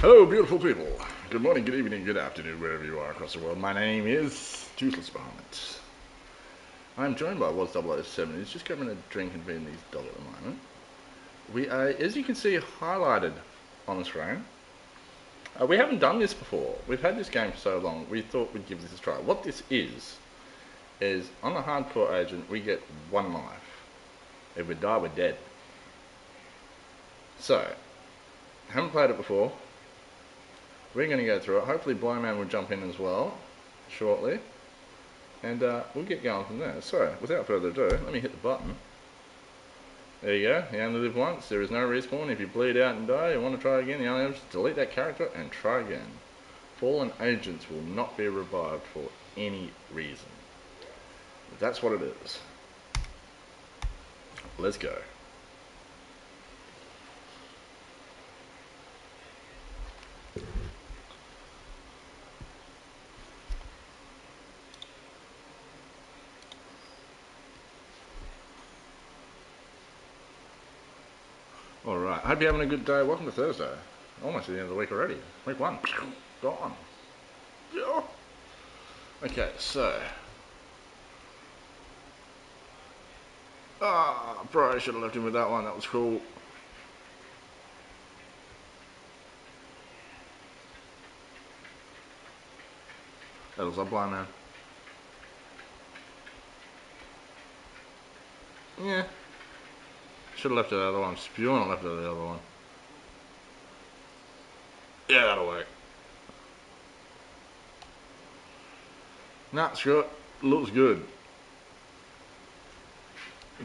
Hello, beautiful people. Good morning, good evening, good afternoon, wherever you are across the world. My name is Toothless Bahamut. I'm joined by Wazz 007. He's just grabbing a drink and being his dog at the moment. We are, as you can see, highlighted on the screen. Uh, we haven't done this before. We've had this game for so long, we thought we'd give this a try. What this is, is on a hardcore agent, we get one life. If we die, we're dead. So, haven't played it before. We're going to go through it. Hopefully Blind Man will jump in as well shortly. And uh, we'll get going from there. So, without further ado, let me hit the button. There you go. You only live once. There is no respawn. If you bleed out and die, you want to try again, the only option is delete that character and try again. Fallen agents will not be revived for any reason. That's what it is. Let's go. Alright, hope you're having a good day. Welcome to Thursday. Almost at the end of the week already. Week one. Gone. Yeah. Okay, so. Ah, probably should have left him with that one. That was cool. That was a blind man. Yeah. Should have left it the other one. Spewing, I left it the other one. Yeah, that'll work. Nah, screw it. Looks good.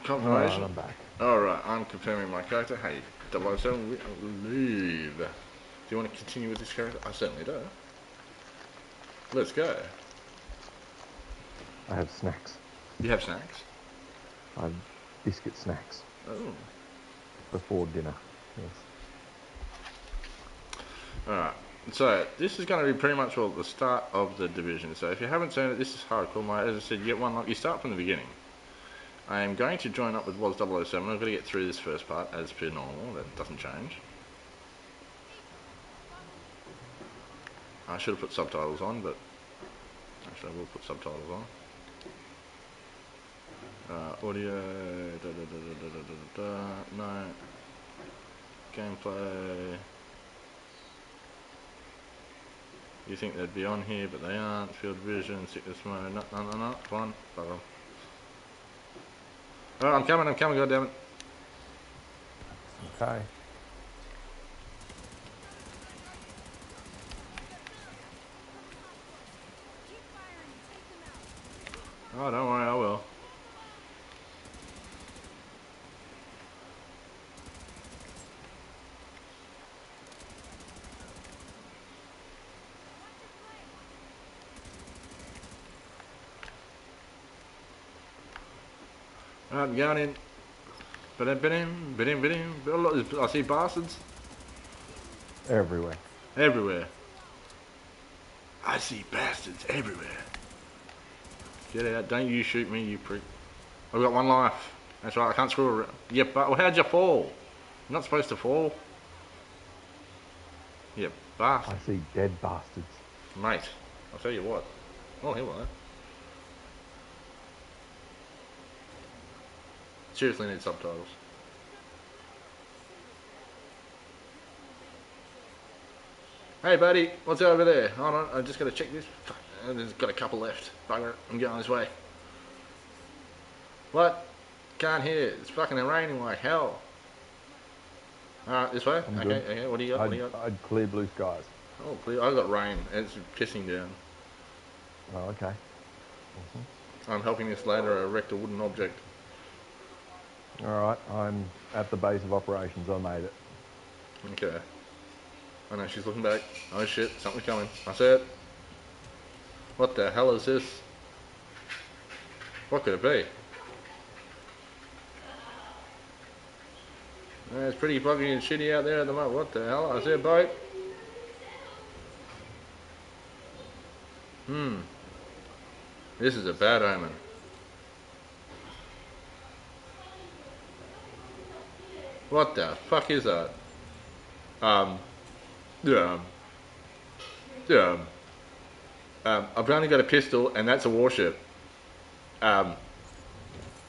Confirmation. Alright, I'm back. Alright, I'm confirming my character. Hey, 007, we leave. Do you want to continue with this character? I certainly do. Let's go. I have snacks. You have snacks? I have biscuit snacks Oh. before dinner. Yes. Alright, so this is going to be pretty much well the start of the division. So if you haven't seen it, this is hardcore. My, as I said, you get one lock. You start from the beginning. I am going to join up with Wazz 007. I'm going to get through this first part as per normal. That doesn't change. I should have put subtitles on, but actually I will put subtitles on. Uh, audio, da, da, da, no, gameplay. You think they'd be on here, but they aren't. Field vision, sickness mode, no, no, no, no, fine, fuck off. Oh, I'm coming, I'm coming, goddammit. Okay. Oh, don't worry, I will. I'm going in. Ba-dim, ba-dim, ba-dim, ba-dim. A lot I see bastards Everywhere. everywhere. I see bastards everywhere. Get out, don't you shoot me, you prick. I've got one life. That's right, I can't screw around. Yeah, but well, how'd you fall? You're not supposed to fall. Yeah, bastard. I see dead bastards. Mate, I'll tell you what. Oh, here we are. Seriously need subtitles. Hey buddy, what's over there? Hold on, I just gotta check this. Fuck, There's got a couple left. Bugger it, I'm going this way. What? Can't hear. It's fucking raining like hell. Alright, this way? I'm okay, good. okay, what do you got? What I'd, do you got? I'd clear blue skies. Oh, clear. I got rain. It's pissing down. Oh, okay. I'm helping this lady erect a wooden object. Alright, I'm at the base of operations. I made it. Okay. I know she's looking back. Oh shit, something's coming. I see it. What the hell is this? What could it be? It's pretty fucking shitty out there at the moment. What the hell? I see a boat. Hmm. This is a bad omen. What the fuck is that? Um, Yeah. Yeah. Um, I've only got a pistol, and that's a warship. Um,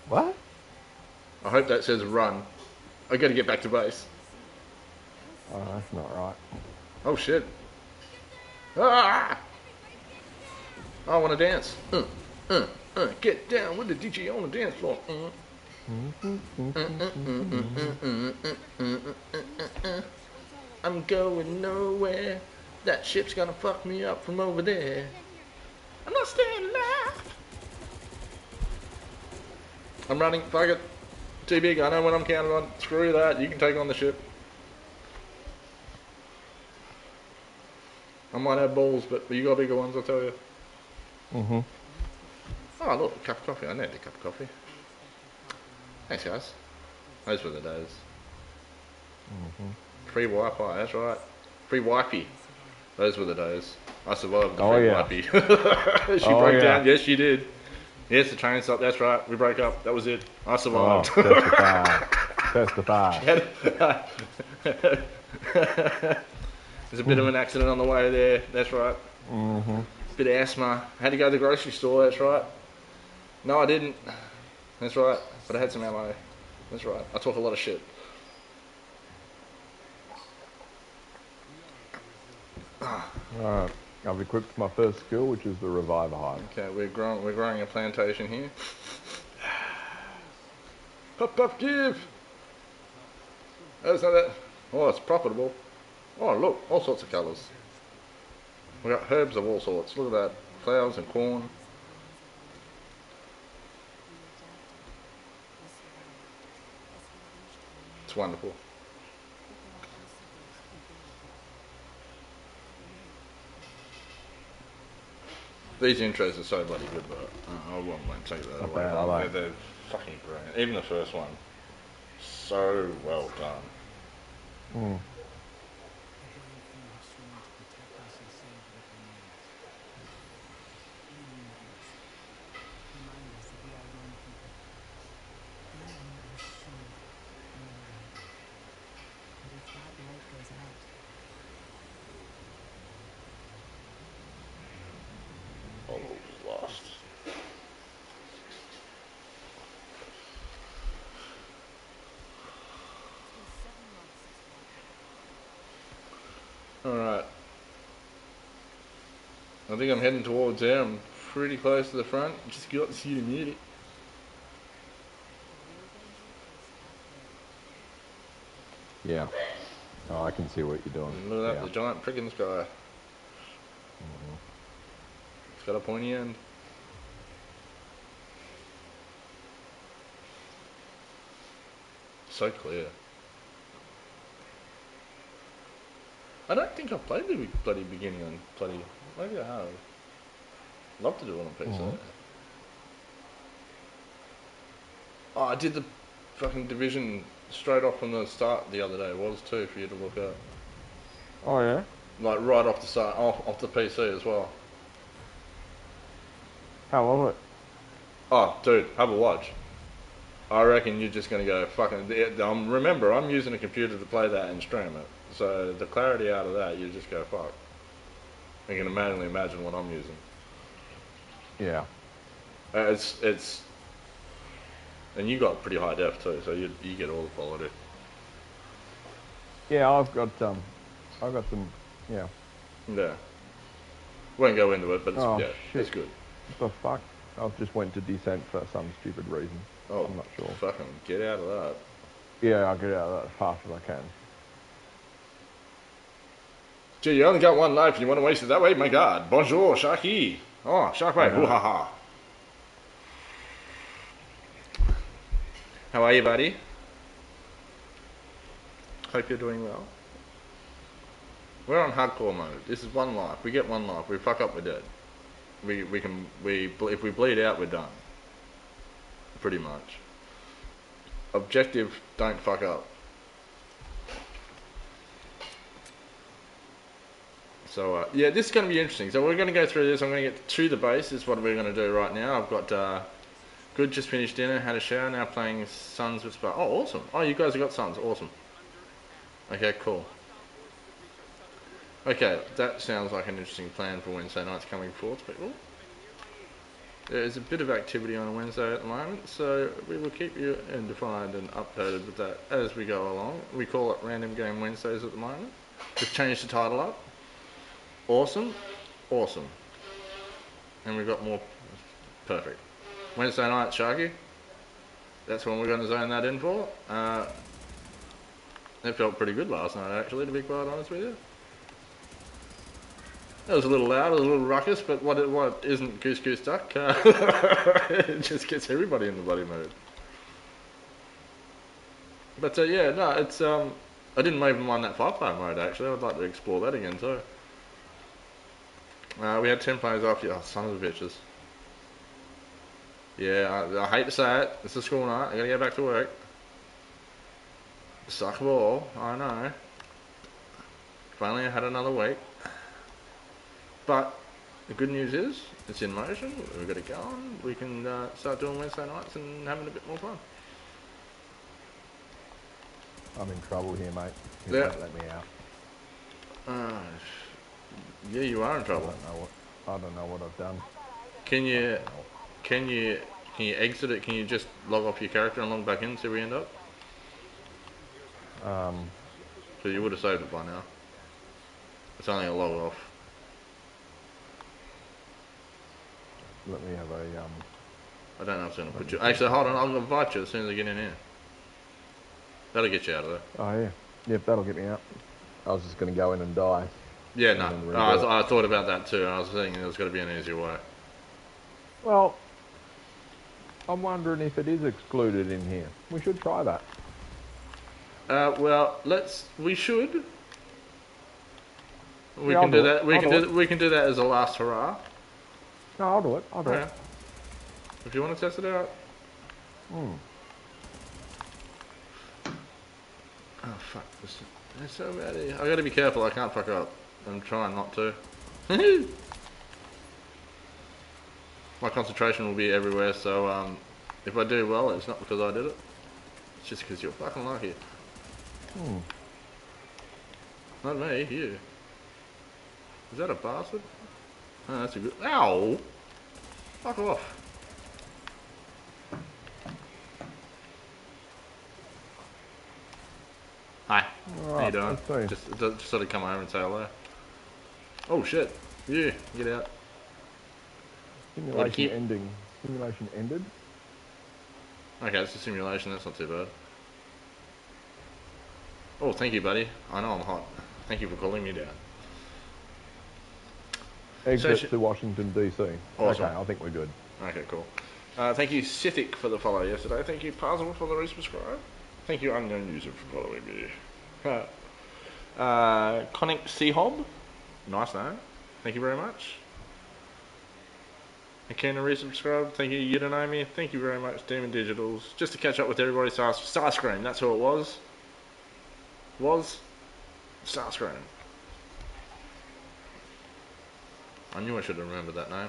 What? I hope that says run. I got to get back to base. Oh, that's not right. Oh shit. Ah! I want to dance. Uh, uh, uh, get down with the DJ on the dance floor. Uh. I'm going nowhere. That ship's gonna fuck me up from over there. I'm not staying alive. I'm running. Fuck it. Too big. I know what I'm counting on. Screw that. You can take on the ship. I might have balls, but you got bigger ones, I'll tell you. Mm-hmm. Oh, look, a cup of coffee. I need a cup of coffee. Thanks, guys. Those were the days. Free Wi-Fi, that's right. Free Wi-Fi. Those were the days. I survived the Oh, free yeah. Wi-Fi. she Oh, broke yeah. down. Yes, she did. Yes, the train stopped. That's right. We broke up. That was it. I Oh, survived. testify. testify. There's a bit of an accident on the way there. That's right. Mm-hmm. Bit of asthma. Had to go to the grocery store. That's right. No, I didn't. That's right. But I had some ammo. That's right. I talk a lot of shit. Alright. I've equipped my first skill, which is the reviver hive. Okay, we're growing. We're growing a plantation here. Puff puff give. Oh, it's not that. Oh, it's profitable. Oh, look, all sorts of colours. We got herbs of all sorts. Look at that, flowers and corn. It's wonderful. These intros are so bloody good, but I won't, take that Not away. bad, I like they're, they're fucking brilliant. Even the first one, so well done. Mm. Oh, lost. Alright. I think I'm heading towards there. I'm pretty close to the front. Just got to see the music. Yeah. Oh, I can see what you're doing. Look at that, yeah. the giant prick in the sky. Mm-hmm. It's got a pointy end. So clear. I don't think I've played the bloody beginning on bloody. Maybe I have. Love to do it on PC. Mhm. Oh, I did the fucking division straight off from the start the other day. It was too for you to look at. Oh, yeah? Like right off the start, off, off the PC as well. How was it? Oh, dude, have a watch. I reckon you're just gonna go fucking. Um, remember, I'm using a computer to play that and stream it, so the clarity out of that, you just go fuck. You can immediately imagine what I'm using. Yeah. Uh, It's it's, and you got pretty high def too, so you you get all the quality. Yeah, I've got, um, I've got some, yeah. Yeah. Won't go into it, but it's, Oh, yeah, shit. it's good. What the fuck? I just went to descent for some stupid reason. Oh, I'm not sure. Fucking get out of that. Yeah, I'll get out of that as fast as I can. Gee, you only got one life and you want to waste it that way? My god. Bonjour, Sharky. Oh, Sharkway. Yeah. Uh-huh. Ooh ha ha. How are you, buddy? Hope you're doing well. We're on hardcore mode. This is one life. We get one life. We fuck up, we're dead. We we can we if we bleed out, we're done. Pretty much. Objective: don't fuck up. So uh, yeah, this is going to be interesting. So we're going to go through this. I'm going to get to the base. Is what we're going to do right now. I've got uh, good. Just finished dinner. Had a shower. Now playing Sons with Spark. Oh, awesome. Oh, you guys have got Sons. Awesome. Okay, cool. Okay, that sounds like an interesting plan for Wednesday nights coming forth, people. There's a bit of activity on Wednesday at the moment, so we will keep you defined and updated with that as we go along. We call it Random Game Wednesdays at the moment. We've changed the title up. Awesome, awesome. And we've got more. Perfect. Wednesday night, Sharky. That's when we're going to zone that in for. Uh, it felt pretty good last night, actually, to be quite honest with you. It was a little loud, a little ruckus, but what it, what isn't Goose Goose Duck? Uh, it just gets everybody in the bloody mood. But uh, yeah, no, it's um, I didn't even mind that five mode actually. I'd like to explore that again too. Uh, we had ten players after. Oh, son of a bitches. Yeah, I, I hate to say it. It's a school night. I gotta get back to work. Suck ball. I know. Finally, I had another week. But the good news is it's in motion. We've got it going. We can uh, start doing Wednesday nights and having a bit more fun. I'm in trouble here, mate. You Yeah. let me out. Yeah, you are in trouble. I don't know what I don't know what I've done. Can you can you can you exit it? Can you just log off your character and log back in? See where we end up. Um, So you would have saved it by now. It's only a log off. let me have a um. I don't know if it's going to put you. Actually, hold on. I'll invite you as soon as I get in here. That'll get you out of there. Oh yeah. Yep, that'll get me out. I was just going to go in and die. Yeah, no. then No, I, redo. I thought about that too. I was thinking there's got to be an easier way. Well, I'm wondering if it is excluded in here. We should try that. Uh, well, let's. We should. We Yeah, can do do that. We I'll can do do. We can do that as a last hurrah. No, I'll do it. I'll do Yeah. it. If you want to test it out. Hmm. Oh fuck! There's, there's so many. I got to be careful. I can't fuck up. I'm trying not to. My concentration will be everywhere. So um, if I do well, it's not because I did it. It's just because you're fucking lucky. Hmm. Not me. You. Is that a bastard? Oh, that's a good. Ow! Fuck off. Hi. How you doing? Just, just sort of come over and say hello. Oh shit! Yeah, get out. Simulation keep- ending. Simulation ended. Okay, it's a simulation. That's not too bad. Oh, thank you, buddy. I know I'm hot. Thank you for calling me down. Exit sh- to Washington DC. Awesome. Okay, I think we're good. Okay, cool. Uh, thank you, Sithic, for the follow yesterday. Thank you, Puzzle, for the resubscribe. Thank you, Unknown User, for following me. Uh, Conic Seahob. Nice name. Thank you very much. Akina resubscribe. Thank you, Udinami. Thank you very much, Demon Digitals. Just to catch up with everybody, Star, Starscream. That's who it was. Was Starscream. I knew I should have remembered that name.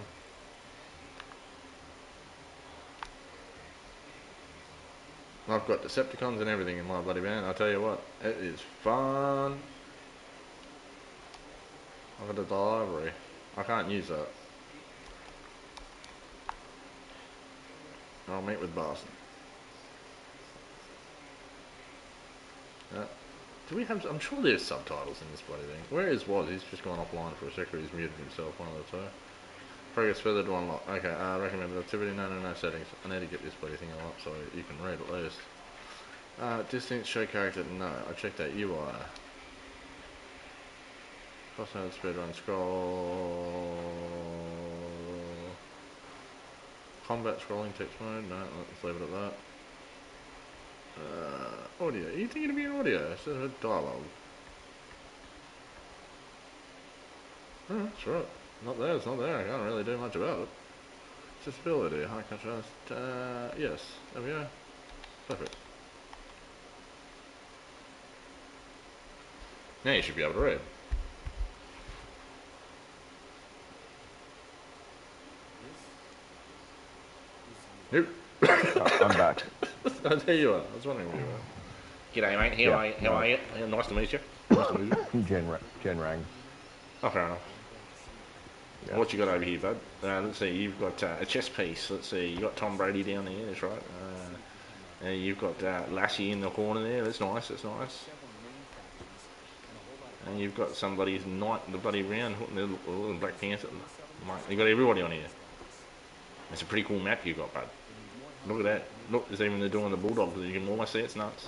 I've got Decepticons and everything in my bloody band. I'll tell you what, it is fun. I've got a library. I can't use that. I'll meet with Barson. Uh, do we have? I'm sure there's subtitles in this bloody thing. Where is Wazz? He's just gone offline for a second. He's muted himself. One of the two. Progress further to unlock. Okay, uh, recommended activity. No, no, no settings. I need to get this bloody thing all up so you can read at least. Uh, distance, show character. No, I checked that UI. Crossroads, speed run, scroll. Combat scrolling text mode. No, let's leave it at that. Uh, audio. You think it'd be audio instead a dialogue? Oh, that's right. Not there, it's not there. I can't really do much about it. Accessibility, high contrast. Uh, yes, there we go. Perfect. Now you should be able to read. Nope. Uh, I'm back. oh, there you are. I was wondering where you were. G'day, mate. How Yeah, are you? How no. are you? Nice to meet you. Nice to meet you. Jen, Ra- Jen rang. Oh, fair enough. Yeah. What you got over here, bud? Uh, let's see. You've got uh, a chess piece. Let's see. You got Tom Brady down there. That's right. Uh, and you've got uh, Lassie in the corner there. That's nice. That's nice. And you've got somebody's knight in the bloody round, the little, little Black Panther. Mate, You got everybody on here. It's a pretty cool map you got, bud. Look at that. Look, there's even they're doing the bulldogs. You can almost see it's nuts.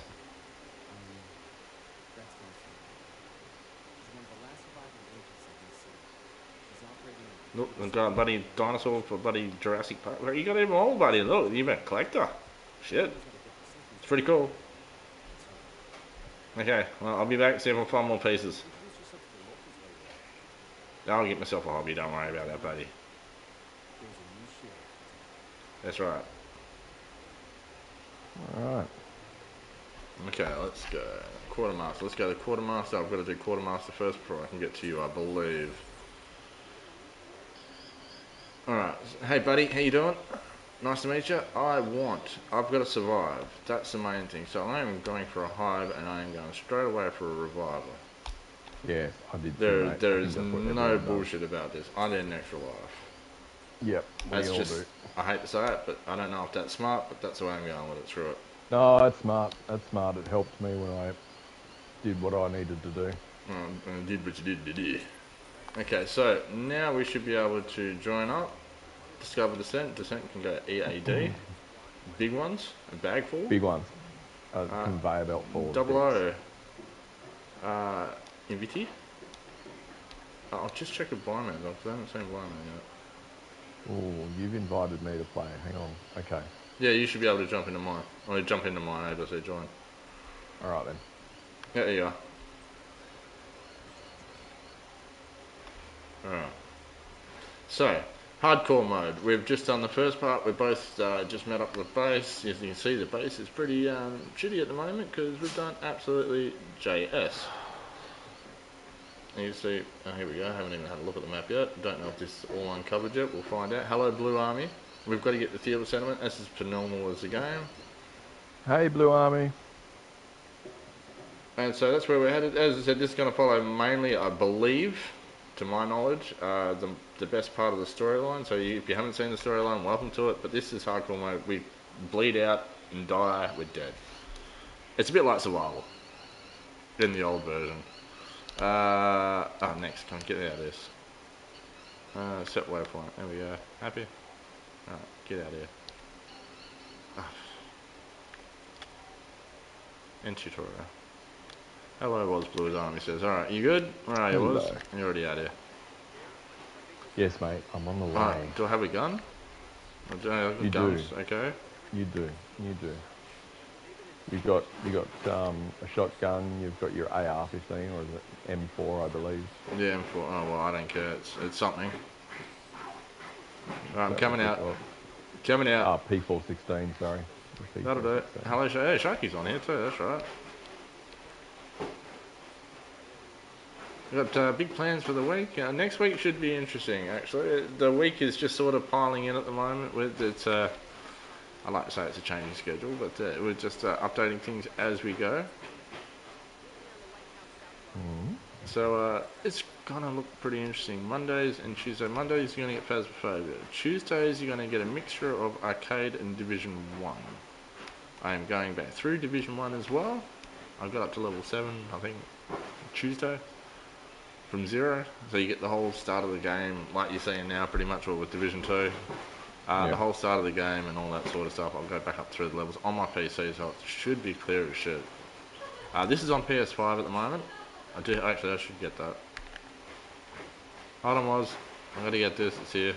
Look, we've got a bloody dinosaur for bloody Jurassic Park. You got even all buddy. Look, been a collector. Shit. It's pretty cool. Okay, well, I'll be back see if I find more pieces. I'll get myself a hobby, don't worry about that, buddy. That's right. Alright. Okay, let's go. Quartermaster. Let's go to quartermaster. I've got to do quartermaster first before I can get to you, I believe. Alright. Hey, buddy. How you doing? Nice to meet you. I want... I've got to survive. That's the main thing. So I am going for a hive, and I am going straight away for a revival. Yeah, I did. too, There, mate. there is no bullshit about this. I need an extra life. Yep, we That's all just... do. I hate to say it, but I don't know if that's smart, but that's the way I'm going with it. Screw it. No, that's smart. That's smart. It helped me when I did what I needed to do. Um, and did what you did, did you? Okay, so now we should be able to join up, discover descent. Descent can go EAD, big ones, a bag full, Big ones. A Uh, conveyor belt full. double. O, uh, I'll just check with Blind Man though, because I haven't seen Blind Man yet. Ooh, you've invited me to play. Hang on. Okay. Yeah, you should be able to jump into mine. Or jump into mine, able to say join. All right then. Yeah, there you are. Alright. So, hardcore mode. We've just done the first part. We've both uh, just met up with base. As you can see, the base is pretty um, shitty at the moment because we've done absolutely JS. You see, oh, here we go. haven't even had a look at the map yet. Don't know if this is all uncovered yet. We'll find out. Hello, Blue Army. We've got to get the Field of Settlement. This is phenomenal as a game. Hey, Blue Army. And so that's where we're headed. As I said, this is going to follow mainly, I believe, to my knowledge, uh, the, the best part of the storyline. So you, if you haven't seen the storyline, welcome to it. But this is hardcore mode. We bleed out and die. We're dead. It's a bit like survival in the old version. Uh, oh, next. Come get out of this. Uh, set waypoint. There we go. Happy? Alright, get out of here. Ah. End tutorial. Hello, was Blue's Army says. Alright, you good? Are you, was? You're already out of here. Yes, mate. I'm on the way. Alright, do I have a gun? I have You guns? do. Okay. You do. You do. You've got you got um, a shotgun. You've got your AR-15 or is it M4, I believe. Yeah, M4. Oh, well, I don't care. It's, it's something. Alright, I'm coming out. or- Coming out. Ah, P416. Sorry. The That'll do Hello, Sha- hey, Sharky's on here too, that's right. We've got uh, big plans for the week. Uh, next week should be interesting, actually. The week is just sort of piling in at the moment. With it's, uh, I like to say it's a changing schedule, but uh, we're just uh, updating things as we go. Mhm. So uh, it's gonna look pretty interesting. Mondays and Tuesday. Mondays you're gonna get Phasmophobia. Tuesdays you're gonna get a mixture of arcade and Division One. I am going back through Division One as well. I got up to level seven, I think, Tuesday. From zero, so you get the whole start of the game, like you're seeing now, pretty much, with Division Two. Uh, Yeah. The whole start of the game and all that sort of stuff. I'll go back up through the levels on my PC, so it should be clear as shit. Uh, this is on PS5 at the moment. I do actually. I should get that. Hold on, was. I'm gonna get this. It's here.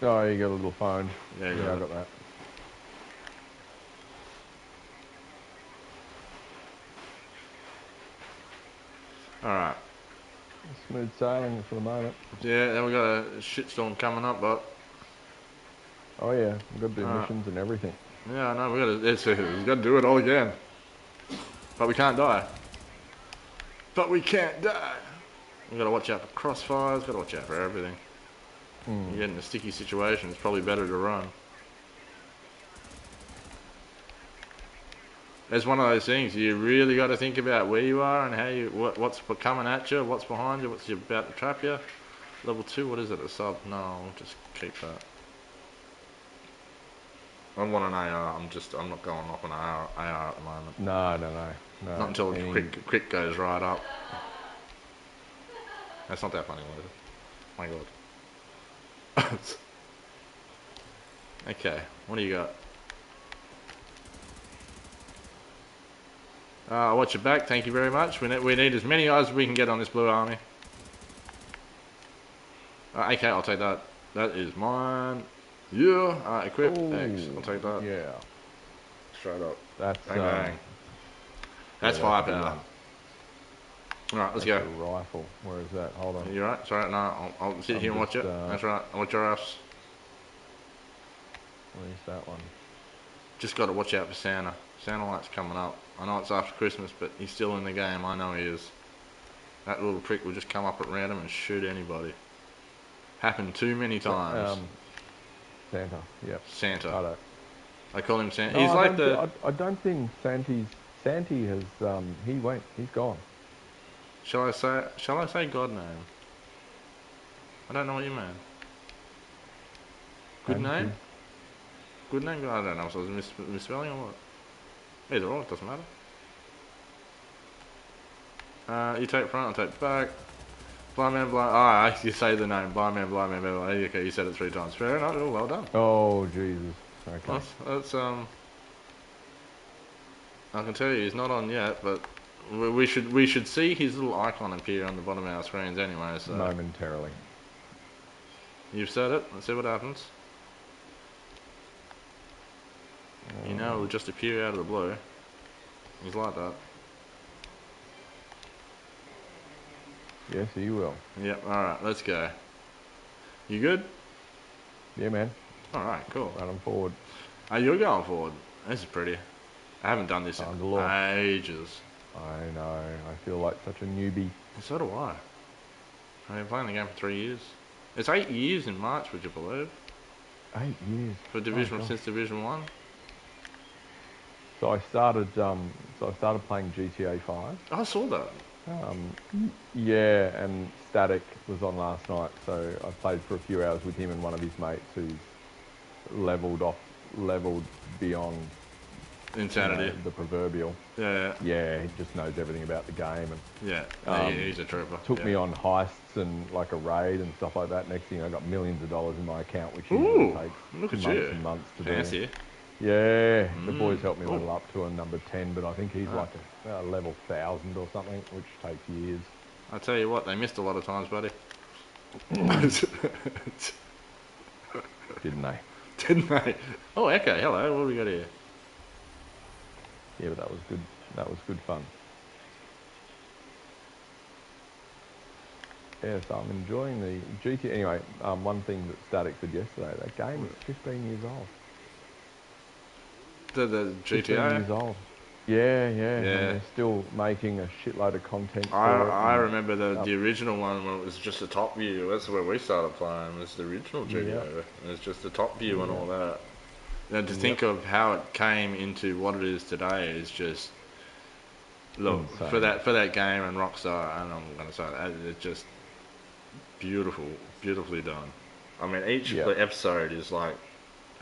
Oh, you got a little phone. Yeah, you yeah, got I got that. All right. Smooth sailing for the moment. Yeah. Then we got a shitstorm coming up, but Oh yeah, we've got to do Ah. missions and everything. yeah, I know we got to. It's, we got to do it all again. But we can't die. But we can't die. We got to watch out for crossfires. Got to watch out for everything. Hmm. You get in a sticky situation. It's probably better to run. it's one of those things. You really got to think about where you are and how you what, what's coming at you, what's behind you, what's about to trap you. Level two, what is it? A sub? No, I'll just keep that. I want an AR. I'm just I'm not going off an AR, AR at the moment. No, no, no, no. Not until Any- quick quick goes right up. That's not that funny, was it? My God. okay, what do you got? Uh, watch your back. Thank you very much. We need, we need as many eyes as we can get on this blue army. Uh, okay, I'll take that. That is mine. Yeah. Uh, equip. X. I'll take that. Yeah, Straight up. that's Bang um, bang. That's yeah, Alright, let's that's go. rifle. Where is that? Hold on. You're right? Sorry. No, I'll, I'll sit I'm here and watch it. uh, That's right. I'll watch your ass. Where's that one? Just got to watch out for Santa. Santa light's coming up. I know it's after Christmas, but he's still in the game. I know he is. That little prick will just come up at random and shoot anybody. Happened too many times. Um, Santa. Yep. Santa. I don't. I call him Santa. No, he's I like the. I, I don't think Santi's Santi has. Um, he went. He's gone. Shall I say? Shall I say God name? I don't know what you mean. Good name? Good name? I don't know. So I was mis- misspelling or what? Either or, it doesn't matter. Uh, you take front, I'll take back. Blind man, blind. Ah, you say the name. Blind man, blind man, blind man. Okay, you said it three times. Fair enough. Oh, well done. Oh Jesus. Okay. That's, that's um. I can tell you he's not on yet, but we, we should we should see his little icon appear on the bottom of our screens anyway. So Momentarily. you've said it. Let's see what happens. You know, it'll just appear out of the blue. He's like that. Yes, he will. Yep. All right, let's go. You good? Yeah, man. All right, cool. Run him forward. Oh, you're going forward. This is pretty. I haven't done this Under in ages. I know. I feel like such a newbie. So do I. I've been playing the game for three years. It's eight years in March, would you believe? Eight years. For Division gosh. since Division One. So I started. Um, so I started playing GTA Five. I saw that. Um, yeah, and Static was on last night, so I played for a few hours with him and one of his mates who's leveled off, leveled beyond you know, Insanity. the proverbial. Yeah, Yeah, he just knows everything about the game and yeah. Um, he's a trooper. took yeah. me on heists and like a raid and stuff like that. Next thing I got millions of dollars in my account, which usually Ooh, takes look at months you. and months to do. Yeah, the Mm. boys helped me level up to a number 10, but I think he's like a, a level 1000 or something, which takes years. I tell you what, they missed a lot of times, buddy. Didn't they? Didn't they? Oh, Echo. Hello. What do we got here? Yeah, but that was good. That was good fun. Yeah, so I'm enjoying the GT. Anyway, um, one thing that Static said yesterday, that game is 15 years old. The the 15 years GTA. old. Yeah, yeah. Yeah. And they're still making a shitload of content I. I remember the, the original one when it was just the top view. That's where we started playing. Was the original GTA. Yep. And it's just the top view and all that. Now to Yep. think of how it came into what it is today is just look for that for that game and Rockstar. And I'm gonna say that it's just beautiful, beautifully done. I mean, each episode is like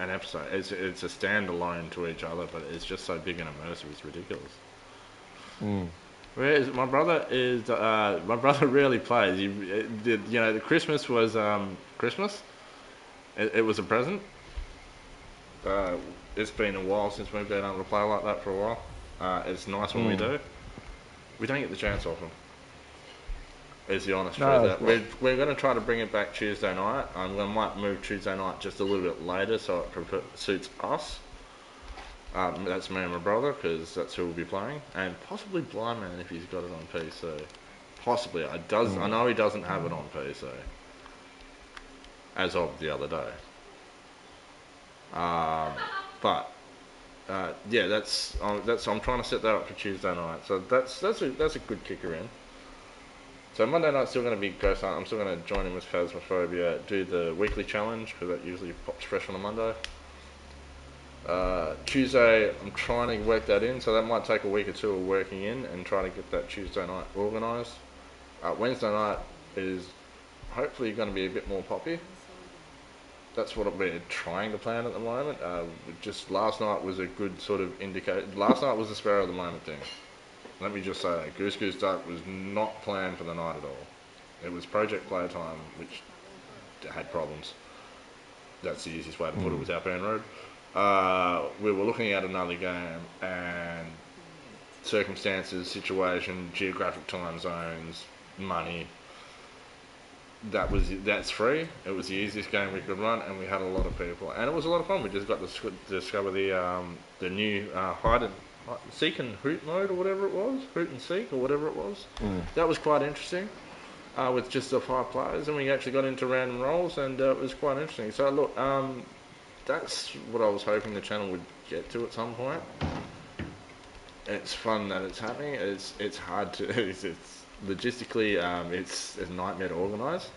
an episode. It's it's a standalone to each other, but it's just so big and immersive. It's ridiculous. Mm. Whereas my brother is, uh, my brother rarely plays. He, did, you know, the Christmas was um, Christmas. It, it was a present. Uh, it's been a while since we've been able to play like that for a while. Uh, it's nice when we Mm. do. We don't get the chance often. Is the honest No, truth. That we're we're going to try to bring it back Tuesday night. I'm going to might move Tuesday night just a little bit later so it prefer- suits us. Um, that's me and my brother because that's who we'll be playing, and possibly Blind Man if he's got it on PC. Possibly, I does. I Mm. know he doesn't have it on PC. As of the other day. Um, but uh, yeah, that's um, that's. I'm trying to set that up for Tuesday night. So that's that's a that's a good kicker in. So Monday night's still going to be Ghost Hunt. I'm still going to join in with Phasmophobia, do the weekly challenge because that usually pops fresh on a Monday. Uh, Tuesday, I'm trying to work that in, so that might take a week or two of working in and trying to get that Tuesday night organised. Uh, Wednesday night is hopefully going to be a bit more poppy. That's what we're trying to plan at the moment. Uh, just last night was a good sort of indicator. Last night was the spur of the moment thing. Let me just say that Goose Goose Duck was not planned for the night at all. It was project playtime, which had problems. That's the easiest way to put it without Band Road. Uh, we were looking at another game and circumstances, situation, geographic time zones, money. That was that's free. It was the easiest game we could run, and we had a lot of people, and it was a lot of fun. We just got to discover the um, the new uh, hide and hi- seek and hoot mode or whatever it was, hoot and seek or whatever it was. Mm. That was quite interesting. Uh, with just the five players, and we actually got into random rolls, and uh, it was quite interesting. So look, um, that's what I was hoping the channel would get to at some point. It's fun that it's happening. It's it's hard to it's, it's logistically um, it's a nightmare to organise.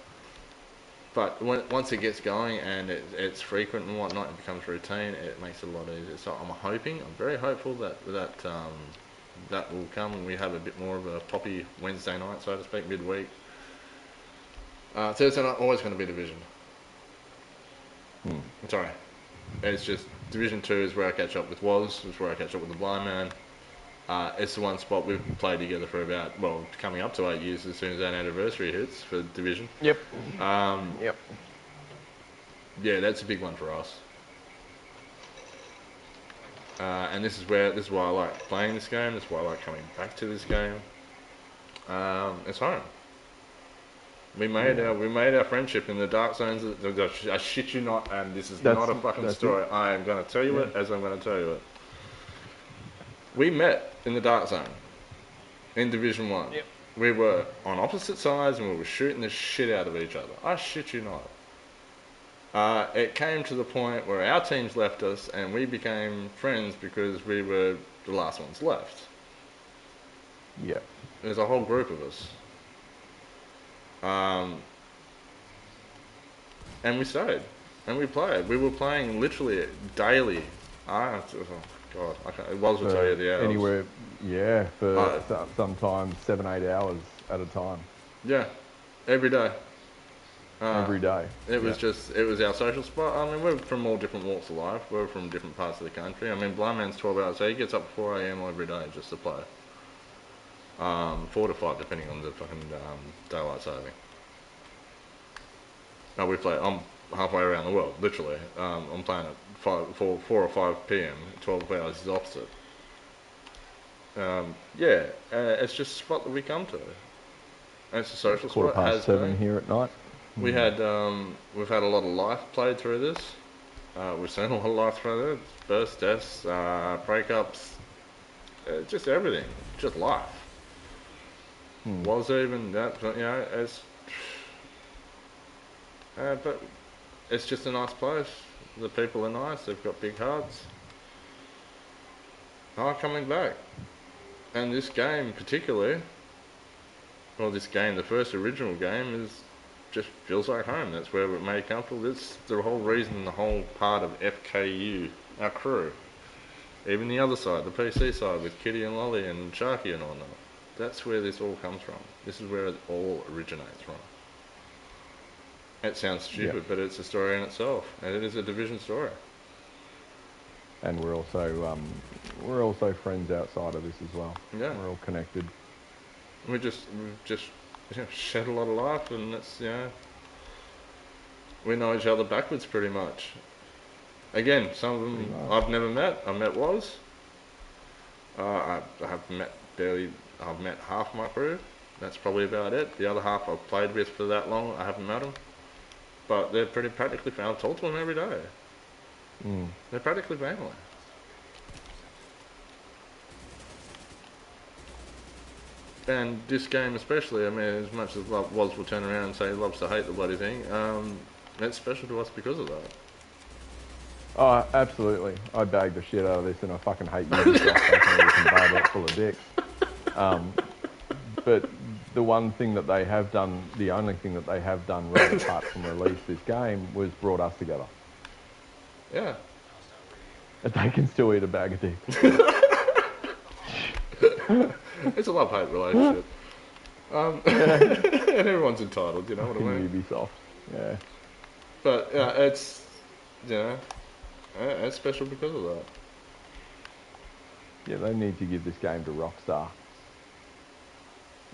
But when, once it gets going and it, it's frequent and whatnot, it becomes routine. It makes it a lot easier. So I'm hoping, I'm very hopeful that that um, that will come and we have a bit more of a poppy Wednesday night, so to speak, midweek. Uh, Thursday night always going to be division. Hmm. Sorry, it's just Division Two is where I catch up with Wazz. It's where I catch up with the Blind Man. Uh, it's the one spot we've played together for about well, coming up to eight years as soon as that anniversary hits for Division. Yep. Um, Yep. yeah, that's a big one for us. Uh, and this is where this is why I like playing this game. This is why I like coming back to this game. Um, it's home. We made our we made our friendship in the dark zones. of- I shit you not, and this is That's- not a fucking story. I am going to tell you it as I'm going to tell you it. We met in the dark zone in Division One. Yep. We were on opposite sides and we were shooting the shit out of each other. I shit you not. Uh, it came to the point where our teams left us and we became friends because we were the last ones left. Yeah. There's a whole group of us. Um, and we stayed. And we played. We were playing literally daily. I, God, it was will tell you the hours. Anywhere, yeah, for Uh, sometimes seven, eight hours at a time, Yeah, every day. Uh, every day. It was Yeah. just, it was our social spot. I mean, we're from all different walks of life. We're from different parts of the country. I mean, Blind Man's 12 hours. So he gets up at 4 a.m. every day just to play. Um, 4 to 5, depending on the fucking um, daylight saving. No, we play, I'm halfway around the world, literally. Um, I'm playing at 5, 4, 4 or 5 p.m. 12 hours is opposite. Um, yeah, uh, it's just a spot that we come to. And it's a social Quarter spot. past seven been. here at night. We had um, we've had a lot of life played through this. Uh, we've seen a lot of life through this. Births, deaths, uh, breakups, uh, just everything, just life. Hmm. Was even that you know it's. Uh, but it's just a nice place. The people are nice. They've got big hearts. Are coming back, and this game particularly. Well, this game, the first original game, is just feels like home. That's where we're made comfortable. That's the whole reason, the whole part of FKU, our crew. Even the other side, the PC side with Kitty and Lolly and Sharky and all that. That's where this all comes from. This is where it all originates from. It sounds stupid, but it's a story in itself, and it is a division story. And we're also um, we're also friends outside of this as well. Yeah. We're all connected. We just we've just you know, shed a lot of life, and that's you know we know each other backwards pretty much. Again, some of them I've never met. I met was. Uh, I, I have met barely. I've met half my crew. That's probably about it. The other half I've played with for that long. I haven't met them, but they're pretty practically. I talk to them every day. Mm. They're practically family. And this game especially, I mean, as much as Lo- Woz will turn around and say he loves to hate the bloody thing, um, it's special to us because of that. Oh, absolutely. I bag the shit out of this, and I fucking hate you. I think you can bar that full of dicks. Um, but the one thing that they have done, the only thing that they have done right apart from release this game, was brought us together. Yeah. that they can still eat a bag of dicks. It's a love-hate relationship. Um, and everyone's entitled, you know what I mean? Ubisoft. Yeah. But yeah, it's you know, uh, it's special because of that. Yeah, they need to give this game to Rockstar.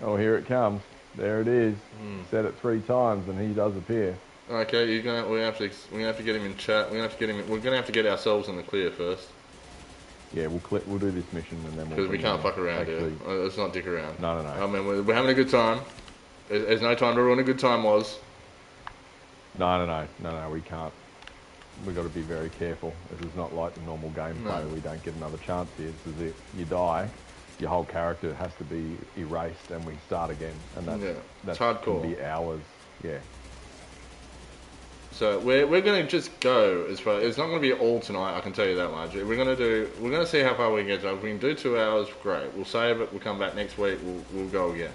Oh, here it comes. There it is. Hmm. Said it three times and he does appear. Okay, you're gonna we have to we're gonna have to get him in chat. We're gonna have to get him. We're gonna have to get ourselves in the clear first Yeah, we'll we'll do this mission and then we'll. because we can't fuck around Actually, here. Uh, Let's not dick around. No, no, no. I mean, we're, we're having a good time. There's, there's no time to ruin a good time was. No, no, no, no, no. We can't. We've got to be very careful. This is not like the normal gameplay. No. We don't get another chance here. This is it. You die, your whole character has to be erased, and we start again. And that's Yeah, that's hardcore. Can be hours. Yeah. So we're, we're going to just go as far. It's not going to be all tonight. I can tell you that much. We're going to do. We're going to see how far we can get. If we can do two hours, great. We'll save it. We'll come back next week. We'll we'll go again.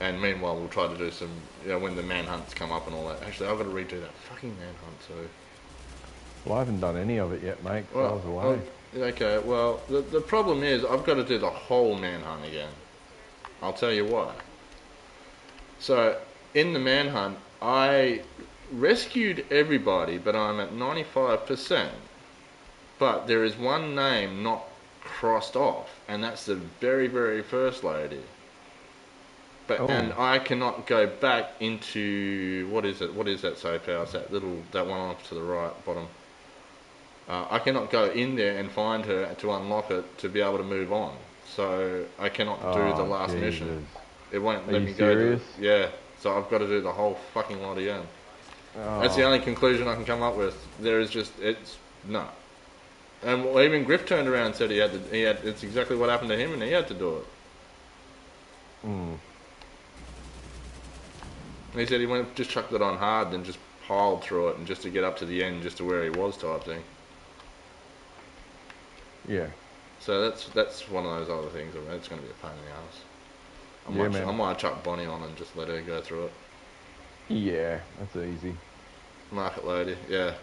And meanwhile, we'll try to do some. You know, when the manhunts come up and all that. Actually, I've got to redo that fucking manhunt too. Well, I haven't done any of it yet, mate. 'cause I was away. Okay. Well, the the problem is I've got to do the whole manhunt again. I'll tell you why. So in the manhunt, I rescued everybody, but I'm at 95%. But there is one name not crossed off, and that's the very, very first lady. But Oh. and I cannot go back into what is it? What is that safe house? That little that one off to the right bottom. Uh, I cannot go in there and find her to unlock it to be able to move on. So I cannot do the Oh, last mission. It won't Are let me go. serious? To, yeah. So I've got to do the whole fucking lot again. That's the Oh. only conclusion I can come up with. There is just it's no. And well, even Griff turned around and said he had to. He had. It's exactly what happened to him, and he had to do it. Mm. He said he went just chucked it on hard, then just piled through it, and just to get up to the end, just to where he was, type thing. Yeah. So that's that's one of those other things. I mean, it's going to be a pain in the ass. I Yeah, might, man. I might chuck Bonnie on and just let her go through it. Yeah, that's easy. Market lady, yeah.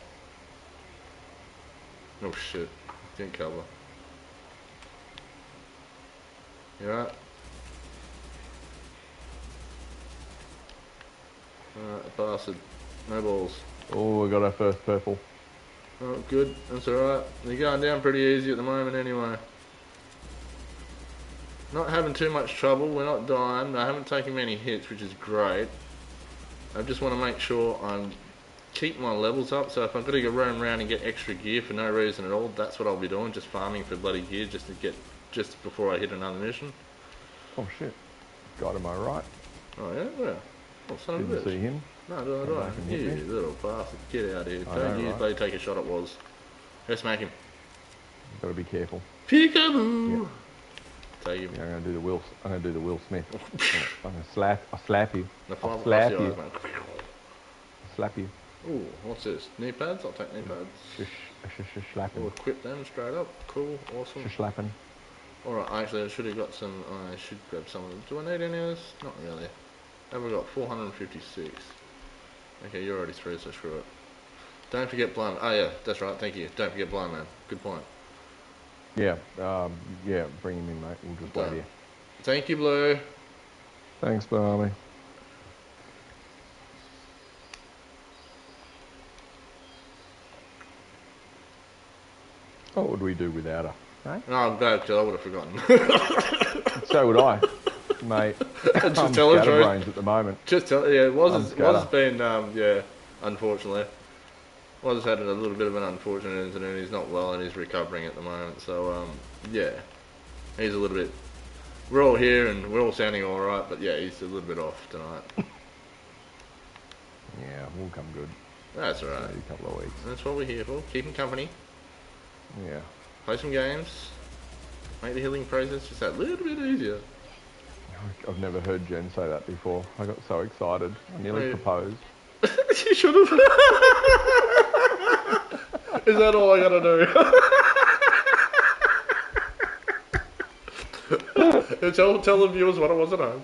Oh shit, didn't cover. You alright? Alright, bastard. No balls. Oh, we got our first purple. Oh, good. That's alright. You're going down pretty easy at the moment anyway. Not having too much trouble. We're not dying. I haven't taken many hits, which is great. I just want to make sure I'm keep my levels up. So if I've got to go roam around and get extra gear for no reason at all, that's what I'll be doing. Just farming for bloody gear just to get just before I hit another mission. Oh shit. Got him, I right? Oh yeah, yeah. Oh son Didn't see him. No, no, Come no. back You me. little bastard. Get out of here. I Don't you right? bloody take a shot at was. Let's smack him. Got to be careful. Peekaboo! Take him. Yeah, I'm gonna do the Will. I'm gonna do the Will Smith. I'm gonna slap. I'll slap you. I'll slap you. eyes. I'll slap you. Ooh, what's this? Knee pads? I'll take knee pads. Shush, shush, shush, We'll slapping. equip them straight up. Cool, awesome. Shush, slapping. Alright, actually, I should have got some. I should grab some of them. Do I need any of this? Not really. Have we got 456? Okay, you're already through, so screw it. Don't forget blind. Oh, yeah, that's right, thank you. Don't forget blind man. Good point. Yeah. Um. Yeah. Bring him in, mate. We'll just wait here. Thank you, Blue. Thanks, Barney. What would we do without her? Hey? No, I'm glad because I would have forgotten. So would I, mate. Just I'm tell the truth. scatterbrains at the moment. Just tell, yeah, it was I'm was been um, yeah, unfortunately. Was had a little bit of an unfortunate incident. He's not well and he's recovering at the moment. So um, yeah, he's a little bit. We're all here and we're all sounding all right, but yeah, he's a little bit off tonight. Yeah, we'll come good. That's all right. A couple of weeks. That's what we're here for. Keep him company, Yeah. play some games, make the healing process just that little bit easier. I've never heard Jen say that before. I got so excited. I nearly proposed. you should have. Is that all I gotta do? tell tell the viewers what it was at home.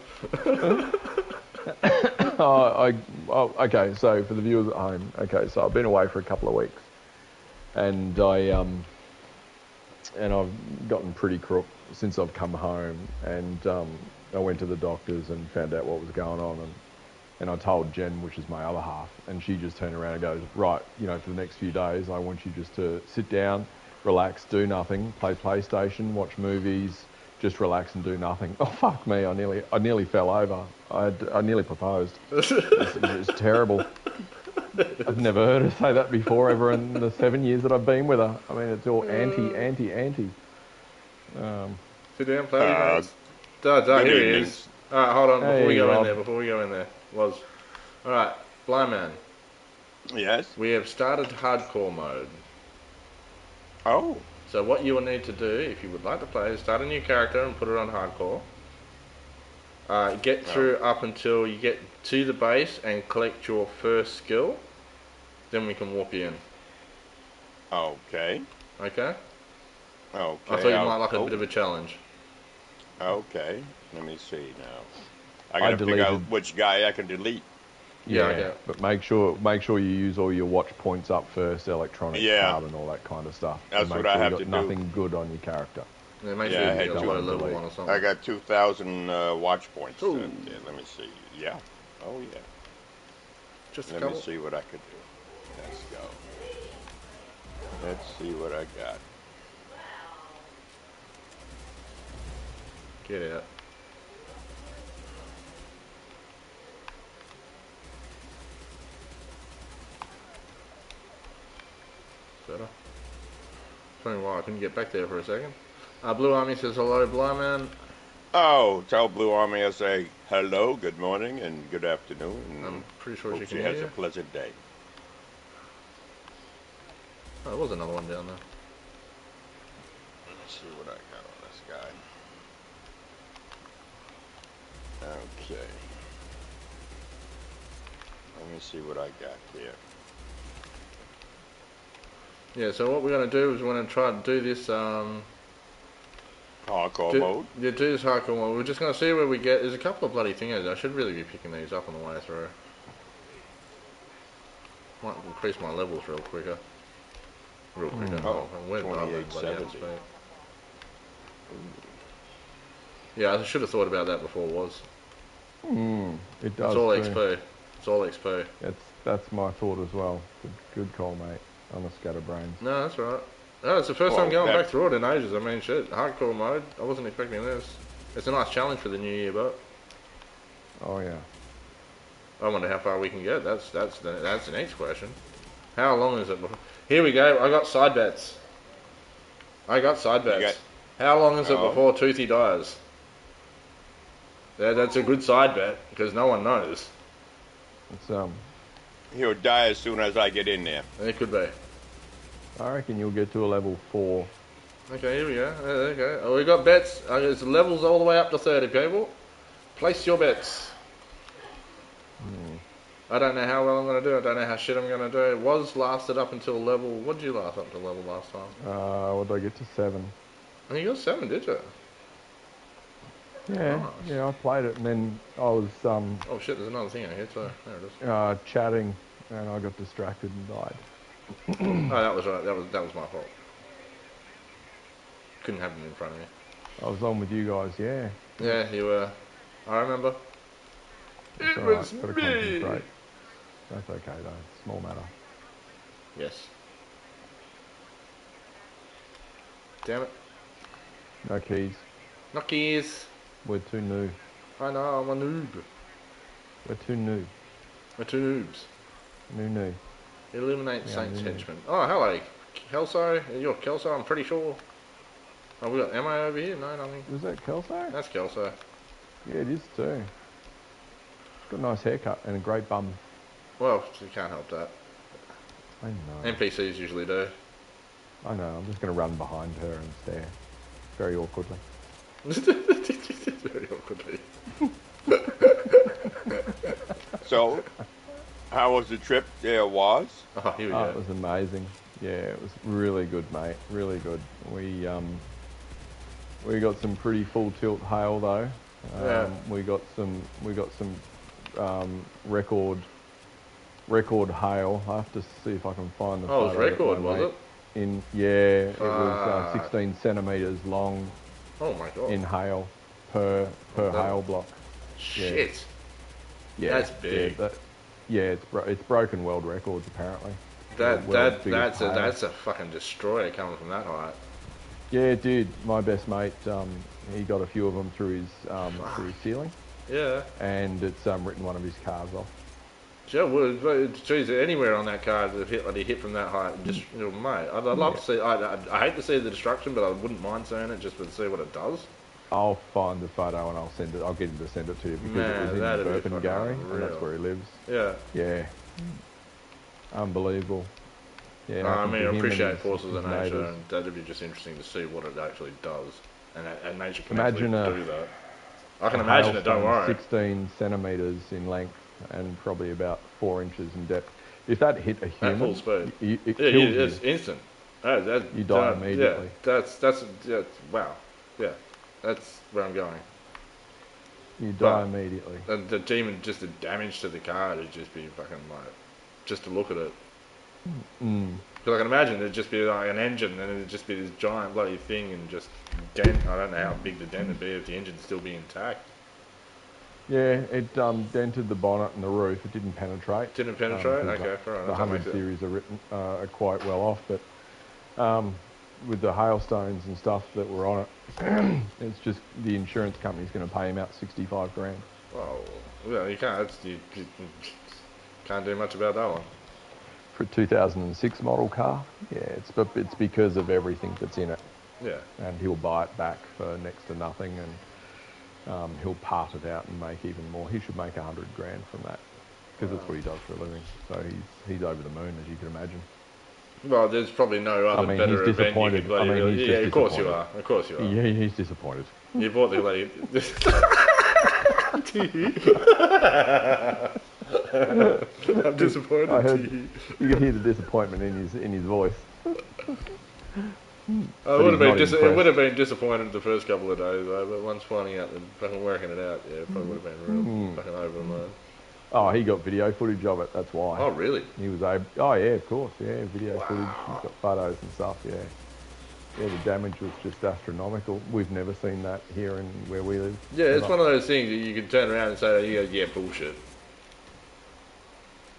Oh, I, oh, okay, so for the viewers at home, okay, so I've been away for a couple of weeks. and I um, and I've gotten pretty crook since I've come home, and um, I went to the doctors and found out what was going on, and and I told Jen, which is my other half, and she just turned around and goes, right, you know, for the next few days, I want you just to sit down, relax, do nothing, play PlayStation, watch movies, just relax and do nothing. Oh fuck me! I nearly, I nearly fell over. I, had, I nearly proposed. It's, it's terrible. I've never heard her say that before ever in the seven years that I've been with her. I mean, it's all anti, anti, anti. Um, Sit down, play with Uh, your mates. Duh, duh, good here he is. Alright, hold on, before Hey, we go in Rob. there, before we go in there. Was. Alright, Blind Man. Yes. We have started hardcore mode. Oh. So what you will need to do, if you would like to play, is start a new character and put it on hardcore. Uh, get through up until you get to the base and collect your first skill. Then we can warp you in. Okay. Okay? Okay. I thought you might like a bit of a challenge. Okay. Let me see now. I I gotta figure out which guy I can delete. Yeah, yeah, but make sure make sure you use all your watch points up first, electronic Yeah. card and all that kind of stuff. That's and make what I sure have you to got do. nothing good on your character. Yeah, make Yeah, sure I you had get a to delete. level one or something. I got 2,000 uh, watch points. Ooh. then. Yeah, let me see. Yeah. Oh, yeah. Just Let me see what I could do. Let's go. Let's see what I got. Get out. Better. Tell me why I couldn't get back there for a second. Uh, Blue Army says hello, Blind Man. Oh, tell Blue Army I say hello, good morning, and good afternoon. And I'm pretty sure she she has hear a pleasant day. Oh, there was another one down there. Let's see what I got on this guy. Okay. Let me see what I got here. Yeah, so what we're going to do is we're going to try to do this, um, Hardcore do, mode. yeah, do this hardcore one. We're just going to see where we get. There's a couple of bloody thingers. I should really be picking these up on the way through. Might increase my levels real quicker. Real quicker. Mm. Oh, I'm way above that bloody 2870. Speed. Yeah, I should have thought about that before. Was Mm, it does. it's all too. XP. It's all XP. That's that's my thought as well. Good, good call, mate. I'm a scatterbrain. No, that's right. No, it's the first Well, time going that- back through it in ages. I mean, shit, hardcore mode. I wasn't expecting this. It's a nice challenge for the new year, but Oh yeah. I wonder how far we can get. That's that's the, that's the next question. How long is it? Before? Here we go. I got side bets. I got side bets. got- How long is it Oh. before Toothy dies? Yeah, that's a good side bet because no one knows. It's um. He'll die as soon as I get in there. It could be. I reckon you'll get to a level four. Okay, here we go. Uh, Okay, oh, we got bets. Uh, it's levels all the way up to thirty people. Place your bets. I don't know how well I'm going to do. I don't know how shit I'm going to do. It was lasted up until level. What did you last up to level last time? Uh, what did I get to seven? I think you got seven, did you? Yeah, Nice. yeah. I played it, and then I was um Oh shit, there's another thing out here. So there it is. uh, chatting, and I got distracted and died. Oh, that was right. That was that was my fault. Couldn't have them in front of me. I was on with you guys. Yeah. Yeah, you were. I remember. It right, was gotta me. That's okay though. Small matter. Yes. Damn it. No keys. Knockies. We're too new. I know, I'm a noob. We're too new. We're two noobs. New new. Illuminate Yeah, Saints. Henchman. Oh, hello. Kelso. You're Kelso, I'm pretty sure. Oh, we got Am I over here? No, nothing. Was that Kelso? That's Kelso. Yeah, it is too. Got a nice haircut and a great bum. Well, you can't help that. I know. NPCs usually do. I know. I'm just gonna run behind her and stare, very awkwardly. Very awkwardly. So, how was the trip there was? Oh, here we Oh, go. it was amazing. Yeah, it was really good, mate. Really good. We um, we got some pretty full tilt hail though. Um, Yeah. We got some we got some um, record record hail. I have to see if I can find the. Oh, it was photo that record, was it? In yeah, it was uh, 16 centimeters long Oh my god. in hail per per hail block. Shit. Yeah, That's big. Yeah, that, yeah it's bro- it's broken world records apparently. That that that's a hail. that's a fucking destroyer coming from that height. Yeah, dude, my best mate, um, he got a few of them through his um, through his ceiling, Yeah. and it's um, written one of his cars off. Wood, but geez, anywhere on that car that hit that he hit from that height, just you know, mate. I'd, I'd love to see. I, I, I hate to see the destruction, but I wouldn't mind seeing it just to see what it does. I'll find the photo and I'll send it. I'll get him to send it to you because Man, it was in Burpengary, fucking and that's where he lives. Yeah. Yeah, unbelievable. Yeah, I nothing mean, I appreciate his- forces of nature, and that'd be just interesting to see what it actually does, and, uh, and nature can Imagine actually a- do that. I can imagine it. Don't worry. 16 centimeters in length and probably about four inches in depth. If that hit a human, At full speed. it Yeah, kills you, you. it's instant. That, that, You die that- immediately. Yeah, that's that's yeah, wow. Yeah, that's where I'm going. You die but- immediately. And the demon, just the damage to the car would just be fucking like, just to look at it. Mm. Because I can imagine it'd just be like an engine, and it'd just be this giant bloody thing, and just dent. I don't know how big the dent would be if the engine'd still be intact. Yeah, it um, dented the bonnet and the roof. It didn't penetrate. Didn't penetrate? Um, okay, the- fair. The That hundred makes it- series are written uh, are quite well off, but um, with the hailstones and stuff that were on it, it's just the insurance company's going to pay him out sixty-five grand. Well, well, you can't. You, you can't do much about that one. For a 2006 model car, yeah, it's but it's because of everything that's in it, Yeah. and he'll buy it back for next to nothing, and um, he'll part it out and make even more. He should make a hundred grand from that because that's what he does for a living. So he's he's over the moon, as you can imagine. Well, there's probably no other mean, better he's event disappointed. bloody I mean, he's Yeah, of course you are. Of course you are. Yeah, he's disappointed. You bought the bloody. I'm disappointed. I heard you can hear the disappointment in his in his voice. I would have been dis- it would have been disappointed the first couple of days though, but once finding out and fucking working it out, yeah, it probably would have been real Hmm. fucking over the moon. Oh, he got video footage of it. That's why. Oh really? He was able. Oh yeah, of course. Yeah, video footage. He's got photos and stuff. Yeah. Yeah, the damage was just astronomical. We've never seen that here in where we live. Yeah, it's one of those things that you can turn around and say, oh, you go, yeah, bullshit.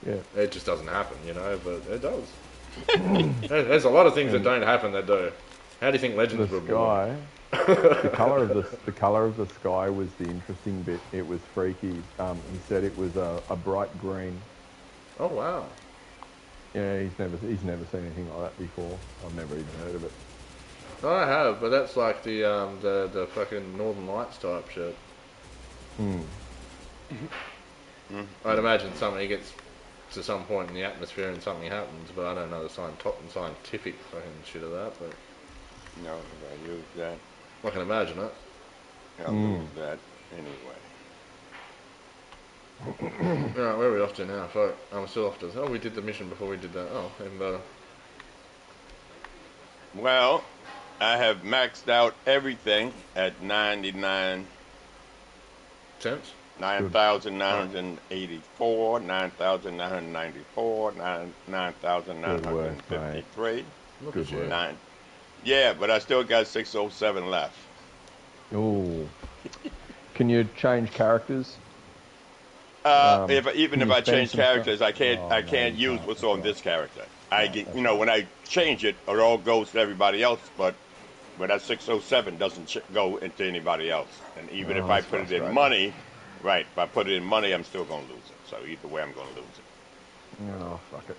Yeah. It just doesn't happen, you know, but it does. There's a lot of things that don't happen that do. How do you think legends were born? Sky. the color of the the color of the sky was the interesting bit. It was freaky. Um, he said it was a, a bright green. Oh wow. Yeah, he's never he's never seen anything like that before. I've never even heard of it. I have, but that's like the um the, the fucking Northern Lights type shit. Hmm. I'd imagine something gets to some point in the atmosphere and something happens, but I don't know the scient- scientific fucking shit of that, but No, if I use that, I can imagine that. How mm. that anyway? Alright, where are we off to now? Fuck, I'm still off to. Oh, we did the mission before we did that. Oh, and better. Well, I have maxed out everything at 99 cents. 9,984, 9,994, 9,953, 9, yeah, but I still got 607 left. Ooh. Can you change characters? Uh, Um, if even if I change some stuff? characters, I can't Oh, I can't you use can't. what's That's on right. this character. I No, get that's you know when I change it, it all goes to everybody else, but but that 607 doesn't ch- go into anybody else. And even Oh, if I put it in frustrating. money, right? If I put it in money, I'm still gonna lose it. So either way, I'm gonna lose it. Oh, fuck it.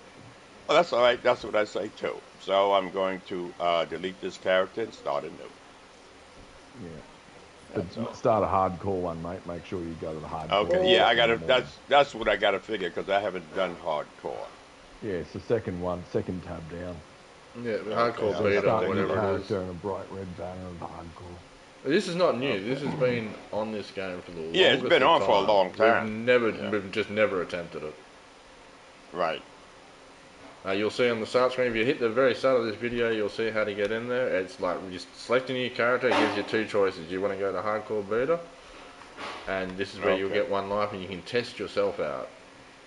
Well, that's all right. That's what I say too. So I'm going to uh, delete this character and start anew. Yeah. That's all. But start a hardcore one, mate. Make sure you go to the hardcore. Okay, yeah, I gotta. That's that's what I gotta figure because I haven't done hardcore. Yeah, it's the second one, second tab down. Yeah, the hardcore Okay, beta, beta, start whatever it is. character and a bright red banner of hardcore. This is not new. This has been on this game for the longest Yeah, it's been of on for a long time. We've never, Yeah. we've just never attempted it. Right. Uh, you'll see on the start screen, if you hit the very start of this video, you'll see how to get in there. It's like you just select a new character, it gives you two choices. You want to go to hardcore beta, and this is where you'll get one life and you can test yourself out.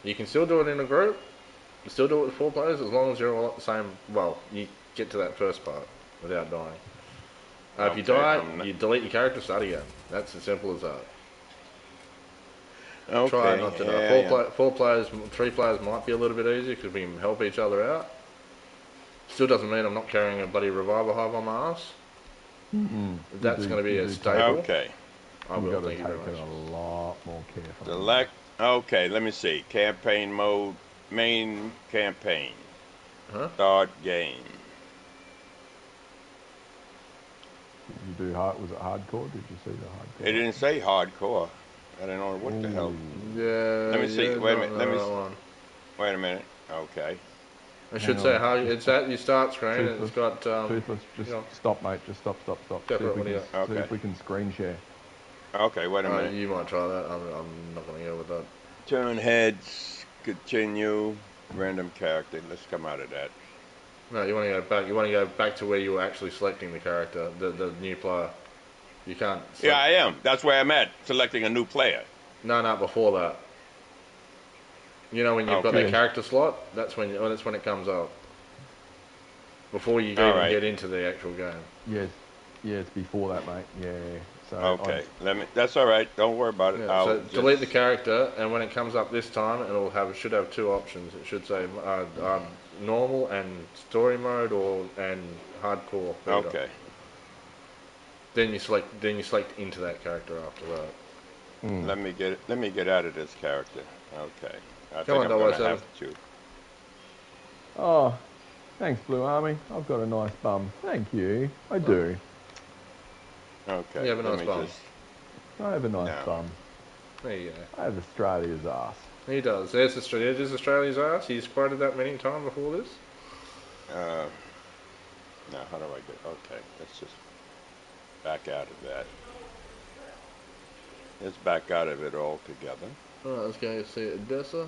You can still do it in a group, you still do it with four players as long as you're all at the same. Well, you get to that first part without dying. Uh, if you die, you delete your character, start again. That's as simple as that. Okay. Try not to die. yeah, Four, yeah. Play, four players, three players might be a little bit easier because we can help each other out. Still doesn't mean I'm not carrying a bloody revival hive on my ass. Mm-mm. If that's You do- going to be you a do staple, Okay. I You've will. got to take it much. a lot more carefully. Select. Okay, let me see. Campaign mode. Main campaign. Huh? Start game. Did you do hard? Was it hardcore? Did you see the hardcore? It didn't say hardcore. I don't know what the hell. Yeah. Let me see. yeah, Wait a not minute, let me that s- Wait a minute. Okay. I should Hang say on. how it's at your start screen. and It's Toothless. got um, Toothless, just yeah. stop, mate. Just stop, stop, stop. Go see, if we can, do you see if we can screen share. Okay, wait a uh, minute. you might try that. I'm, I'm not going to go with that. Turn heads. Continue. Random character. Let's come out of that. No, you want to go back. You want to go back to where you were actually selecting the character, the the new player. You can't. Select, Yeah, I am. That's where I'm at. Selecting a new player. No, no, before that. You know when you've got the character slot, that's when oh, that's when it comes up. Before you even right. get into the actual game. Yes, yeah, it's before that, mate. Yeah. So Okay. Let me. That's all right. Don't worry about it. Yeah, I'll so just- delete the character, and when it comes up this time, it'll have it should have two options. It should say uh, um, normal and story mode, or and hardcore. beta. Okay. Then you select then you select into that character after that. Mm. Let me get. Let me get out of this character. Okay. I Come think on, I'm gonna have to. Oh, thanks, Blue Army. I've got a nice bum. Thank you. I do. Okay. You have a nice bum. just- I have a nice Yeah. bum. There you go. I have Australia's ass. He does. There's Australia. There's Australia's ass. He's quoted that many times before this. Uh, now, how do I get? Okay, let's just back out of that. Let's back out of it altogether. Oh, Alright, let's go see it at Dessa.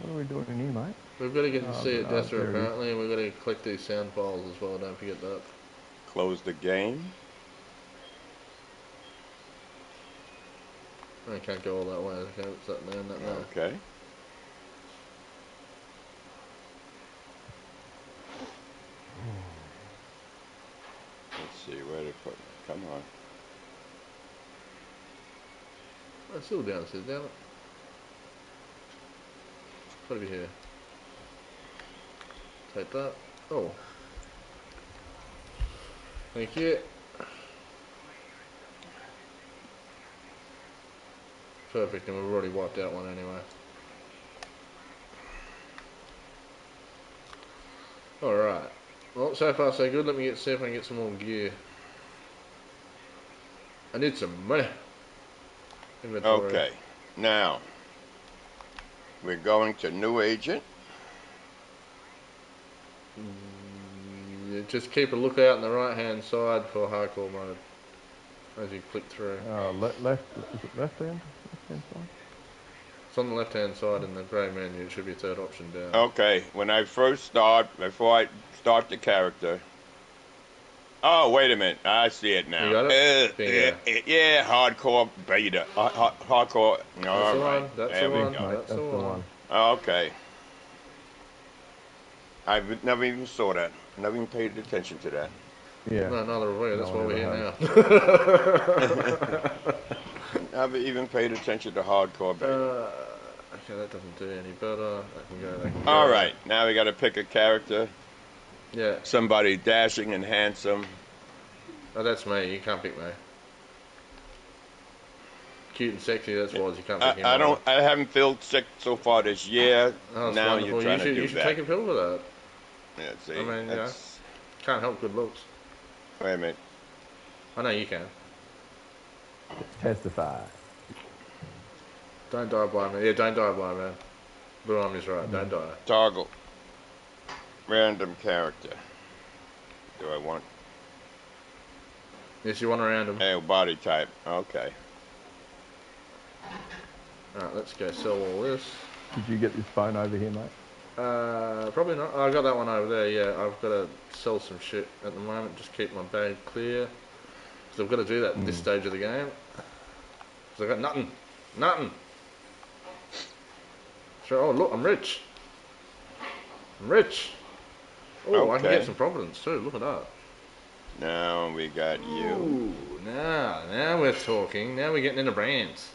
What are we doing in here, mate? We've got to get to Oh, see it oh, Dessa there it is. apparently, and we've got to collect these sound files as well. Don't forget that. Close the game. I can't go all that way. Okay, it's that man, that man. Okay. See where to put it. Come on. It's still downstairs, damn it. Got to be here. Take that. Oh. Thank you. Perfect, and we've already wiped out one anyway. Alright. Well, so far so good. Let me get see if I can get some more gear. I need some money. Inventory. Okay. Now, we're going to new agent. Yeah, just keep a lookout on the right hand side for hardcore mode as you click through. Uh, le- left, is it left hand? Left hand side? It's on the left hand side in the grey menu. It should be third option down. Okay. When I first start, before I start the character. Oh, wait a minute. I see it now. You got it? Uh, Bingo. yeah, yeah, hardcore beta. Uh, ha- hardcore. That's All the right. one, that's there the one. go. Mate, That's that's the the one. one. Okay. I've never even saw that. Never even paid attention to that. Yeah. No, neither have we. That's No why we're here ever now. Never even paid attention to hardcore beta. uh, okay, that doesn't do any better. That can go. That can go. All right, now we got to pick a character. Yeah. Somebody dashing and handsome. Oh, that's me. You can't pick me. Cute and sexy. That's why you can't pick him. I, I don't. I haven't felt sick so far this year. Oh, now wonderful. you're trying you should, to do you should that. take a pill for that. yeah, see, I mean, yeah. that's, Can't help good looks. wait a minute. I know you can. Testify. Don't die by me. Yeah, don't die by me. Blue Army's right. Don't die. Toggle. Random character. Do I want? Yes, you want around him. Oh, body type. Okay. Alright, let's go sell all this. Did you get this phone over here, mate? Uh, probably not. Oh, I got that one over there. Yeah, I've got to sell some shit at the moment. Just keep my bag clear. Because I've got to do that at this hmm. stage of the game. Because I've got nothing. Nothing. Sure. Oh, look, I'm rich. I'm rich. Oh, I can get some Providence too. Look at that. Now we got you. Ooh, now, now we're talking. Now we're getting into brands.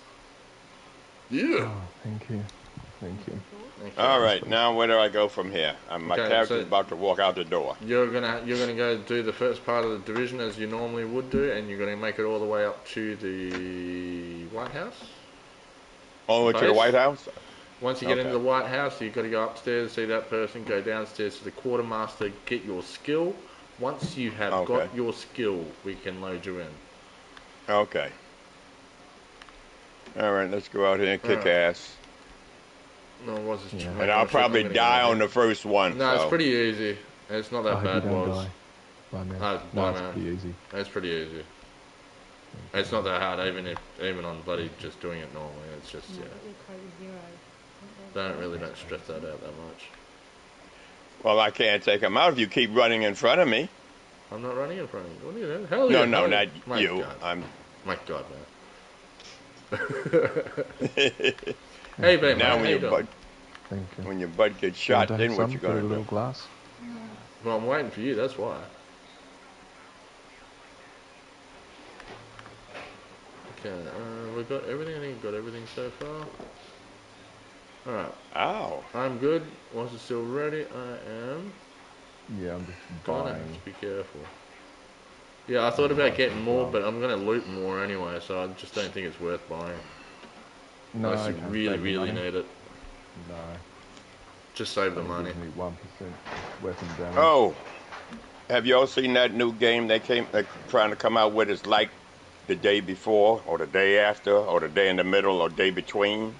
Oh, yeah. Oh, thank you. Thank you. Okay. All right, now where do I go from here? Um, my Okay, character's so- about to walk out the door. You're gonna you're gonna go do the first part of the division as you normally would do, and you're gonna make it all the way up to the White House. All the way to the Base? White House? Once you get into the White House, you've got to go upstairs, see that person, go downstairs to the quartermaster, get your skill. Once you have Okay. got your skill, we can load you in. Okay. All right, let's go out here and kick All right. ass. No, it was just Yeah. And I'll probably die on the first one. No, it's pretty easy. It's not that oh, hope you bad, don't die. Bye, man. Oh, no, bye, it's man. pretty easy. It's pretty easy. It's not that hard, even if even on bloody just doing it normally. It's just yeah. Don't really don't stress that out that much. Well, I can't take him out if you keep running in front of me. I'm not running in front of you. What are you doing? Hell No, yeah, no, hell not yeah. My you. God. I'm. My God, man. hey, babe. now how when you your doing? butt Thank you. when your butt gets shot, want to have then what some? you gonna do? a little do? glass? Well, I'm waiting for you. That's why. Okay, uh, we've got everything. I think we've got everything so far. All right, Ow! I'm good. Once it's still ready? I am. Yeah, I'm just Gonna buying. have to be careful. Yeah, I thought about getting more, but I'm gonna loot more anyway, so I just don't think it's worth buying. No, Unless I you can't really, save really need it. No. Just save the money. one percent weapon damage. Oh, have you all seen that new game they came? They're trying to come out with. It's like the day before, or the day after, or the day in the middle, or day between.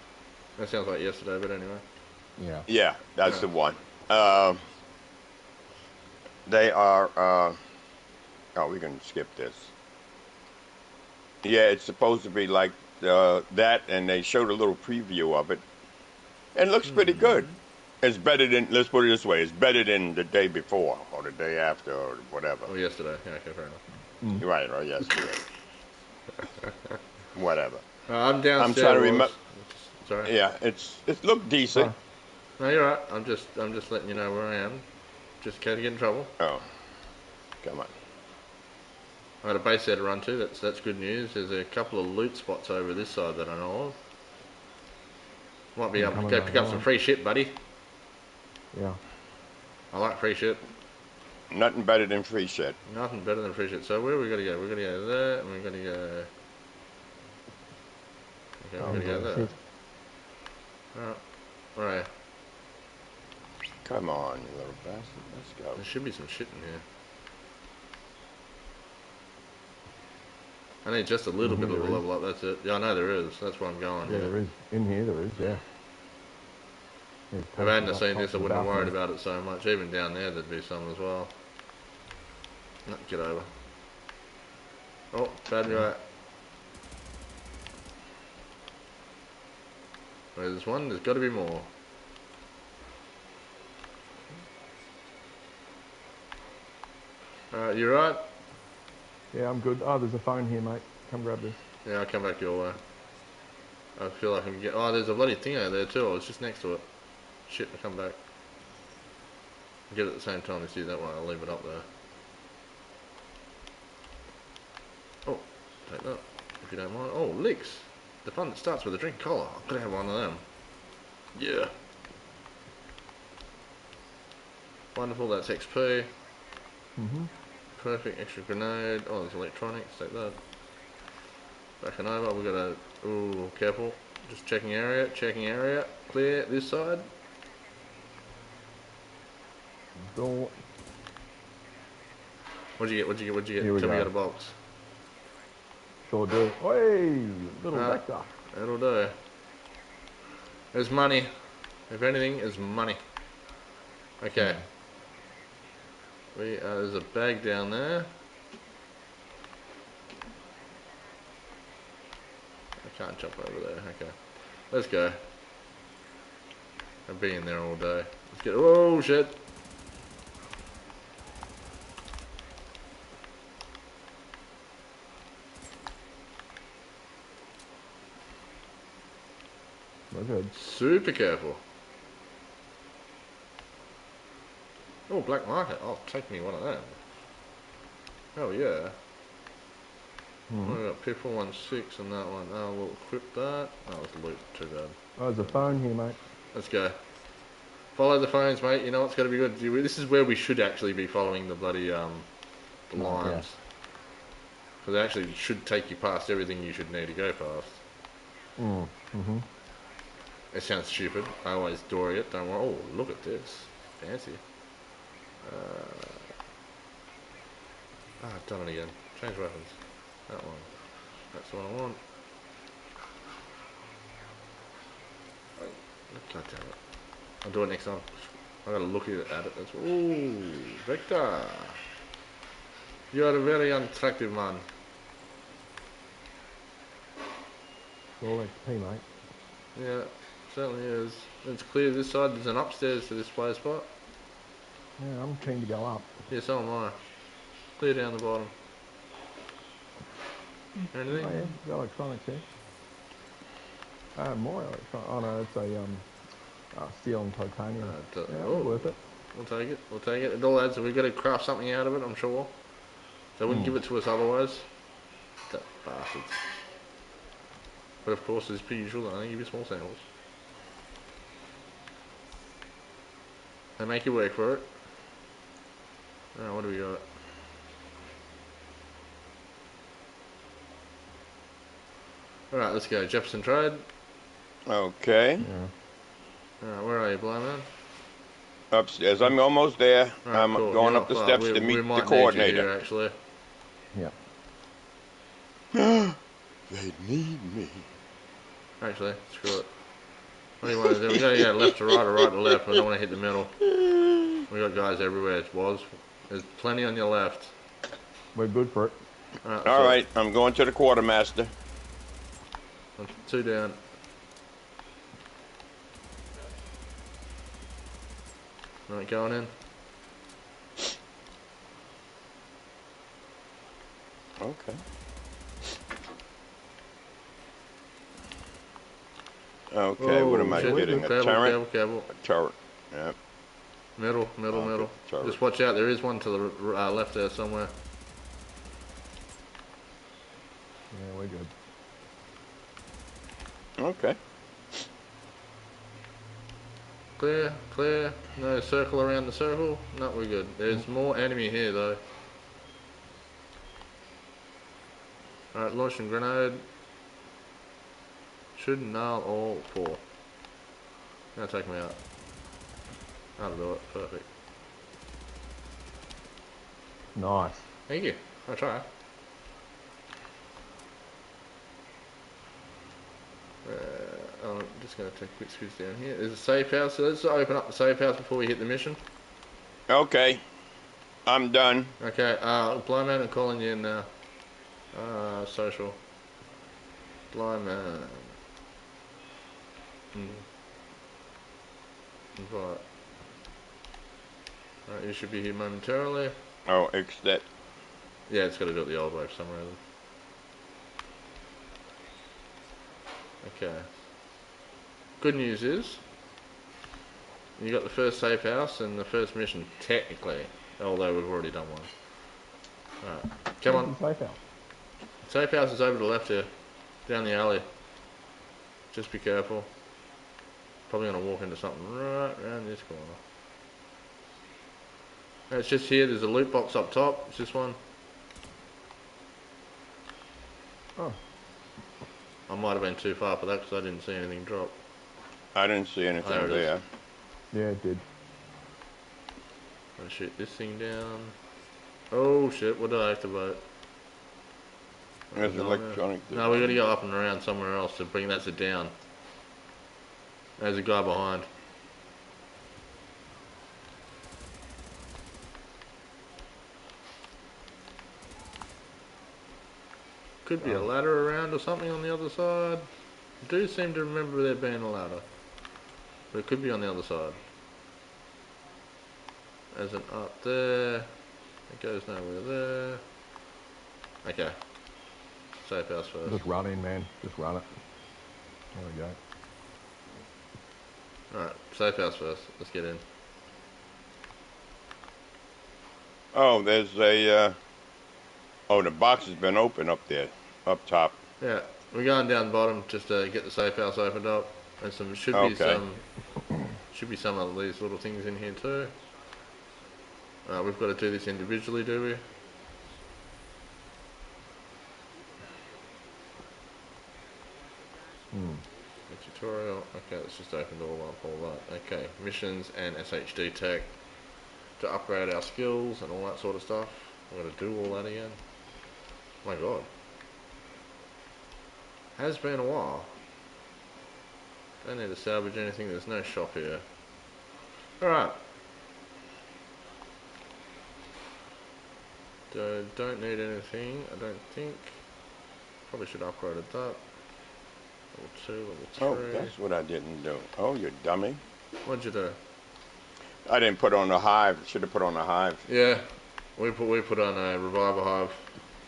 That sounds like yesterday, but anyway. Yeah. Yeah, that's Yeah. the one. Um they are. Uh, oh, we can skip this. Yeah, it's supposed to be like uh, that, and they showed a little preview of it, and it looks pretty good. It's better than. Let's put it this way: it's better than the day before, or the day after, or whatever. Oh, yesterday. Yeah, okay, fair enough. Right, right, yes, whatever. Uh, I'm downstairs. I'm trying to Ross. remem- Sorry. Yeah, it's it looked decent. No, you're right. I'm just, I'm just letting you know where I am. Just in case I get in trouble. Oh, come on. I got a base there to run to. That's that's good news. There's a couple of loot spots over this side that I know of. Might be Yeah, able to go pick up come some free shit, buddy. Yeah. I like free shit. Nothing better than free shit. Nothing better than free shit. So where we going to go? We're going to go there, and we got to go. Okay, Oh, we got to go that's there. it. Alright. Alright. Come on, you little bastard. Let's go. There should be some shit in here. I need just a little bit of a is. level up. That's it. Yeah, I know there is. That's where I'm going. Yeah, Yeah. there is. In here, there is. Yeah. Yeah, If I hadn't have seen this, I wouldn't have worried about it so much. Even down there, there'd be some as well. No, get over. Oh, bad guy. Wait, there's one. There's got to be more. Alright, you right? Yeah, I'm good. Oh, there's a phone here, mate. Come grab this. Yeah, I'll come back your way. I feel like I'm getting... Oh, there's a bloody thing over there too. I was just next to it. Shit, I'll come back. I'll get it at the same time as you. That way, I'll leave it up there. Oh, take that if you don't mind. Oh, licks. The fun that starts with a drink cola. I could have one of them. Yeah. Wonderful. That's XP. Mm-hmm. Perfect. Extra grenade. Oh, there's electronics. Take that. Backing over. We got a. Ooh, careful. Just checking area. Checking area. Clear. This side. Door. What'd you get? What'd you get? What'd you get? Here we Tell me you go. got a box. Sure do. Hey, little Uh, vector. That'll do. There's money. If anything, is money. Okay. We uh, there's a bag down there. I can't jump over there. Okay. Let's go. I've been in there all day. Let's get. Oh shit! We're good. Super careful. Oh, black market. I'll take me one of them. Oh yeah. Hmm. We got P four one six and that one. Oh, we'll equip that. Oh, it's loot. Too bad. Oh, there's a phone here, mate. Let's go. Follow the phones, mate. You know what's going to be good. This is where we should actually be following the bloody um, the Oh, yeah. lines. Because they actually should take you past everything you should need to go past. Mm. Mm-hmm. It sounds stupid. I always dory it. Don't worry. Oh, look at this. Fancy. Uh, ah, I've done it again. Change weapons. That one. That's the one I want. Oh, God damn it. I'll do it next time. I gotta look at it. That's ooh, Victor. You are a very unattractive man. All XP, mate. Yeah, certainly is. It's clear this side. There's an upstairs to this play spot. Yeah, I'm keen to go up. Yeah, so am I. Clear down the bottom. Oh, Anything? yeah, got electronics here. Uh, more electronics. Oh, no, it's a um, uh, steel and titanium. Uh, yeah, oh. worth it. We'll take it. We'll take it. It all adds. We've got to craft something out of it, I'm sure. They wouldn't Hmm. give it to us otherwise. That bastards. But of course, as per usual, they only give you small samples. They make you work for it. Now, what do we got? Alright, let's go. Jefferson Trade. Okay. Yeah. Alright, where are you, blind man? Upstairs. I'm almost there. Alright, I'm cool. going You're up the not far. steps We- to we meet the might need you coordinator. here, actually. Yeah. They need me. Actually, screw it. What do you want to do? We gotta go left to right or right to left. We don't want to hit the middle. We got guys everywhere. It was. There's plenty on your left. We're good for it. Alright, All so- right, I'm going to the quartermaster. Two down. Alright, going in. Okay. Okay, what am I getting? A Careful, turret? careful, careful. A turret. Yeah. Middle, middle, Okay, middle. turret. Just watch out. There is one to the r- uh, left there somewhere. Yeah, we're good. Okay. Clear, clear. No circle around the circle. No, we're good. Mm. There's more enemy here though. Alright, launching grenade. Should nail all four. Now take me out. That'll do it. Perfect. Nice. Thank you. I'll try. Uh, I'm just going to take a quick squeeze down here. There's a safe house. So let's open up the safe house before we hit the mission. Okay. I'm done. Okay, uh, blind man, I'm calling you in now. Uh, social. Blind man. Hmm. Invite. Alright, you should be here momentarily. Oh, X that. Yeah, it's got to do it the old way for some reason. Okay. Good news is, you got the first safe house and the first mission, technically, although we've already done one. Alright, come on. Safe house. Safe house is over to the left here, down the alley. Just be careful. Probably gonna walk into something right around this corner. No, It's just here, there's a loot box up top, it's this one. Oh. I might have been too far for that because I didn't see anything drop. I didn't see anything it is. there. Yeah, it did. Gonna shoot this thing down. Oh shit, what did I activate? There's No, electronic. No, we gotta go up and around somewhere else to bring that to down. There's a guy behind. Could be a Oh. ladder around or something on the other side. I do seem to remember there being a ladder. But it could be on the other side. There's an up there. It goes nowhere there. Okay. Safe house first. Just run in, man. Just run it. There we go. Alright, safe house first. Let's get in. Oh, there's a. Uh, oh, the box has been open up there, up top. Yeah, we're going down the bottom just to get the safe house opened up. And some should be some should be some of these little things in here too. Uh, we've got to do this individually, do we? Hmm. The tutorial. Okay, let's just open it all up, all that. Okay, missions and SHD tech to upgrade our skills and all that sort of stuff. We're gonna do all that again. My God, has been a while. Don't need to salvage anything. There's no shop here. All right. Do, don't need anything. I don't think. Probably should have upgraded that. Level two, level three. Oh, that's what I didn't do. Oh, you dummy. What'd you do? I didn't put on a hive. Should have put on a hive. Yeah, we put we put on a revival hive.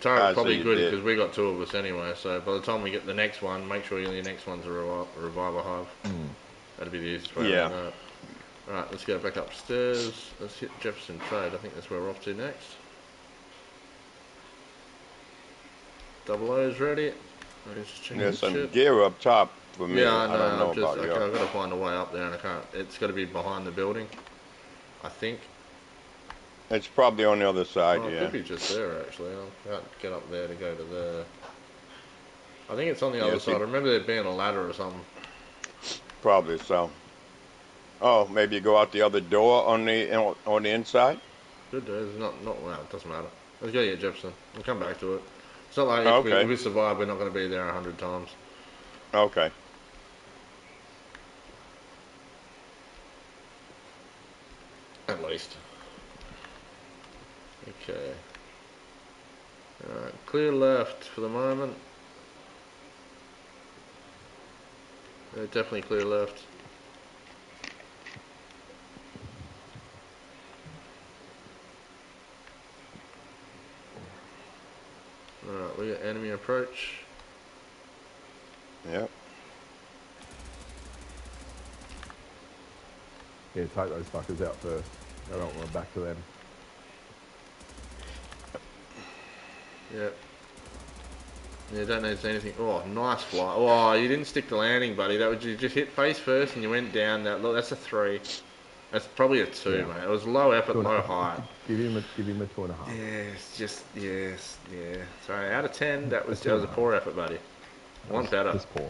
Ah, so probably you good because we got two of us anyway. So by the time we get the next one, make sure your next one's a revi- revival hive. Mm. That'd be the easiest way Yeah. All right, let's go back upstairs. Let's hit Jefferson Trade. I think that's where we're off to next. Double O's ready. Let's just check There's some gear up top for me. Yeah, I know. I don't know just, about I, you. have got to find a way up there, and I can't. It's got to be behind the building. I think. It's probably on the other side. Oh, it yeah. could be just there actually. I can't get up there to go to there. I think it's on the Yeah, other side. I remember there being a ladder or something. Probably so. Oh, maybe you go out the other door on the on the inside. Good day. It's not not well. It doesn't matter. Let's go get Jefferson. We'll come back to it. It's not like if, we, if we survive, we're not going to be there a hundred times. Okay. At least. Okay. Alright, clear left for the moment. Yeah, definitely clear left. Alright, we got enemy approach. Yep. Yeah, take those fuckers out first. I don't want to back to them. Yep. Yeah, don't need to see anything. Oh, nice fly. Oh, you didn't stick the landing, buddy. That was you just hit face first and you went down. That look, that's a three. That's probably a two, Yeah. mate. It was low effort, low height. Give him a give him a two and a half. Yes, just yes, yeah. Sorry, out of ten, that was that was a poor effort, buddy. One better. Just poor.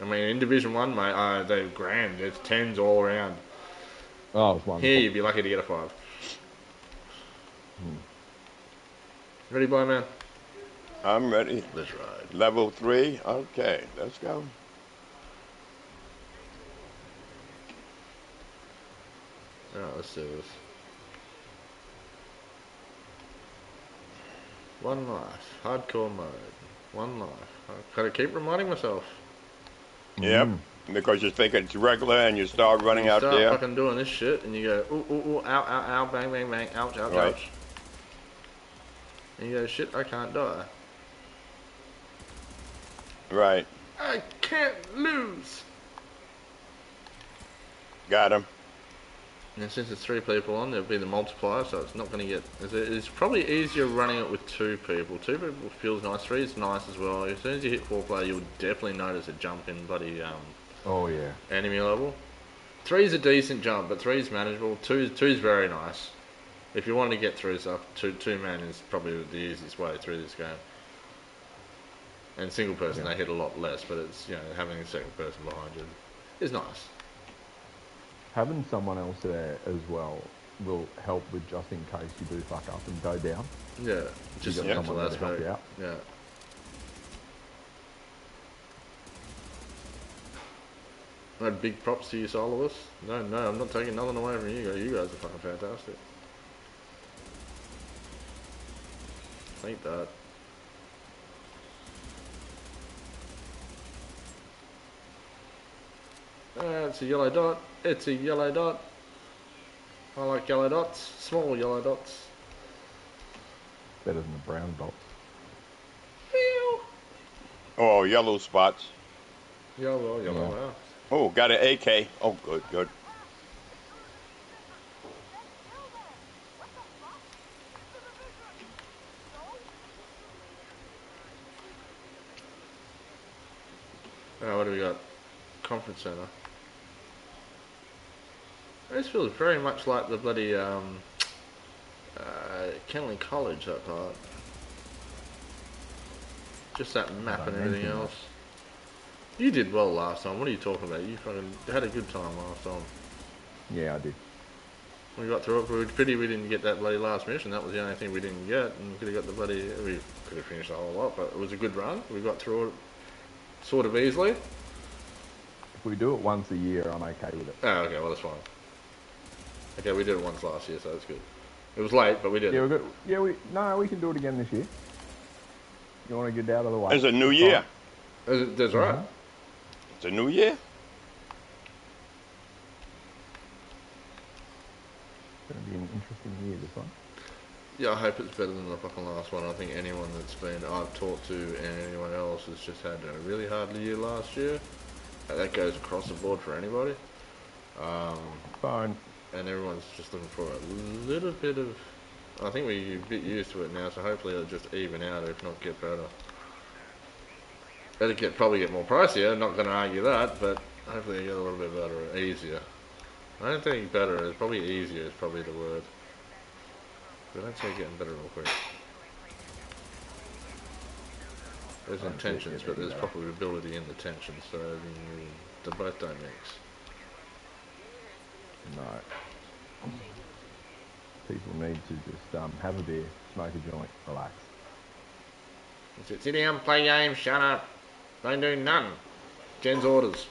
I mean, in Division One, mate, uh, they're grand. There's tens all around. Oh, it was wonderful. Here, you'd be lucky to get a five. Hmm. Ready, boy, man? I'm ready. Let's ride. Level three. Okay, let's go. Alright, let's do this. One life. Hardcore mode. One life. I've got to keep reminding myself. Yep. Mm. Because you think it's regular and you start running You out start there. fucking doing this shit and you go, ooh, ooh, ooh, ow, ow, ow, bang, bang, bang, ouch, ouch, Right. ouch. And you go, shit, I can't die. Right. I can't lose. Got him. And since it's three people on, there'll be the multiplier, so it's not going to get. It's, it's probably easier running it with two people. Two people feels nice. Three is nice as well. As soon as you hit four player, you'll definitely notice a jump in bloody um, Oh yeah. enemy level. Three is a decent jump, but three is manageable. Two two is very nice. If you want to get through stuff, two two man is probably the easiest way through this game. And single person, Yeah. they hit a lot less, but it's you know having a second person behind you is nice. Having someone else there as well will help with just in case you do fuck up and go down. Yeah, just mental someone to help you out. Yeah. No big props to you, Solidus. No, no, I'm not taking nothing away from you guys. You guys are fucking fantastic. Think that. Uh, it's a yellow dot. It's a yellow dot. I like yellow dots. Small yellow dots. Better than the brown dots. Pew. Oh, yellow spots. Yellow, yellow, Yeah. wow. Oh, got an AK. Oh, good, good. What do we got? Conference Centre. This feels very much like the bloody um, uh, Kenly College, that part. Just that map and everything mention that. else. You did well last time. What are you talking about? You fucking had a good time last time. Yeah, I did. We got through it. We were pity we didn't get that bloody last mission. That was the only thing we didn't get, and we could have got the bloody. We could have finished the whole lot, but it was a good run. We got through it sort of easily. If we do it once a year, I'm okay with it. Oh, okay, well that's fine. Okay, we did it once last year, so that's good. It was late, but we did. Yeah, it. we got. Yeah, we no, we can do it again this year. You want to get out of the way? Uh-huh. It's a new year. That's, that's right. It's a new year. It's going to be an interesting year this one. Yeah, I hope it's better than the fucking last one. I think anyone that's been I've talked to and anyone else has just had a really hard year last year. That goes across the board for anybody. Um, Fine. and everyone's just looking for a little bit of. I think we're a bit used to it now, so hopefully it'll just even out, if not get better. It'll get probably get more pricier. I'm not going to argue that, but hopefully it'll get a little bit better, easier. I don't think better is probably easier is probably the word. But I don't getting better real quick. There's I don't see it intentions, but there's better. probability in the tensions, so they both don't mix. No. People need to just um, have a beer, smoke a joint, relax. That's. Sit down, play games, shut up. Don't do none. Jen's orders.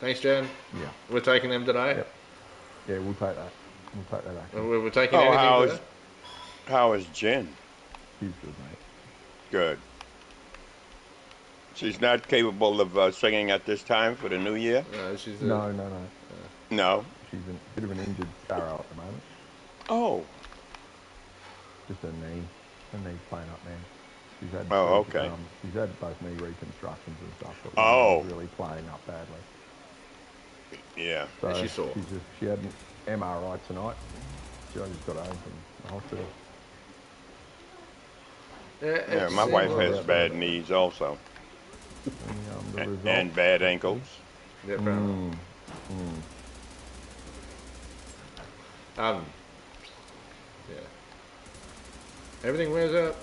Thanks, Jen. Yeah. We're taking them today. Yep. Yeah, we'll take that. We'll take that action. We're, we're taking Oh, anything how today. is how is Jen? She's good, mate. Good. She's not capable of uh, singing at this time for the new year. No, she's uh, No, no, no. No. She's a bit of an injured sparrow at the moment. Oh. Just her knee. Her knee's playing up man. She's had Oh, surgery, okay. Um, she's had both knee reconstructions and stuff. But Oh. really playing up badly. Yeah. So Is she sore? she's just, she had an MRI tonight. She only just got home from the hospital. Yeah, Yeah. My wife has that- bad knees also, And, um, the and, and bad ankles. Yeah. Mm, mm. Um, yeah. Everything wears out.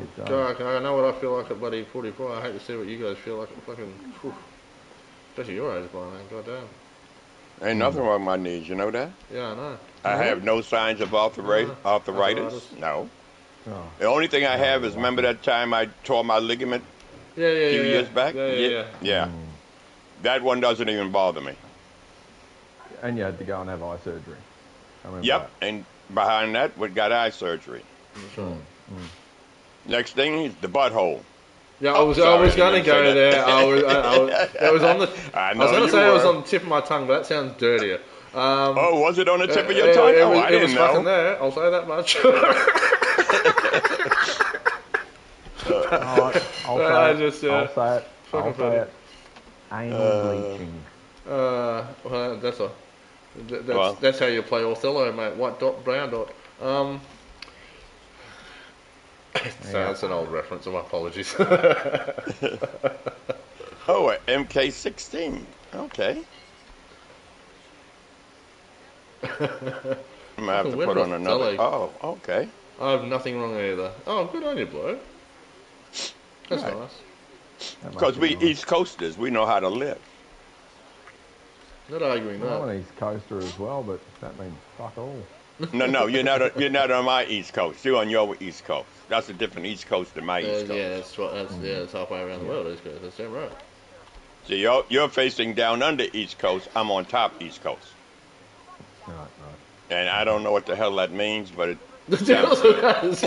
It, God, I know what I feel like at bloody 44. I hate to see what you guys feel like at fucking. Whew. Especially your age, blind man. Goddamn. Ain't nothing wrong with my knees. You know that? Yeah, I know. I have no signs of arthritis. Uh, Arthritis? arthritis. No. Oh, The only thing I have is remember that time I tore my ligament Yeah, yeah, a few yeah. years back? Yeah, yeah, yeah. Yeah. Mm. That one doesn't even bother me. and you had to go and have eye surgery. I remember Yep. that. And behind that, we got eye surgery. That's right. Next thing is the butthole. Yeah, I Oh, was I sorry, was going to go that. there. I was, I, I was, that was on the. I I was going to say it was on the tip of my tongue, but that sounds dirtier. Um, Oh, was it on the tip of uh, your yeah, tongue? Uh, it, oh, was, I it didn't fucking know. there. I'll say that much. All right, I'll say I it. just, uh, I'll say it. fucking I'll funny. say it. Anal Uh, bleaching. uh, well, that's a. that- That's, Well. that's how you play Othello, mate. White dot, brown dot. Um, so Yeah. that's an old reference. My apologies. Oh, a MK16. Okay. I'm gonna have to put on another. Sully? Oh, okay. I have nothing wrong either. Oh, good on you, bloke. That's Right. nice. Because we nice. East Coasters, we know how to live. Not arguing I'm an East Coaster as well, but that means fuck all. No, no, you're not. You're not on my East Coast. You're on your East Coast. That's a different East Coast than my Uh, East Coast. yeah, that's what. That's, yeah, that's halfway around the world. That's good. That's damn right. So you're you're facing down under East Coast. I'm on top East Coast, Right, right. and I don't know what the hell that means, but it, It also does.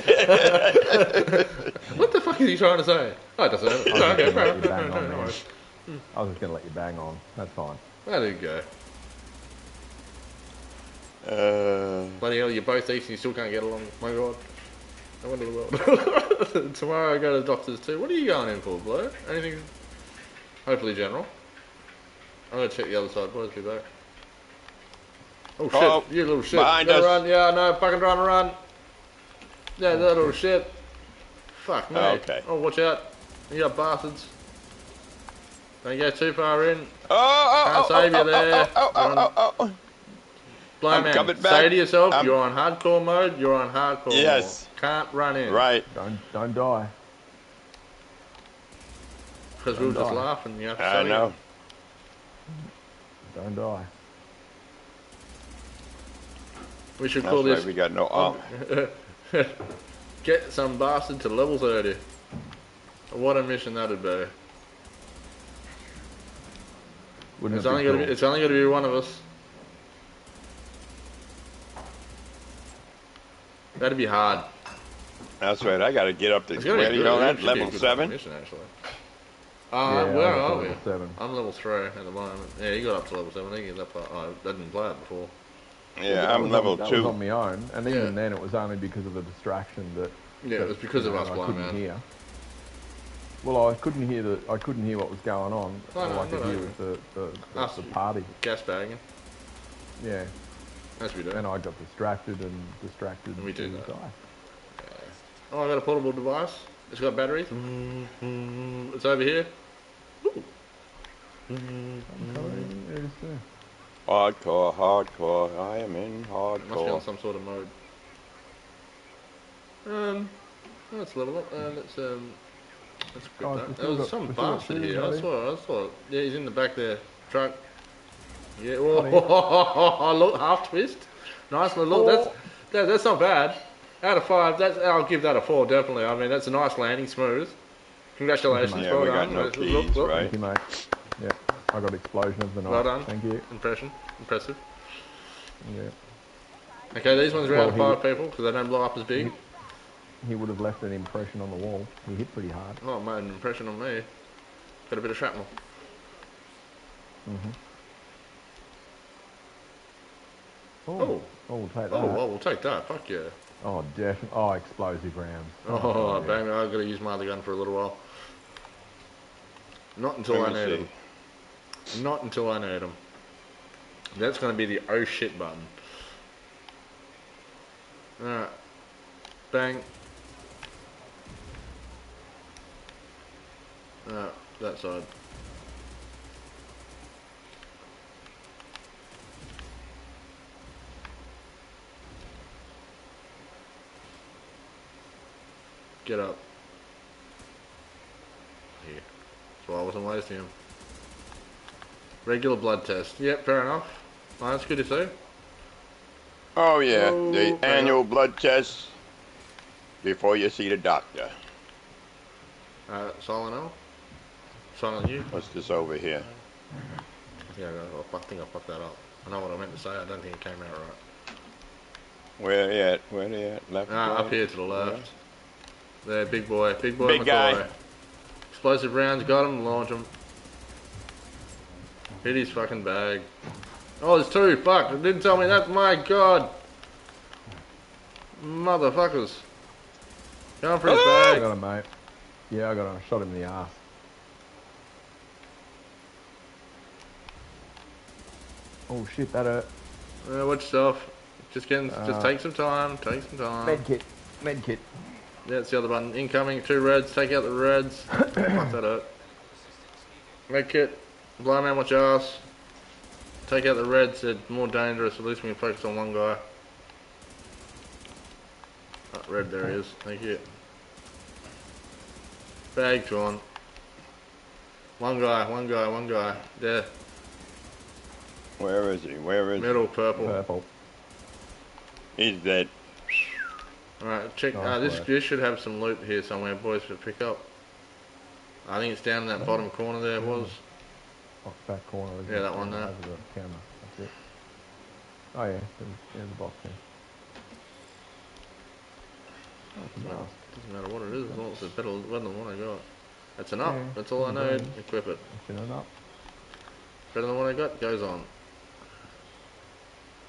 what the fuck is he trying to say? Oh, it doesn't. I was Okay, just fair gonna let enough. you Fair bang on, No I was just going to let you bang on. That's fine. There you go. uh, Bloody hell, you're both east and you still can't get along. My god. I wonder to the world. Tomorrow I go to the doctors too. What are you going in for, bloke? Anything? Hopefully general. I'm gonna check the other side, boys. Be back. Oh shit! Oh, you little shit! behind Gotta us. run! Yeah, no, fucking trying to run. Yeah, that little shit. Fuck me. Oh, okay. Oh, watch out! You got bastards. Don't go too far in. Oh, oh, oh Can't oh, save oh, you there. Oh, oh, oh, oh, oh. Blind I'm man, coming say to yourself, I'm- you're on hardcore mode, you're on hardcore Yes. mode. Can't run in. Right. Don't don't die. Because we were Don't just laughing. You have to I say it. know. Don't die. We should That's call right. this We got no arm. Get some bastard to level 30. What a mission that'd be. Wouldn't It's it be only, gonna be, it's only gonna be one of us. That'd be hard. That's right. I got to get up to It's gonna where be you good. know It that should be a level seven. Mission, actually. Yeah, Uh, I'm are we? Seven. I'm level 3 at the moment. Yeah, you got up to level 7. I think you that far. Oh, I didn't play it before. Yeah, I'm was level on, that was on my own, and even Yeah. then it was only because of the distraction that. Yeah, that, it was because you of us, I blind couldn't man. hear. Well, I couldn't hear the. I couldn't hear what was going on. Oh, All no, I could no, hear no. was the the, the, Us. the party. Gas bagging. Yeah, As we do. and I got distracted and distracted. And we do to that. die. Oh, I got a portable device. It's got batteries. It's over here. Ooh. Hardcore, hardcore. I am in hardcore. Must be on some sort of mode. Um, let's level up. Uh, let's um, let's equip Oh, that. There was got- some we bastard here. I out saw. I saw. Yeah, he's in the back there. Truck. Yeah. Funny. Oh, look, half twist. Nice little look. That's that, that's not bad. Out of five, that's I'll give that a four definitely. I mean, that's a nice landing, smooth. Congratulations, Yeah, well we got no keys, look, look. right? Thank you, mate. Yeah, I got explosion of the night. Well done. Thank you. Impression, impressive. Yeah, Okay, these ones are out of Well, five people because they don't blow up as big. he would have left an impression on the wall. He hit pretty hard. Oh, made an impression on me. Got a bit of shrapnel. Mm-hmm. Oh. Oh, oh, we'll take that. Oh, well, we'll take that. Fuck yeah. Oh, definitely. Oh, explosive rounds. Oh, yeah. bang! I've got to use my other gun for a little while. Not until I need see. Not until I need them. That's going to be the oh shit button. Alright. Bang. Alright, that side. Get up. Here. So I wasn't wasting him. Regular blood test. Yep, fair enough. Oh, that's good to see. Oh yeah, Oh, the annual blood test before you see the doctor. Uh, silent L. Silent you? What's this over here? Yeah, I think I fucked that up. I know what I meant to say. I don't think it came out right. Where at? Where at? Left. Ah, right? up here to the left. There, big boy. Big boy Big guy. Explosive rounds, got him, launch him. Hit his fucking bag. Oh, there's two. Fuck, it didn't tell me that. My god. Motherfuckers. Going for his bag. I got him, mate. Yeah, I got him. I shot him in the ass. Oh shit, that hurt. Uh, watch yourself. Just getting, just Uh, take some time. Take some time. Med kit. Med kit. Yeah, it's the other button. Incoming, two reds. Take out the reds. Fuck that up. Make it. Blind man, watch your ass. Take out the reds. They're more dangerous. At least we can focus on one guy. Oh, red, there he is. Thank you. Bag drawn. One guy, one guy, one guy. There. Where is he? Where is Middle, purple. Purple. he? He's dead. Alright, check. Nice Uh, this, this should have some loot here somewhere, boys, to pick up. I think it's down in that bottom corner there, it was. Off the back corner. Yeah, that one there. Over the camera. That's it. Oh yeah, there's, the box there. Oh, Doesn't matter, doesn't matter what it is, as long as it's better better than what I got. That's enough. Yeah, That's all I no need. Equip it. Up. Better than what I got. Goes on.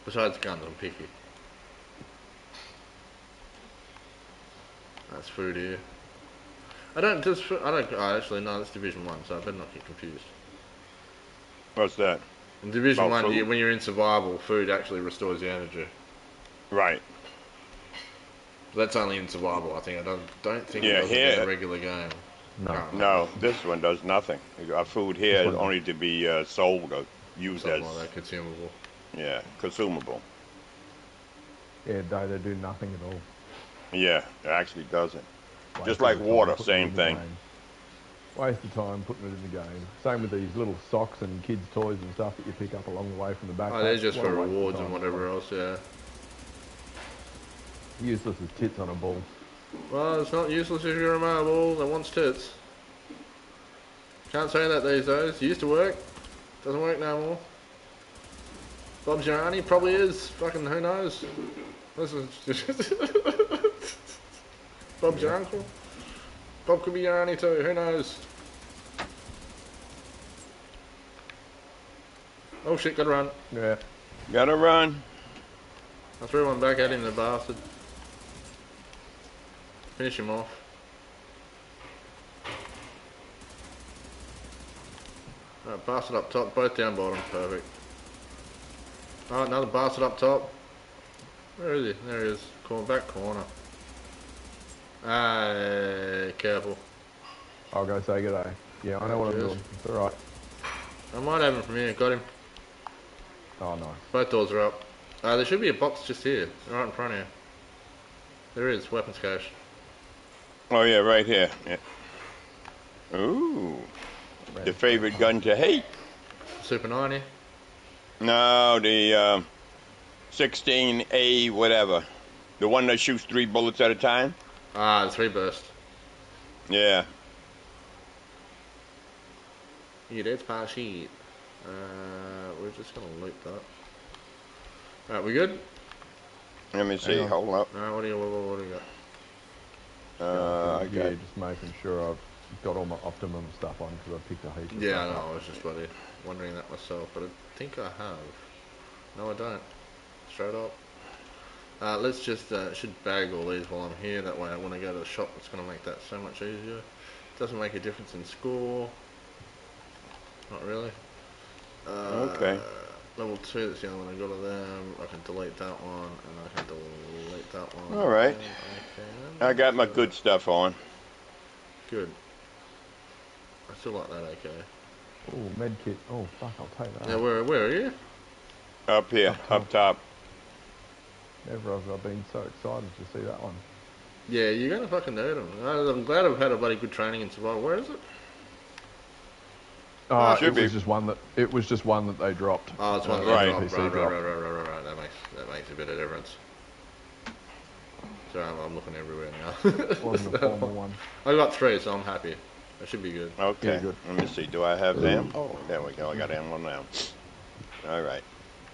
Besides guns, I'm picky. That's food here. I don't just. I don't. Oh, actually, no. That's Division One, so I better not get confused. What's that? In Division About One, you, when you're in survival, food actually restores your energy. Right. That's only in survival, I think. I don't don't think Yeah, it does it in here- a regular game. No. No, this one does nothing. Our food here This is one- only to be uh, sold or used Something as like that, consumable. yeah consumable. Yeah, they, they do nothing at all. Yeah, it actually doesn't. Waste Just like water, same it in the thing. game. Waste of time putting it in the game. Same with these little socks and kids' toys and stuff that you pick up along the way from the back. Oh, they're just for rewards and whatever else, yeah. Useless as tits on a ball. Well, it's not useless if you're a marble that wants tits. Can't say that these days. Used to work. Doesn't work no more. Bob's your auntie? Probably is. Fucking who knows? This is Bob's your uncle? Bob could be your auntie too. Who knows? Oh shit, gotta run. Yeah. Gotta run. I threw one back at him, the bastard. Finish him off. Alright, bastard up top, both down bottom, perfect. Alright, another bastard up top. Where is he? There he is. Corner, back corner. Ah, careful. I'll go say good day. Yeah, I know what I'm doing. It's alright. I might have him from here, got him. Oh, no. Both doors are up. Uh, there should be a box just here, right in front of you. There is, weapons cache. Oh yeah, right here. Yeah. Ooh, the favorite gun to hate. Super 90. No, the um, 16A whatever, the one that shoots three bullets at a time. Ah, the three burst. Yeah. Yeah, that's part sheet. Uh, we're just gonna loop that. Alright, we good? Let me see. Hold up. Alright, what do you what, what, what do you got? Uh, I yeah, just making sure I've got all my optimum stuff on because I picked a heap. of Yeah, I know, up. I was just bloody wondering that myself, but I think I have. No, I don't. Straight up. Uh, let's just, uh, should bag all these while I'm here, that way when I go to the shop it's gonna make that so much easier. Doesn't make a difference in score. Not really. Uh, Okay. Level 2, that's the only one I got of them. I can delete that one, and I can delete that one. All right. I can- I got my good stuff on. Good. I still like that okay. Oh, med kit. Oh, fuck, I'll take that. Yeah, where, where are you? Up here, up top. Never have I been so excited to see that one. Yeah, you're gonna fucking need them. I'm glad I've had a bloody good training in survival. Where is it? Oh, should it was just one that it was just one that they dropped. Oh, it's one Uh, that Right. dropped. Right, right, right, right, right, right, right. That makes that makes a bit of difference. Sorry, I'm, I'm looking everywhere now. Wasn't a formal one. I got three, so I'm happy. That should be good. Okay. Yeah, good. Let me see. Do I have them? Oh, there we go. I got them one now. All right.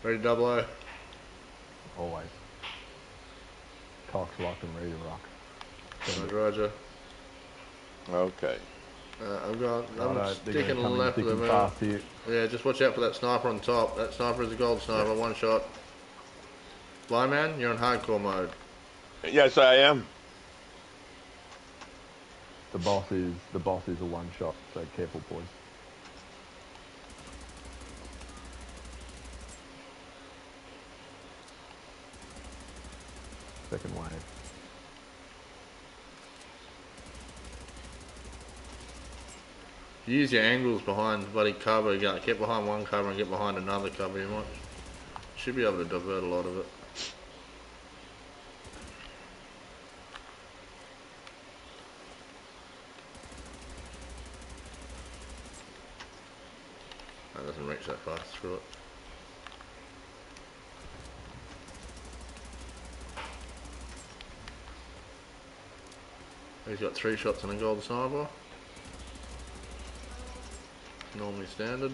Ready, double O. Always. Cock's locked and ready to rock. Roger, Roger. Okay. Uh, I've got. I'm Righto, they're gonna sticking come in left of thick the and map. Yeah, just watch out for that sniper on top. That sniper is a gold sniper. One shot. Blind man, you're in hardcore mode. Yes, I am. The boss is the boss is a one shot, so careful, boys. Second wave. Use your angles behind bloody cover. You get behind one cover and get behind another cover. You might should be able to divert a lot of it. That doesn't reach that fast. Screw it. He's got three shots and a gold sniper. Normally standard.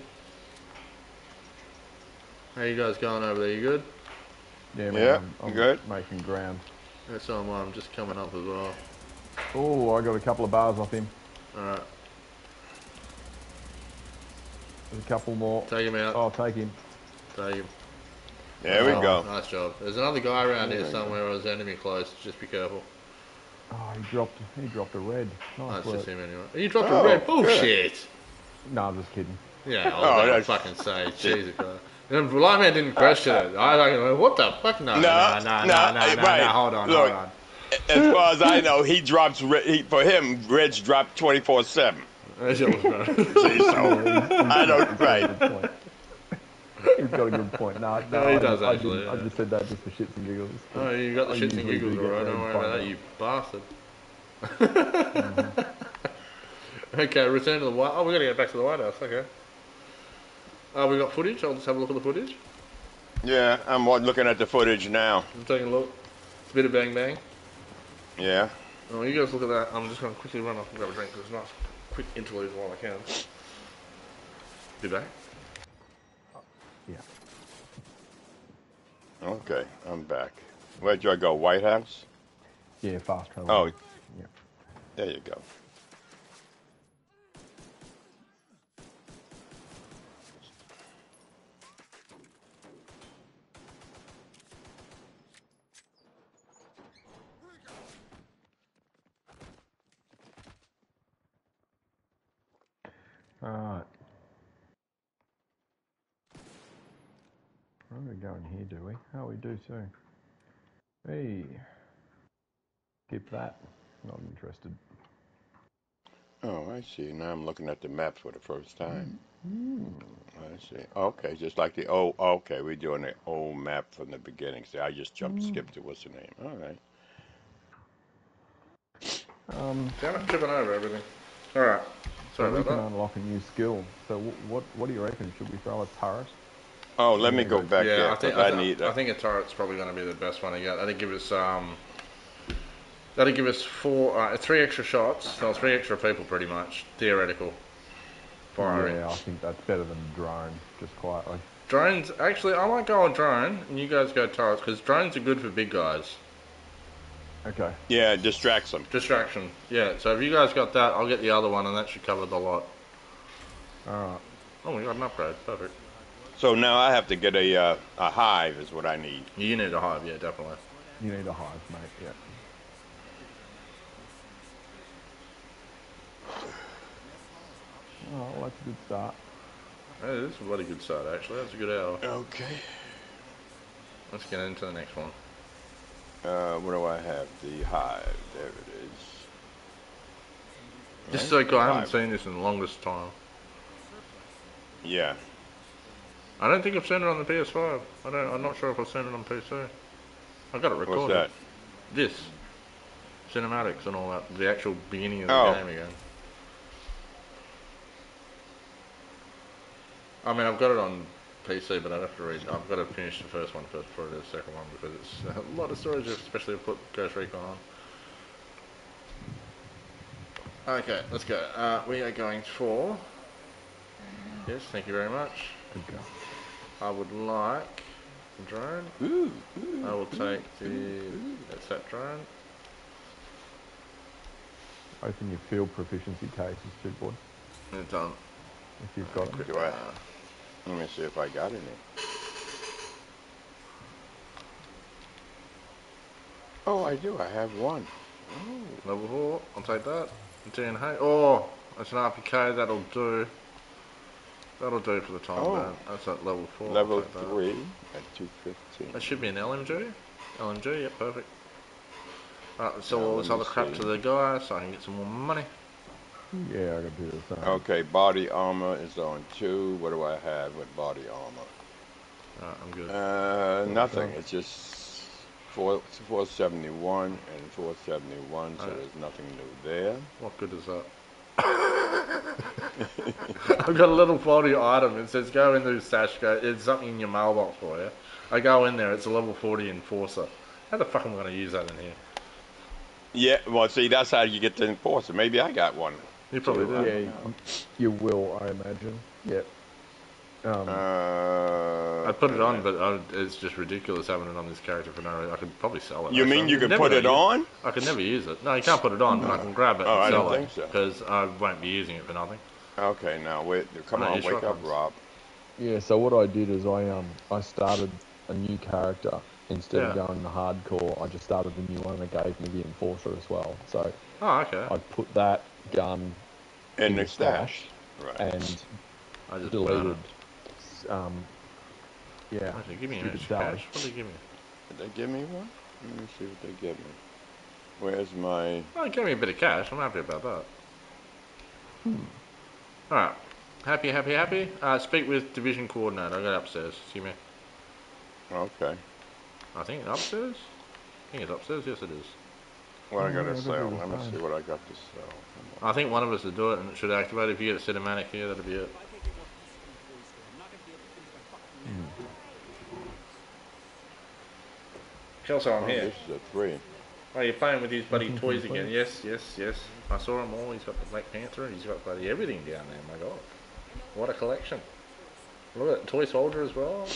How you guys going over there? You good? Yeah, man, Yeah, I'm, I'm good. making ground. That's all I'm, I'm just coming up as well. Oh, I got a couple of bars off him. Alright, There's a couple more. take him out. I'll take him. Take him. There we Oh, go. Nice job. There's another guy around There here we go. somewhere. Or his enemy close. Just be careful. Oh, he dropped. He dropped a red. Oh, Nice it's work. just him anyway. You dropped Oh, a red. good. Bullshit. No, I'm just kidding. Yeah, I Oh, was about to fucking say. Jesus Christ. And the blind man didn't question it. I like, what the fuck? No, no, No, no, no, no, no, no, right. no, hold on, Look. hold on. as far as I know, he drops. re- He, for him, Reds drop twenty four seven. That's your bro. See, so I don't. Right. He's got a good point. No, no, No, he I, does I, actually, didn't- I just said that just for shits and giggles. Oh, you got the I shits and giggles, do alright. Don't worry about that, you bastard. Mm-hmm. Okay, return to the White. Oh, we got to get back to the White House. Okay. Oh, we got footage. I'll just have a look at the footage. Yeah, I'm looking at the footage now. I'm taking a look. It's a bit of bang bang. Yeah. Oh, you guys look at that. I'm just going to quickly run off and grab a drink. There's a nice quick interlude while I can. Be back. Yeah. Okay, I'm back. Where'd you go? White House? Yeah, fast travel. Oh, Yeah. there you go. Alright. I'm going to go in here, do we? Oh, we do too. Hey. Skip that. Not interested. Oh, I see. Now I'm looking at the maps for the first time. Mm-hmm. Hmm, I see. Okay, just like the old. Okay, we're doing the old map from the beginning. See, I just jumped, mm. skipped it. what's the name? All right. Um, Damn it, tripping over everything. Alright. so Sorry we about can that. unlock a new skill. So what what do you reckon? Should we throw a turret? Oh, let me go back yeah, there I think, 'cause I, I, th- need. I think a turret's probably going to be the best one to get. That'll give us um, that'll give us four, uh, three extra shots. So three extra people, pretty much theoretical firing. Yeah, I think that's better than drone, just quietly. Drones, actually, I might go on drone, and you guys go turrets because drones are good for big guys. Okay. yeah, it distracts them. Distraction, yeah. So if you guys got that, I'll get the other one, and that should cover the lot. Alright. Oh, we got an upgrade. Perfect. So now I have to get a uh, a hive is what I need. You need a hive, yeah, definitely. You need a hive, mate, yeah. Oh, that's a good start. Hey, this is a bloody good start, actually. That's a good hour. Okay. Let's get into the next one. Uh, what do I have? The hive. There it is. Just Right, so cool. I haven't seen this in the longest time. Yeah. I don't think I've seen it on the PS5. I don't. I'm not sure if I've seen it on PC. I got it recorded. What's that? This cinematics and all that. The actual beginning of the Oh. game again. I mean, I've got it on PC, but I'd have to read. I've got to finish the first one first before I do the second one because it's a lot of storage, especially if I put Ghost Recon on. Okay, let's go. Uh, we are going for. Yes, thank you very much. Go. I would like a drone. Ooh. I will take the that's that drone. Open your field proficiency cases too, boy, it's done. if you've got it. Do I? Let me see if I got any. Oh, I do. I have one. Level four. I'll take that. Ten hay. Oh, that's an RPK. That'll do. That'll do for the time Oh. being. That's at level four. Level take that. three at two fifteen. That should be an LMG. LMG. Yep, perfect. Alright, let's sell all this other crap to the guy so I can get some more money. Yeah, I got to do the same. Okay, body armor is on two. What do I have with body armor? Alright, I'm good. Uh, nothing. It's just four four seventy one and four seventy one. So Alright. there's nothing new there. What good is that? I've got a little faulty item. It says go into stash. Go. It's something in your mailbox for you. I go in there. It's a level 40 enforcer. How the fuck am I going to use that in here? Yeah. Well, see, that's how you get the enforcer. Maybe I got one. You probably So, do. Yeah, you, you will, I imagine. Yep. Um, Uh, I put it on, but I, it's just ridiculous having it on this character for no reason. I could probably sell it. you mean you can never put it use on? I could never use it. No, you can't put it on, but I can grab it Oh, I and don't sell think it so. because I won't be using it for nothing. Okay, now wait. Come No, on, you wake up. Rob. yeah, so what I did is I um I started a new character instead of going the hardcore. I just started a new one and it gave me the enforcer as well. So Oh, okay. I put that gun In in the the stash. stash Right. and I just deleted. Um, yeah. Actually, give me an stupid extra cash. What do they give me? Did they give me one? Let me see what they give me. Where's my? Oh, they give me a bit of cash. I'm happy about that. Hmm. All right. Happy, happy, happy. Uh, speak with division coordinator. I got upstairs. See me. Okay. I think upstairs. I think it's upstairs. Yes, it is. What I gotta sell? Let me see what I got to sell. I think one of us will do it, and it should activate. If you get a cinematic here, that'll be it. Hmm. Kelso, I'm Oh, here. This is a three. Oh, you're playing with his bloody toys again. Yes, yes, yes. I saw him all. He's got the Black Panther. and He's got bloody everything down there. My God, what a collection! Look at toy soldier as well.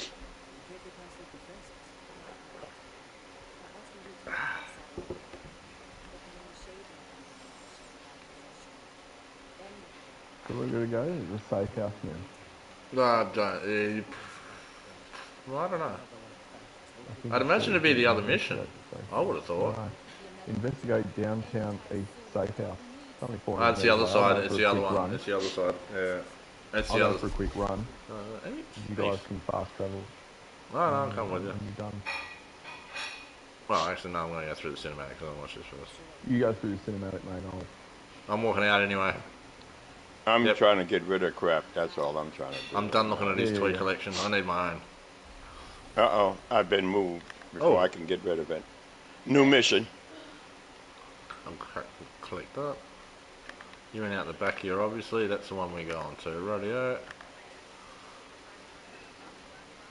So we're gonna go to the safe house now. No, I don't. Uh, well, I don't know. I I'd imagine it'd be the other mission. I would have thought. Right. Investigate downtown east safe house. Only four Oh, it's the other side. It's the other one. Run. It's the other side. Yeah. That's I'll the go other. for a quick run. Uh, any- You guys can fast travel. No, no, I'll come with you. you're done. Well, actually, no. I'm going to go through the cinematic. because I'm watch this first. You go through the cinematic, mate. I'll I'm walking out anyway. I'm Yep. trying to get rid of crap. That's all I'm trying to do. I'm done looking at his Yeah, toy yeah. collection. I need my own. Uh oh, I've been moved before Oh. I can get rid of it. New mission. I'm crack collect that. You went out the back here, obviously. That's the one we're going to. Radio.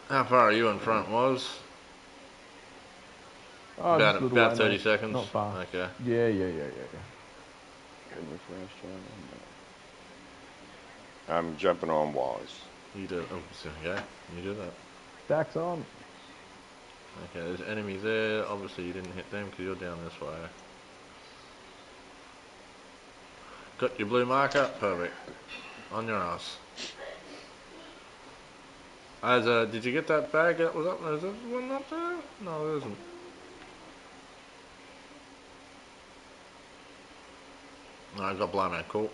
How far are you in front, was? Oh, about just a little about way, 30 mate. seconds. Not far. Okay. Yeah, yeah, yeah, yeah, yeah. Can you flash channel? No. I'm jumping on walls. You do. Oh, so- okay. You do that. Stacks on. Okay. There's enemies there. Obviously, you didn't hit them because you're down this way. Got your blue marker. Perfect. On your ass. As uh, did you get that bag that was up there? Is there one up there? No, there isn't. No, I got blind man. Cool.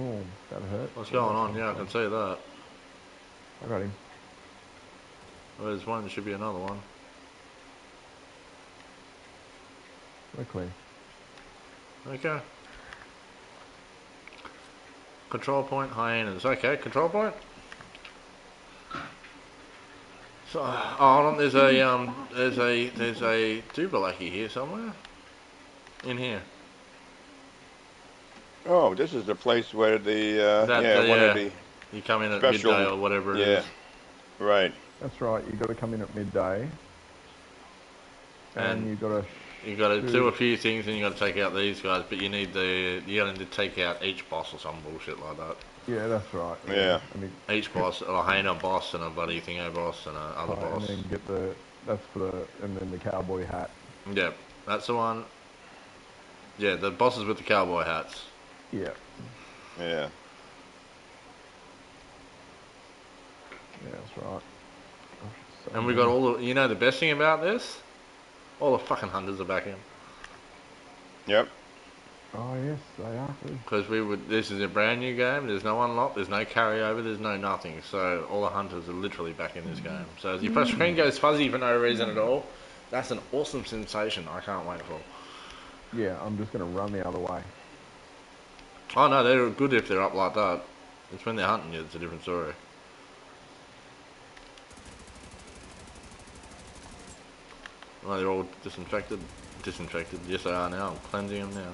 Oh, that hurt. What's going on? Yeah, I can see that. I got him. There's one. There should be another one. We're clear. Okay. Control point hyenas. Okay, control point. So, oh, hold on. There's a um. There's a there's a Dubalaki here somewhere. In here. Oh, this is the place where the uh, That- yeah the, one uh, of the You come in at Special- midday or whatever it is. yeah right. That's right. You got to come in at midday, and, And- you got to. You got to do a few things, and you got to take out these guys. But you need the you got to take out each boss or some bullshit like that. Yeah, that's right. Yeah. And, you, Each boss, a hyena boss, and a bloody thingo boss, and a other right, and boss. then get the. That's for the. And then the cowboy hat. Yeah, that's the one. Yeah, the bosses with the cowboy hats. Yeah. Yeah. Yeah, that's right. Gosh, so And we got all the. You know the best thing about this? All the fucking hunters are back in. Yep. Oh yes, they are. Because we would. This is a brand new game. There's no unlock. There's no carryover. There's no nothing. So all the hunters are literally back in this game. So if your screen goes fuzzy for no reason at all, that's an awesome sensation. I can't wait for. Yeah, I'm just gonna run the other way. Oh no, they're good if they're up like that. It's when they're hunting you. It's a different story. Oh, they're all disinfected. Disinfected. Yes, they are now. I'm cleansing them now.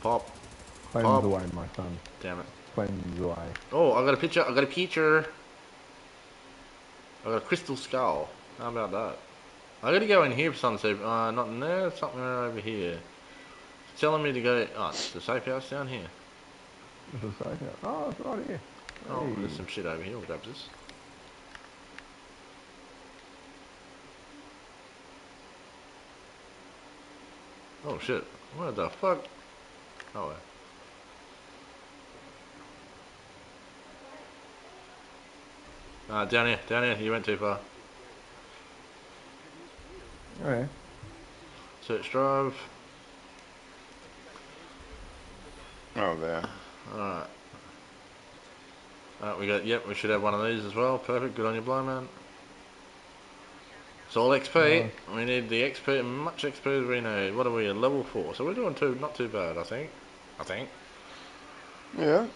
Pop. Cleanse Bob. away, my son. Damn it. Cleanse away. Oh, I got a picture. I got a picture. I got a crystal skull. How about that? I got to go in here for something. Uh, not in there. Something over here. Telling me to go. Oh, it's the safe house down here. Is safe house. Oh, it's right here. Oh, Hey. there's some shit over here. We'll grab this. Oh shit. What the fuck? Oh well. Uh, down here, down here, you went too far. Alright. Search drive. Oh, there. Alright. Alright, we got, yep, we should have one of these as well. Perfect, good on you, blind man. It's all XP. We need the XP, much XP as we need. What are we at level four? So we're doing too, not too bad, I think. I think. Yeah.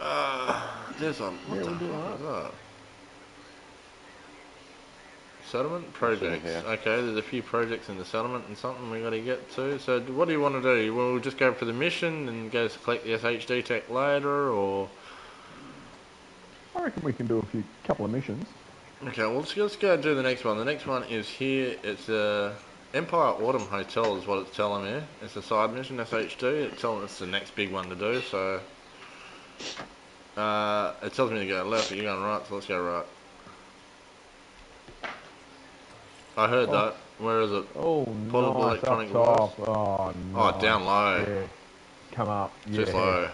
Uh, there's a what Yeah, the we're doing fuck alright. is that? Settlement projects. Okay, there's a few projects in the settlement and something we got to get to. So what do you want to do? We'll just go for the mission and go to collect the SHD tech later, or I reckon we can do a few couple of missions. okay, well let's, let's go do the next one. The next one is here. It's a Empire Autumn Hotel is what it's telling me. It's a side mission SHD. It's telling it's the next big one to do. So uh, it tells me to go left, but you're going right. So let's go right. I heard Oh. that. Where is it? Oh, Portable nice, electronic top. Oh, Oh, nice. down low. Yeah. Come up. Yeah. Just low.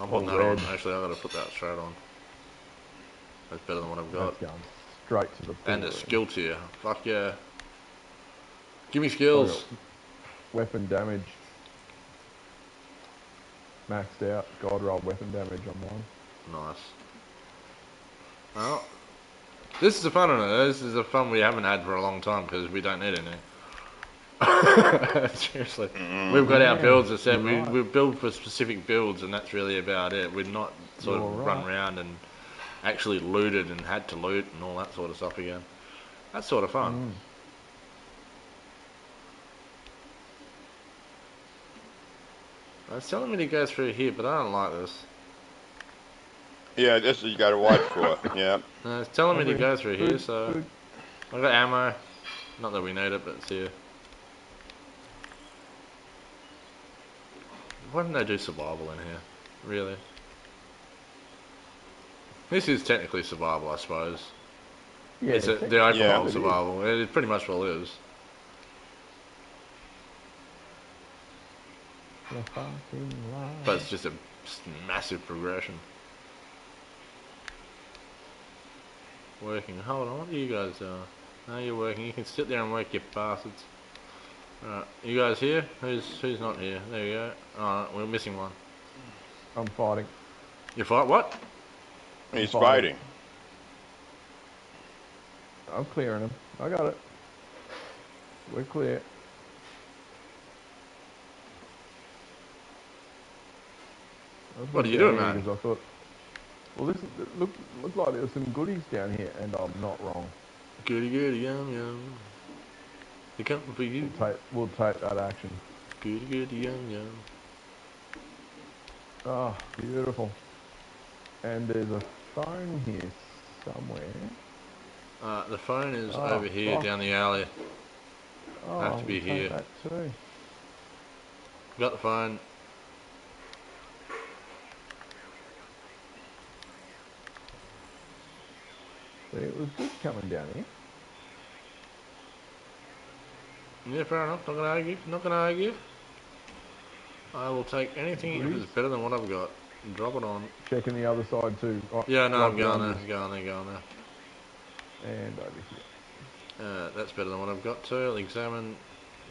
I'm putting Oh, that on. red. Actually, I'm going to put that straight on. That's better than what I've got. Straight to the And a pool. skill tier. Fuck yeah. Give me Oh, skills. Weapon damage. Maxed out. God roll weapon damage on one. Nice. Well, this is a fun one. This is a fun we haven't had for a long time because we don't need any. Seriously, we've got our Yeah, builds. I said you're we right. we build for specific builds, and that's really about it. We're not sort You're of run around and actually looted and had to loot and all that sort of stuff again. That's sort of fun. Mm. It's telling me to go through here, but I don't like this. Yeah, this is you got to watch for. Yeah. No, it's telling me to go through here, so. I've got ammo. Not that we need it, but it's here. Why didn't they do survival in here? Really? This is technically survival, I suppose. Yeah, it's a, the open Yeah. world survival. It pretty much well is. The fucking lie. But it's just a massive progression. Working. Hold on, what are you guys doing? No, you're working. You can sit there and work, you bastards. Alright, you guys here? Who's who's not here? There you go. Alright, we're missing one. I'm fighting. You fight what? He's Fine. fighting. I'm clearing him. I got it. We're clear. I What are you doing, here man? because I thought, well, this look looked like there's some goodies down here, and I'm not wrong. Goody goody yum yum. They come for you. We'll take, we'll take that action. Goody goody yum yum. Oh, beautiful. And there's a phone here somewhere. Uh, the phone is Oh, over here fuck. down the alley. Oh, Have to be here. That too. Got the phone. See, it Wazz good coming down here. Yeah, fair enough. Not gonna argue. Not gonna argue. I will take anything if it's better than what I've got. Drop it on. Checking the other side too. Oh, Yeah, no, I'm going there. Going there. Going there. And over here. Uh, that's better than what I've got too. I'll Examine.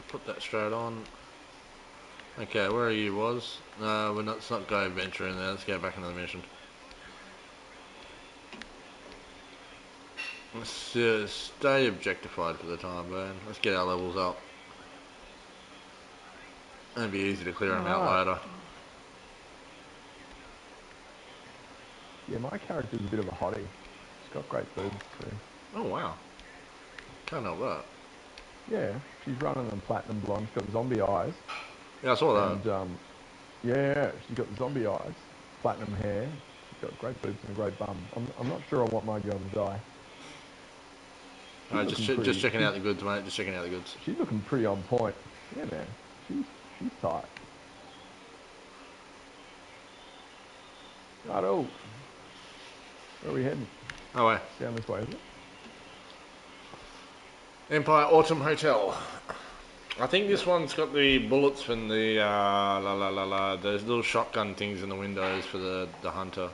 Put that straight on. Okay, where are you, was? No, we're not. Let's not go adventure in there. Let's go back into the mission. Let's uh, stay objectified for the time being. Let's get our levels up. It'd be easy to clear them out later. Yeah, my character's a bit of a hottie. She's got great boobs too. Oh wow. Can't help that. Yeah, she's running them platinum blonde. She's got zombie eyes. Yeah, I saw that. And um, yeah, she's got zombie eyes, platinum hair. She's got great boobs and a great bum. I'm, I'm not sure I want my girl to die. Alright, just che- just checking out the goods, mate. Just checking out the goods. She's looking pretty on point. Yeah, man. She's she's tight. Righto. Where are we heading? Oh wait. Down this way, is it? Empire Autumn Hotel. I think this one's got the bullets from the uh, la la la la. Those little shotgun things in the windows for the the hunter.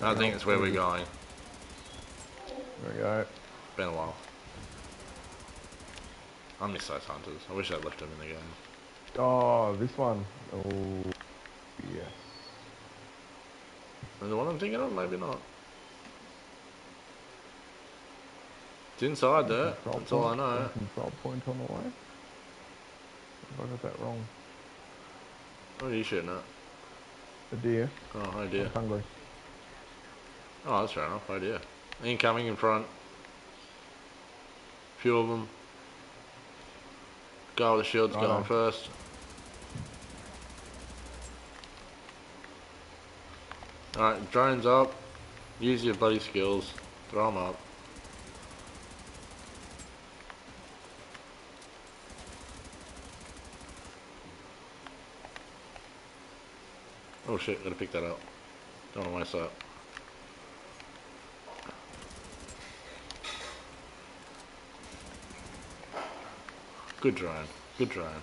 I think that's where we're going. There we go. Been a while. I miss those hunters. I wish I'd left them in the game. Oh, this one. Oh, yes. Is the one I'm thinking of? Maybe not. It's inside there. That's all I know. Control point on the way. I got that wrong? What are you shooting at? A deer. Oh, oh I'm hungry. Oh, that's fair enough. Oh dear. Incoming in front. Few of them. Guy with the shield's Righto. going first. Alright, drones up. Use your bloody skills. Throw them up. Oh shit, gotta pick that up. Don't wanna waste that. Good drone. Good drone.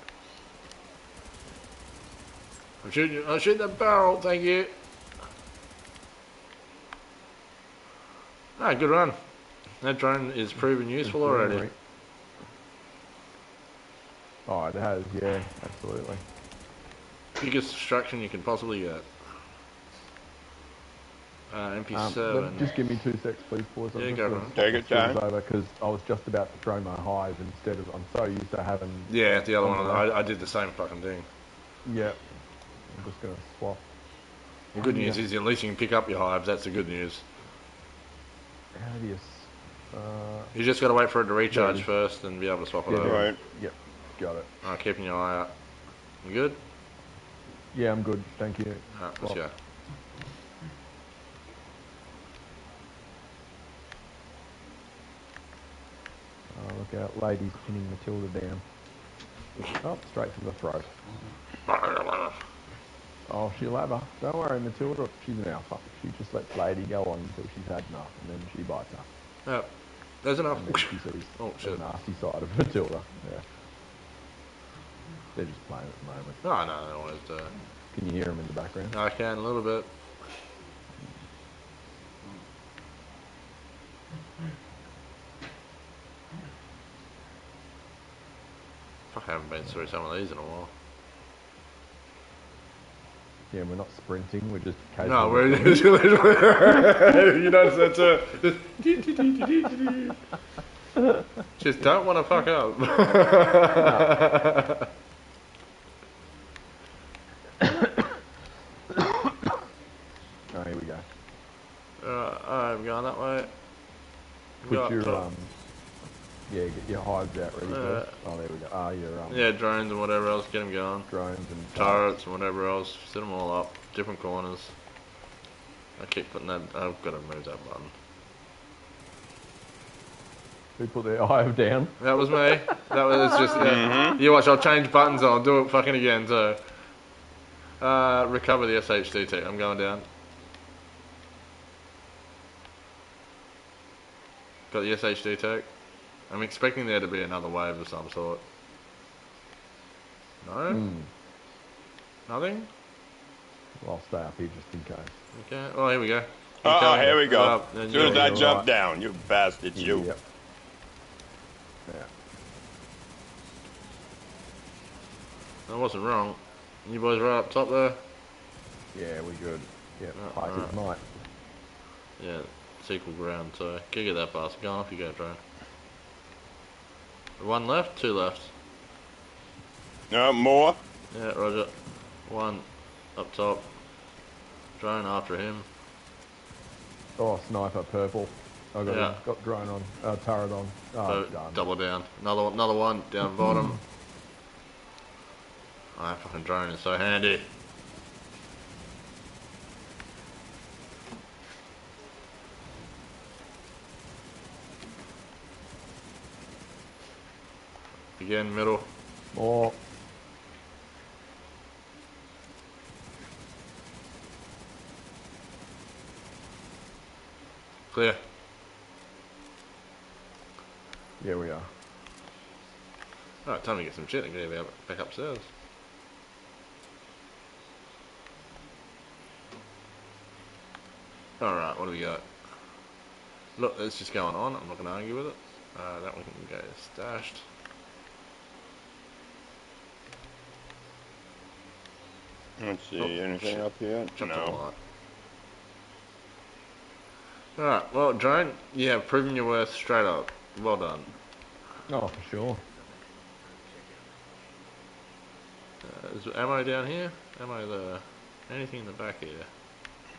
I'm shooting. I'm shooting the barrel. Thank you. Ah, good run. That drone is proven useful already. Right. Oh, it has, yeah, absolutely. Biggest distraction you can possibly get. Uh, Um, MP7. let- just give me two secs, please, boys. I'm Yeah, just go gonna for it. swap Take the your time. skills over because I was just about to throw my hive instead of. I'm so used to having. yeah, the other one. I, I did the same fucking thing. Yeah. I'm just gonna swap. The good Yeah. news is at least you can pick up your hives. That's the good news. How do you? Uh, You just got to wait for it to recharge Yeah. first and be able to swap it yeah, over. Right. Yep. Got it. Alright, keeping your eye out. You good? Yeah, I'm good. Thank you. Alright, let's Swap. go. Look out, ladies pinning Matilda down. Oh, straight to the throat. Oh, she'll have her. Don't worry, Matilda. She's an alpha. She just lets lady go on until she's had enough, and then she bites her. Yep. There's enough. She sees Oh, the nasty side of Matilda. Yeah. They're just playing at the moment. No, no, they always do. Can you hear them in the background? I can a little bit. Fuck, I haven't been through some of these in a while. Yeah, we're not sprinting. We're just No, casually- we're you notice that too. Just, just don't want to fuck up. Oh, here we go. uh, I'm going that way. Put your um, yeah, get your hives out ready. Uh, first. oh, there we go. Ah, your um, Yeah, drones and whatever else, get them going. drones and Turrets and whatever else, set them all up, different corners. I keep putting that, I've got to move that button. Who put their hive down? That was me. That was just, yeah. You watch, I'll change buttons, I'll do it fucking again, so. Uh, recover the SHD tech, I'm going down. Got the SHD tech. I'm expecting there to be another wave of some sort. No? Hmm. Nothing? Well, I'll stay up here just in case. Okay, well, here we go. Oh, Incoming. here we go. Up, then As soon as you're- I jump right. down, you bastard, you. Yep. Yeah. I wasn't wrong. You boys right up top there? Yeah, we're good. Yeah, Oh, Pikers alright. might. Yeah, it's equal ground, so go get that bastard. Go on off you go, drone. One left, two left. No, more. Yeah, roger. One up top. Drone after him. Oh, sniper purple. I got Yeah. got drone on. Uh, turret on. Oh, So done. double down. Another one, another one down bottom. Oh, fucking drone is so handy. Again, middle. More. Clear. Here we are. Alright, time to get some shit and get back- back upstairs. Alright, what do we got? Look, it's just going on. I'm not going to argue with it. Uh, that one can go stashed. Let's see, Oh, anything shit. up here? Jumped No. Alright, well, drone, you have proven your worth straight up. Well done. Oh, for sure. Uh, is ammo down here? Ammo there. Anything in the back here?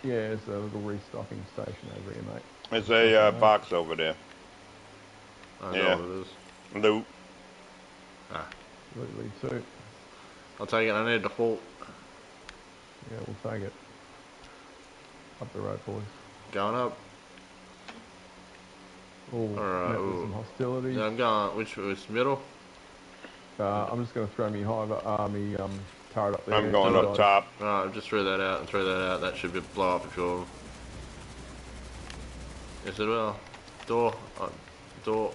Yeah, there's a little restocking station over here, mate. There's a uh, box over there. I Yeah. know what it is. Loot. Ah, Absolutely too. I'll take it. I need the full. Yeah, we'll take it. Up the road, boys. Going up. Oh, Alright, ooh. some hostilities. Yeah, I'm going. Which was middle? Uh, I'm just going to throw me hive army um, turret up there. I'm going up guys. top. Alright, just threw that out and threw that out. That should be blow up if you're. Yes, it will. Door. Uh, door.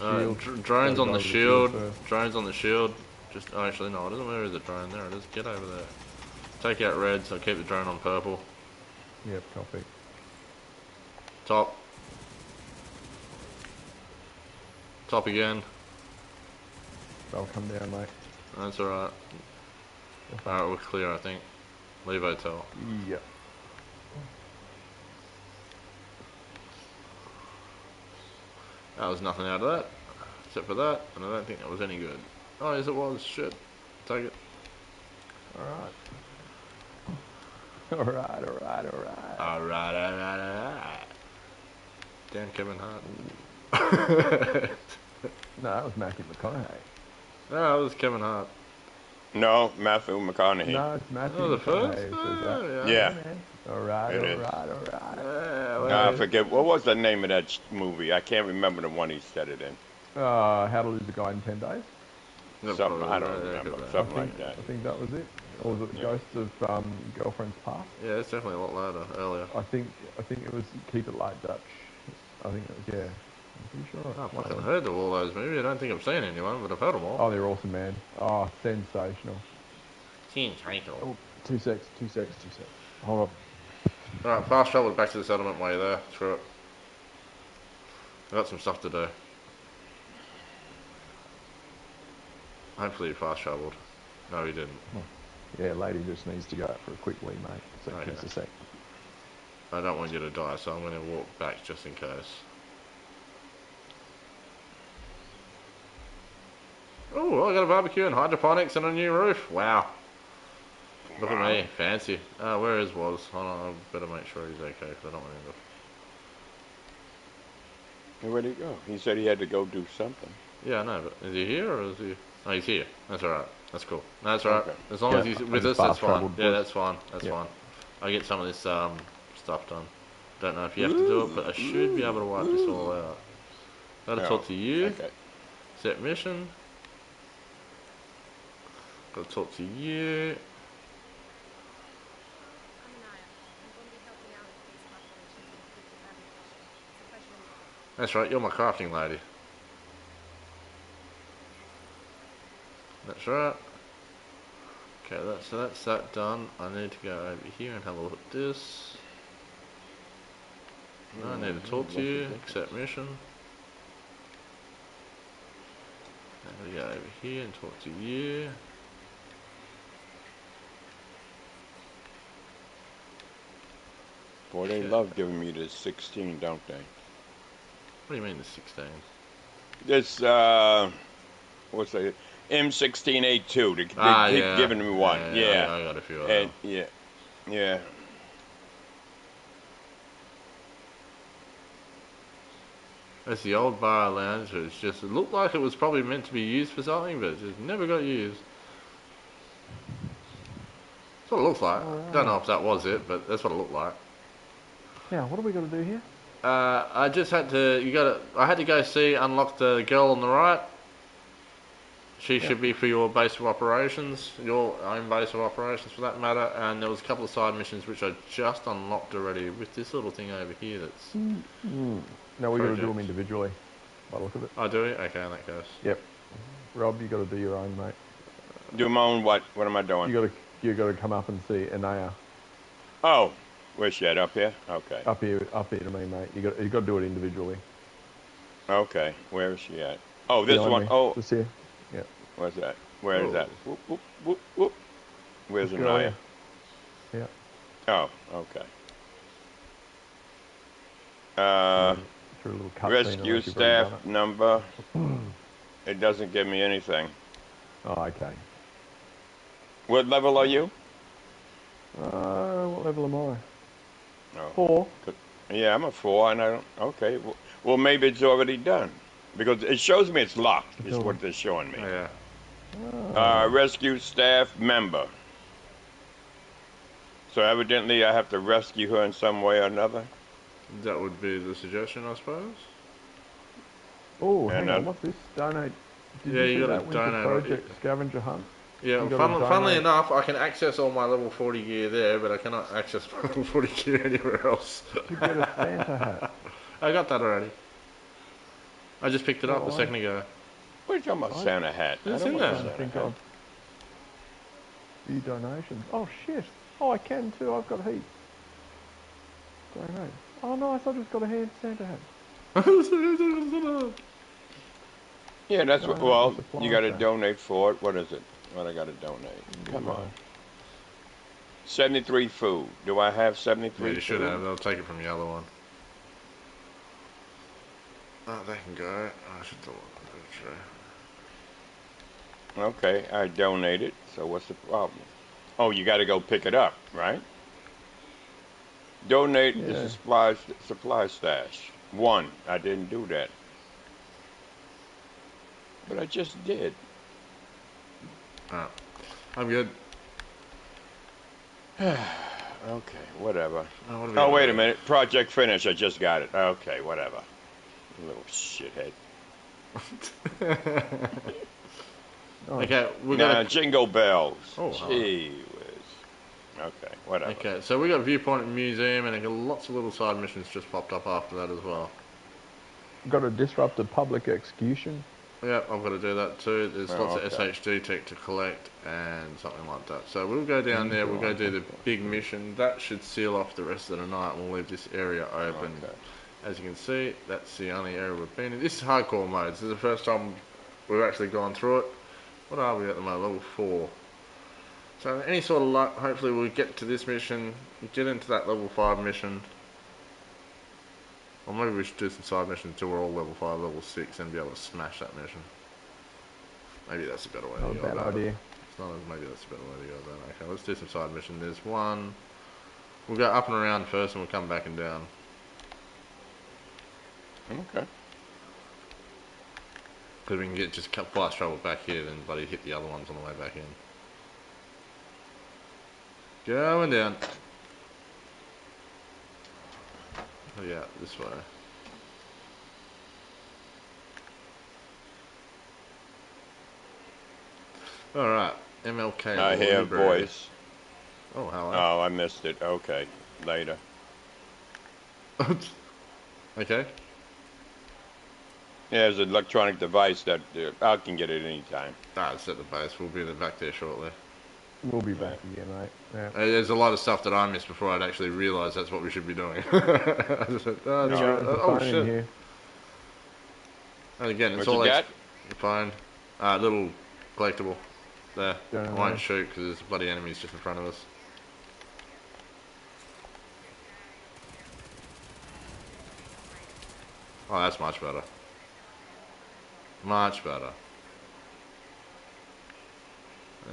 Uh, dr- drones on the shield shield. Drones on the shield. Just oh, actually no, it doesn't. Where is the drone? There it is. Get over there. Take out red, so keep the drone on purple. Yep, copy. Top. Top again. They'll come down, mate. That's alright. Alright, we're clear, I think. Leave hotel. Yep. That was nothing out of that. Except for that, and I don't think that was any good. Oh, yes, it was. Shit. Take it. Alright. Alright, alright, alright. Alright, alright, alright. Damn Kevin Hart. No, that was Matthew McConaughey. no, it was Kevin Hart. No, Matthew McConaughey. No, it's Matthew Oh, the McConaughey. first? who says Oh, yeah. Yeah. Alright, alright, alright. Yeah, No, I forget. What was the name of that movie? I can't remember the one he said it in. Uh, how to lose a guy in 10 days? Yeah, Something, I don't yeah, remember. could be. I Something think, like that. I think that was it. Or was it Yeah. Ghosts of um, Girlfriend's Past? Yeah, it's definitely a lot later, earlier. I think I think it was Keep It Light Dutch. I think it was, yeah. I'm pretty sure. Oh, I one of fucking them. heard of all those movies. I don't think I've seen anyone, but I've heard them all. Oh, they're awesome, man. Oh, sensational. Sensational. Oh, two secs, two secs, two secs. Hold up. Alright, fast travel back to the settlement while you're there. Screw it. I've got some stuff to do. Hopefully you fast travelled. No, he didn't. Yeah, lady just needs to go out for a quick wee, mate. So Okay. just a sec. I don't want you to die, so I'm going to walk back just in case. Oh, I got a barbecue and hydroponics and a new roof. Wow. Look at me, fancy. Uh, where is Wazz? Hold on, I better make sure he's okay because I don't want him to. Where'd he go? He said he had to go do something. Yeah, I know, but is he here or is he? Oh, he's here. That's alright. That's cool. No, that's alright. Okay. As long Yeah, as he's with us, that's fine. Yeah, that's fine. That's Yeah. fine. I get some of this um stuff done. Don't know if you have to do it, but I should be able to wipe this all out. Gotta talk to you. Okay. Set mission. Gotta talk to you. I'm Anaya. I'm going to be helping out with these populations and keeping agriculture. It's a pleasure meeting you. That's right, you're my crafting lady. That's right. Okay, that's so that's that done. I need to go over here and have a look at this. No, I need to talk to you. Accept mission. Now we go over here and talk to you. Boy, they Shit. love giving me this 16, don't they? What do you mean the 16? This, uh, what's that? M16A2. They, they ah, keep yeah. giving me one. Yeah, Yeah. I, I got a few of and them. yeah, yeah. That's the old bar lounge. It's just it looked like it was probably meant to be used for something, but it just never got used. That's what it looks like. Don't know if that was it, but that's what it looked like. Now, what are we going to do here? Uh, I just had to. You got to. I had to go see unlock the girl on the right. She Yeah. should be for your base of operations, your own base of operations for that matter. And there was a couple of side missions which I just unlocked already with this little thing over here. That's. Mm. Mm. No, we're going to do them individually. By the look of it. I do it. Okay, in that case. Yep. Rob, you got to do your own, mate. Do my own what? What am I doing? You got to you got to come up and see Anaya oh, where's she at? Up here? Okay. up here up here to me, mate. You got you got to do it individually. Okay. Where is she at? Oh, this Behind one. me. Oh, just here. Yeah. where's that? Where is that? Whoop, whoop, whoop, whoop. Where's This girl Anaya? Yeah. Oh, okay. Uh, through a little cutscene. Rescue unless staff number. It doesn't give me anything. Oh, okay. What level are you? Uh, what level am I? Oh. Four. Yeah, I'm a four, and I don't. Okay, well, well maybe it's already done because it shows me it's locked. Is It's what they're showing me. Oh, yeah. Uh, rescue staff member. So evidently, I have to rescue her in some way or another. That would be the suggestion, I suppose. Oh, And, hang on. uh, What's this? Donate. Did Yeah, you, you see gotta that Winter donate. Project scavenger hunt. Yeah, fun, funnily enough, I can access all my level 40 gear there, but I cannot access my level 40 gear anywhere else. To get a Santa hat. I got that already. I just picked it up Oh, a second ago. What are you talking about, I- Santa hat? I It's don't in want there. I think hat. I've donations. Oh shit! Oh, I can too. I've got heaps. Donate. Oh nice! I just got a hand Santa hat. Yeah, that's what. Well, you got to donate for it. What is it? What I got to donate? Come Goodbye. on. Seventy-three food. Do I have Yeah, seventy-three? you should food? have. I'll take it from the other one. Oh, they can go. I should do it. Okay, I donated. So what's the problem? Oh, you got to go pick it up, right? Donate Yeah. the supply supply stash. One, I didn't do that, but I just did. Ah, I'm good. Okay, whatever. Oh, what Oh, wait a minute. Project finish. I just got it. Okay, whatever. Little shithead. Oh, Okay, we Now, got. jingle bells. Oh, huh. Gee whiz. Okay, whatever. Okay, so we got viewpoint museum and got lots of little side missions just popped up after that as well. Got to disrupt a public execution. Yeah, I've got to do that too. There's Oh, lots okay. of SHD tech to collect and something like that. So we'll go down there, we'll go do the big mission. That should seal off the rest of the night and we'll leave this area open. Okay. As you can see, that's the only area we've been in. This is hardcore mode. This is the first time we've actually gone through it. What are we at the moment? Level 4. So any sort of luck, hopefully we'll get to this mission, get into that level 5 mission. Or maybe we should do some side missions until we're all level 5, level 6 and be able to smash that mission. Maybe that's a better way Not to a go bad about it. idea. It's not as maybe that's a better way to go about it. Okay, let's do some side mission. There's one. We'll go up and around first and we'll come back and down. Okay. Because we can get just cut fast travel back here, then bloody hit the other ones on the way back in. Going down. Oh yeah, this way. Alright, MLK. I hear a voice. Oh, hello. Oh, I missed it. Okay, later. okay. Yeah, there's an electronic device that uh, I can get it anytime. Ah, it's at the base. We'll be back there shortly. We'll be back again, mate. Yeah. Uh, There's a lot of stuff that I missed before I'd actually realised that's what we should be doing. I just went, oh, that's Yeah, right. there's oh shit. here. And again, it's What all you ex- got? phone. Uh, little collectible. There. Don't I won't shoot because there's bloody enemies just in front of us. Oh, that's much better. Much better. Uh,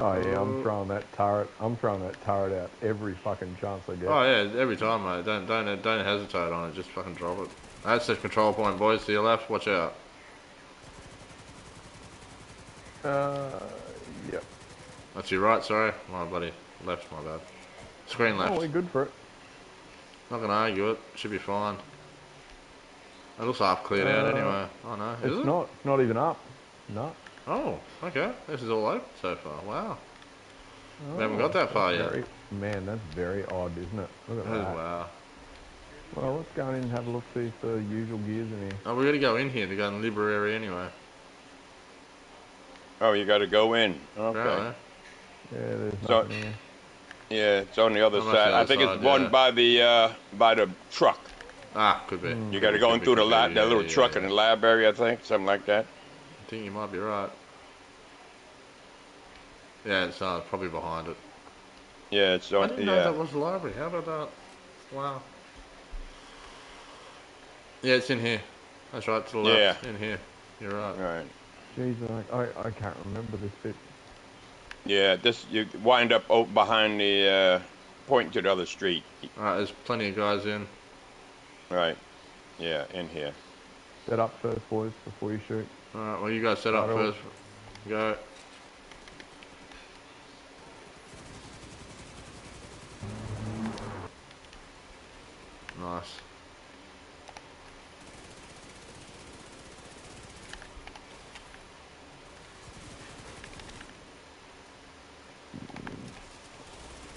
Oh yeah, I'm throwing that turret. I'm throwing that turret out every fucking chance I get. Oh yeah, every time, mate. Don't don't don't hesitate on it. Just fucking drop it. That's the control point, boys. To your left. Watch out. Uh, yep. That's your right. Sorry, my buddy. Left. My bad. Screen left. Oh, we're good for it. Not gonna argue it. Should be fine. It looks half cleared out Uh, anyway. Oh no, is It's it? not. Not even up. No. Oh, okay. This is all open so far. Wow. Oh, haven't got that far that's yet. very- Man, that's very odd, isn't it? Look at Oh, that. wow. Well, let's go in and have a look, see if the usual gears in here. Oh, we gotta go in here to go in the library anyway. Oh, you got to go in. Okay. Right, Yeah, there's So- nothing here. Yeah, it's on the other On the side. I other think side, it's one by the uh, by the truck. Ah, could be. Mm. You got to Could go be, in through the could lab, that yeah, little yeah, truck yeah. in the lab area, I think, something like that. I think you might be right. Yeah, it's uh, probably behind it. Yeah, it's I on. didn't know that was the library. How about that? Wow. Yeah, it's in here. That's right, to the left. Yeah. In here. You're right. Right. Jesus, I, I, I can't remember this bit. Yeah, this you wind up out behind the uh, point to the other street. Alright, there's plenty of guys in. Right. Yeah, in here. Set up first, boys, before you shoot. Alright, well, you guys set up Right on. first. Go. Nice.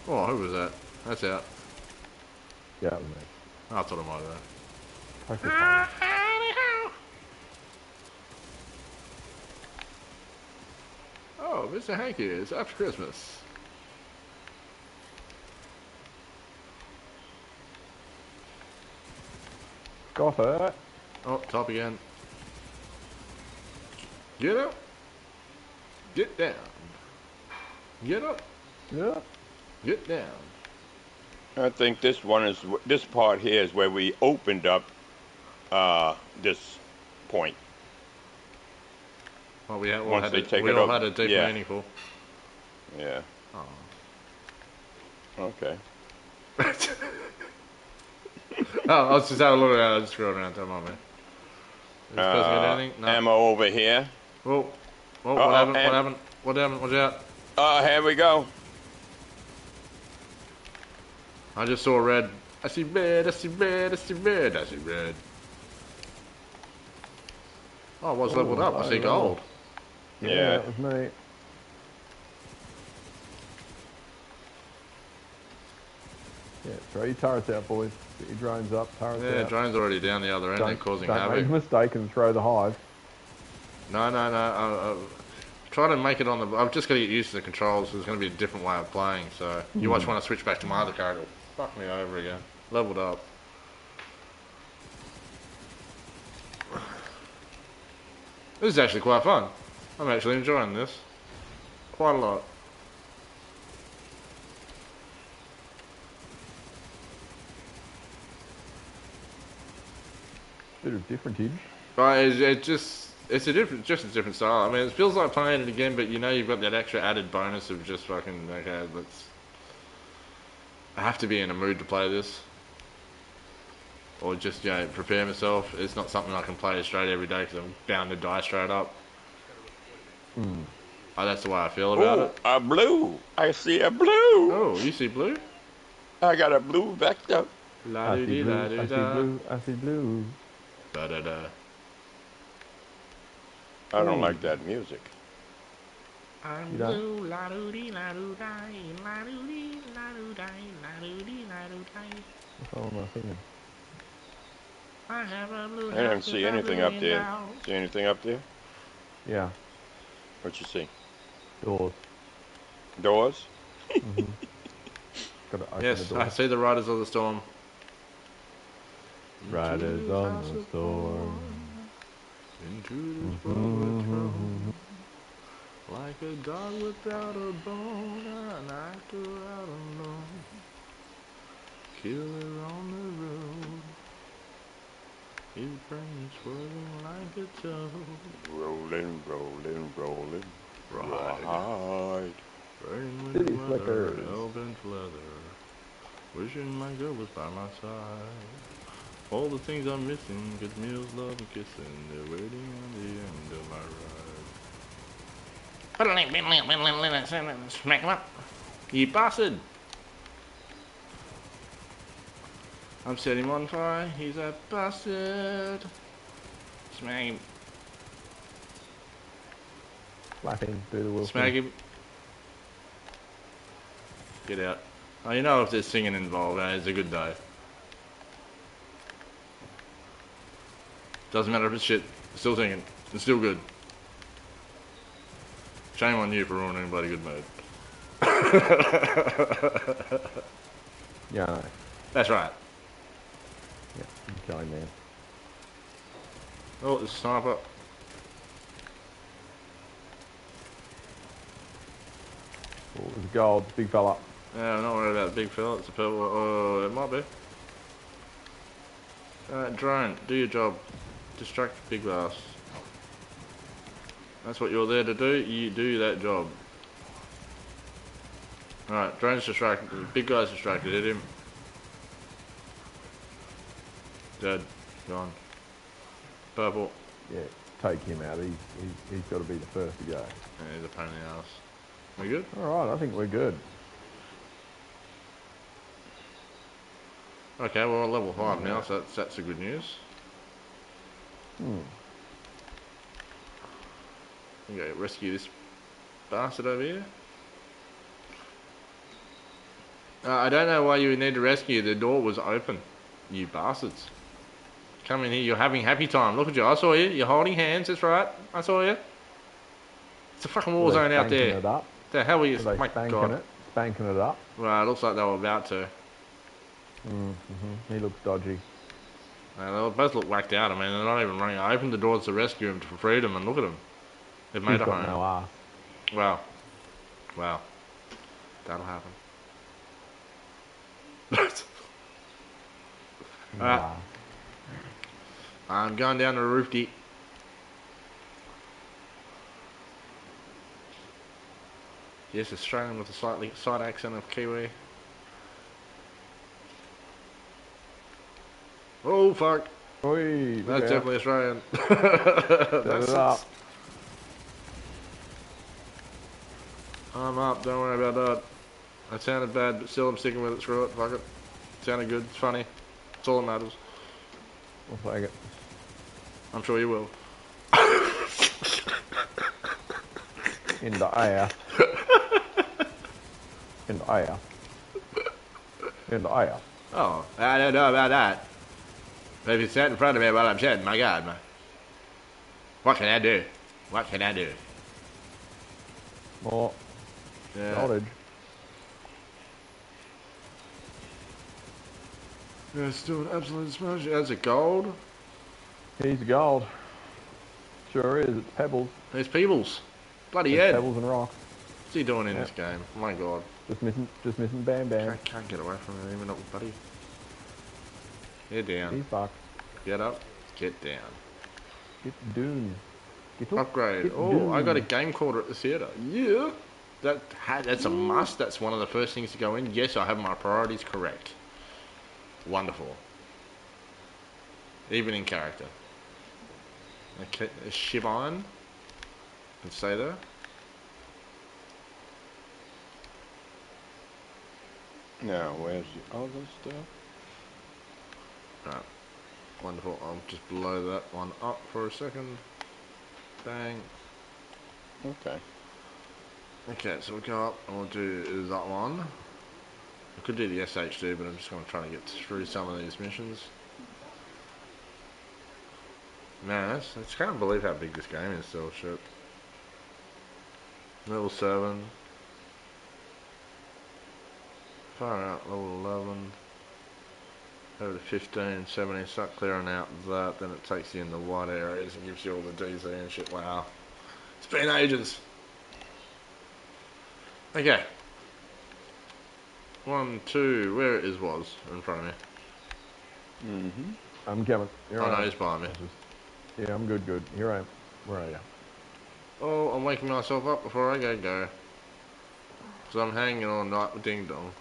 Oh, who was that? That's out. Yeah, that was me. I thought I might have the fire. Oh, Mr. Hanky, it's after Christmas. Got her. Oh, top again. Get up. Get down. Get up. Yeah. Get down. I think this one is this part here is where we opened up uh, this point. Well, we, all Once had they a, take we it all had a deep Yeah. meaningful. Yeah. Oh. Okay. oh, I was just having a look at it. I just scrolled around. Come on, man. Is this person Uh. No. ammo over here. Whoa. Whoa, Uh-oh, what happened? What happened? What happened? Watch out. Oh, here we go. I just saw red. I see red. I see red. I see red. I see red. Oh, it was Oh, leveled up. I I see know. gold. Yeah, Yeah. that was me. Yeah, throw your turrets out, boys. Get your drones up, turrets Yeah, out. drone's already down the other end. They're don't causing don't make havoc. a mistake and throw the hive. No, no, no. I, I, try to make it on the. I've just got to get used to the controls. There's going to be a different way of playing. So you hmm. watch when I switch back to my other character. Fuck me over again. Leveled up. This is actually quite fun. I'm actually enjoying this quite a lot. Bit of different differentage. But it, it just it's a different just a different style. I mean, it feels like playing it again, but you know you've got that extra added bonus of just fucking okay, let's. I have to be in a mood to play this, or just you know prepare myself. It's not something I can play straight every day because I'm bound to die straight up. Hmm. Oh, that's the way I feel about Oh, it. a blue. I see a blue. Oh, you see blue? I got a blue vector. La I doo see dee blue, la I see blue, I see blue. Da da da. I don't Ooh. like that music. I'm You don't? blue, la doo dee la doo die, la doo dee la doo die, la doo dee la doo die. That's all I'm. I have a blue I didn't house see anything up there. dollars. See anything up there? Yeah, What you see? doors. Doors? hmm Got to open Yes, door. I see the Riders of the Storm. Riders on the storm. Into this Mhm. velvet throne. Like a dog without a bone, I knocked her out alone. Kill her on the road. His brain swirling like a toad. Rolling, rolling, rolling. Ride. Ride. Burning City with weather, Slickers. elven leather. Wishing my girl was by my side. All the things I'm missing, good meals, love, and kissing. They're waiting on the end of my ride. Smack him up. You bastard! I'm setting him on fire. He's a bastard. Smack him. Flapping through the wheel. Smack him. Get out. Oh, you know if there's singing involved, eh, it's a good day. Doesn't matter if it's shit. Still singing. It's still good. Shame on you for ruining a bloody good mood. Yeah, I know. That's right. Yeah, I'm killing man. Oh, the oh, a sniper. Oh, there's gold. Big fella. Yeah, I'm not worried about the big fella. It's a purple. Oh, it might be. Alright, drone, do your job. Distract Big Bass. That's what you're there to do. You do that job. Alright, drone's distracted. Big guy's distracted. Hit him. Dead. Gone. Purple. Yeah, take him out. He's, he's, he's got to be the first to go. Yeah, he's a pain in the ass. We good? All right, I think we're good. Okay, well, we're level 5 now, so that's, that's the good news. Hmm. Go rescue this bastard over here. Uh, I don't know why you would need to rescue. The door was open. You bastards. Come in here. You're having happy time. Look at you. I saw you. You're holding hands. That's right. I saw you. It's a fucking war zone out there. It up? The hell are you? Are My spanking God. it? Spanking it up? Well, it looks like they were about to. Mm-hmm. He looks dodgy. Uh, they both look whacked out. I mean, they're not even running. I opened the doors to rescue him for freedom, and look at them. They've made He's a got home. no ass. Wow. Wow. That'll happen. Ah. Alright. ass. I'm going down to the roof deep. Yes, Australian with a slightly slight accent of Kiwi. Oh fuck! Oi, That's definitely Australian. That's it I'm up. Don't worry about that. That sounded bad, but still I'm sticking with it. Screw it. Fuck it. Sounded good. It's funny. It's all that matters. I'll take it. I'm sure you will. In the air. In the air. In the air. Oh, I don't know about that. But if you sat in front of me while I'm chatting, my God, man. What can I do? What can I do? More Yeah. knowledge. Yeah, it's doing absolute smash. That's a gold. He's gold. Sure is. It's pebbles. There's Peebles. Bloody It's Ed. pebbles and rocks. What's he doing in Yeah. this game? Oh my God. Just missing, just missing Bam Bam. Can't, can't get away from him, even with buddy. Get down. He's fucked. Get up. Get down. Get down. Get up. Upgrade. Get Oh, I got a game quarter at the theatre. Yeah. That ha- that's a must. That's one of the first things to go in. Yes, I have my priorities correct. Wonderful. Even in character. Okay, uh, a Shivon. Can stay there. Now, where's the other stuff? Right. Wonderful. I'll just blow that one up for a second. Bang. Okay. Okay, so we'll go up and we'll do that one. I could do the SHD, but I'm just going to try to get through some of these missions. Man, that's, I just can't believe how big this game is still, shit. Level 7. Far out, level 11. Over to 15, 17, start clearing out that, then it takes you in the wide areas and gives you all the DZ and shit, wow. It's been ages. Okay. One, two, where is Wazz in front of me? Mm-hmm. I'm coming. Here oh I no, am. he's behind me. Yeah, I'm good, good. Here I am. Where are you? Oh, I'm waking myself up before I go go. So I'm hanging all night with Ding Dong.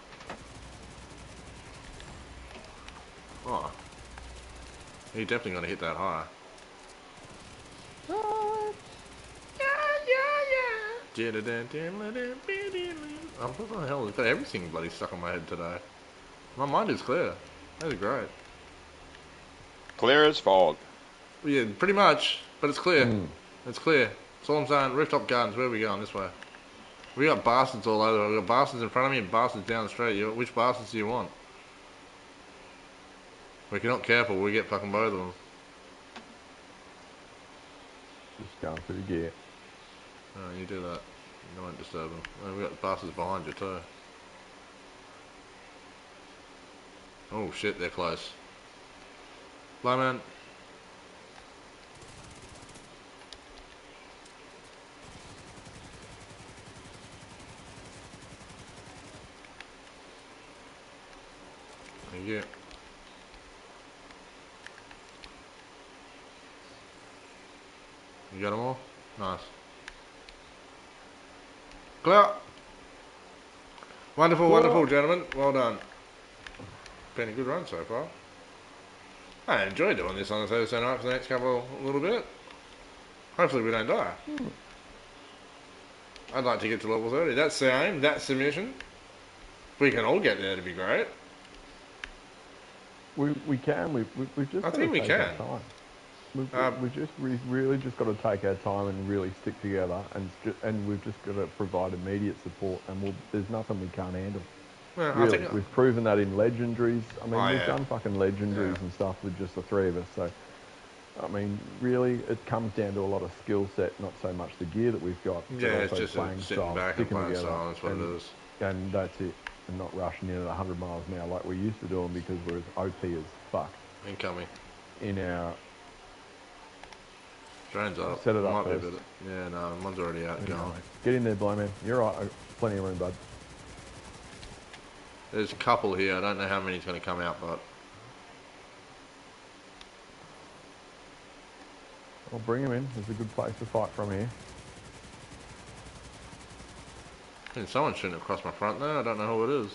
Oh. He definitely gonna hit that high. Oh, what the hell? I've got everything bloody stuck on my head today. My mind is clear. That is great. Clear as fog. Yeah, pretty much, but it's clear. Mm. It's clear. That's all I'm saying. Rooftop Gardens, where are we going? This way. We got bastards all over. We got bastards in front of me and bastards down the street. You, which bastards do you want? If you're not careful, we get fucking both of them. Just going through gear. Oh, you do that. You won't disturb them. And we've got the buses behind you too. Oh shit, they're close. Blumen. Thank you. You got them all? Nice. Clear. Wonderful, wonderful, gentlemen. Well done. Been a good run so far. I enjoy doing this on a Thursday night for the next couple, little bit. Hopefully we don't die. Hmm. I'd like to get to level 30. That's the aim. That's the mission. If we can all get there, it'd be great. We, we can. We, we, we've just I think we can. We've, Um, we just we really just got to take our time and really stick together, and and we've just got to provide immediate support, and we'll, there's nothing we can't handle. Well, I Really, think we've proven that in legendaries. I mean, Oh, we've yeah. done fucking legendaries Yeah. and stuff with just the three of us. So, I mean, really, it comes down to a lot of skill set, not so much the gear that we've got. yeah, it's just playing sitting style, back and playing together, style. That's what and, it is. And that's it. And not rushing in at 100 miles an hour like we used to do them because we're as OP as fuck Incoming. in our. Drains up. Set it up Might be a first. bit. Yeah, no, mine's already out going. get in there, blind man. You're right. Plenty of room, bud. There's a couple here. I don't know how many's going to come out, but I'll bring him in. There's a good place to fight from here. I think someone's shooting across my front there. I don't know who it is.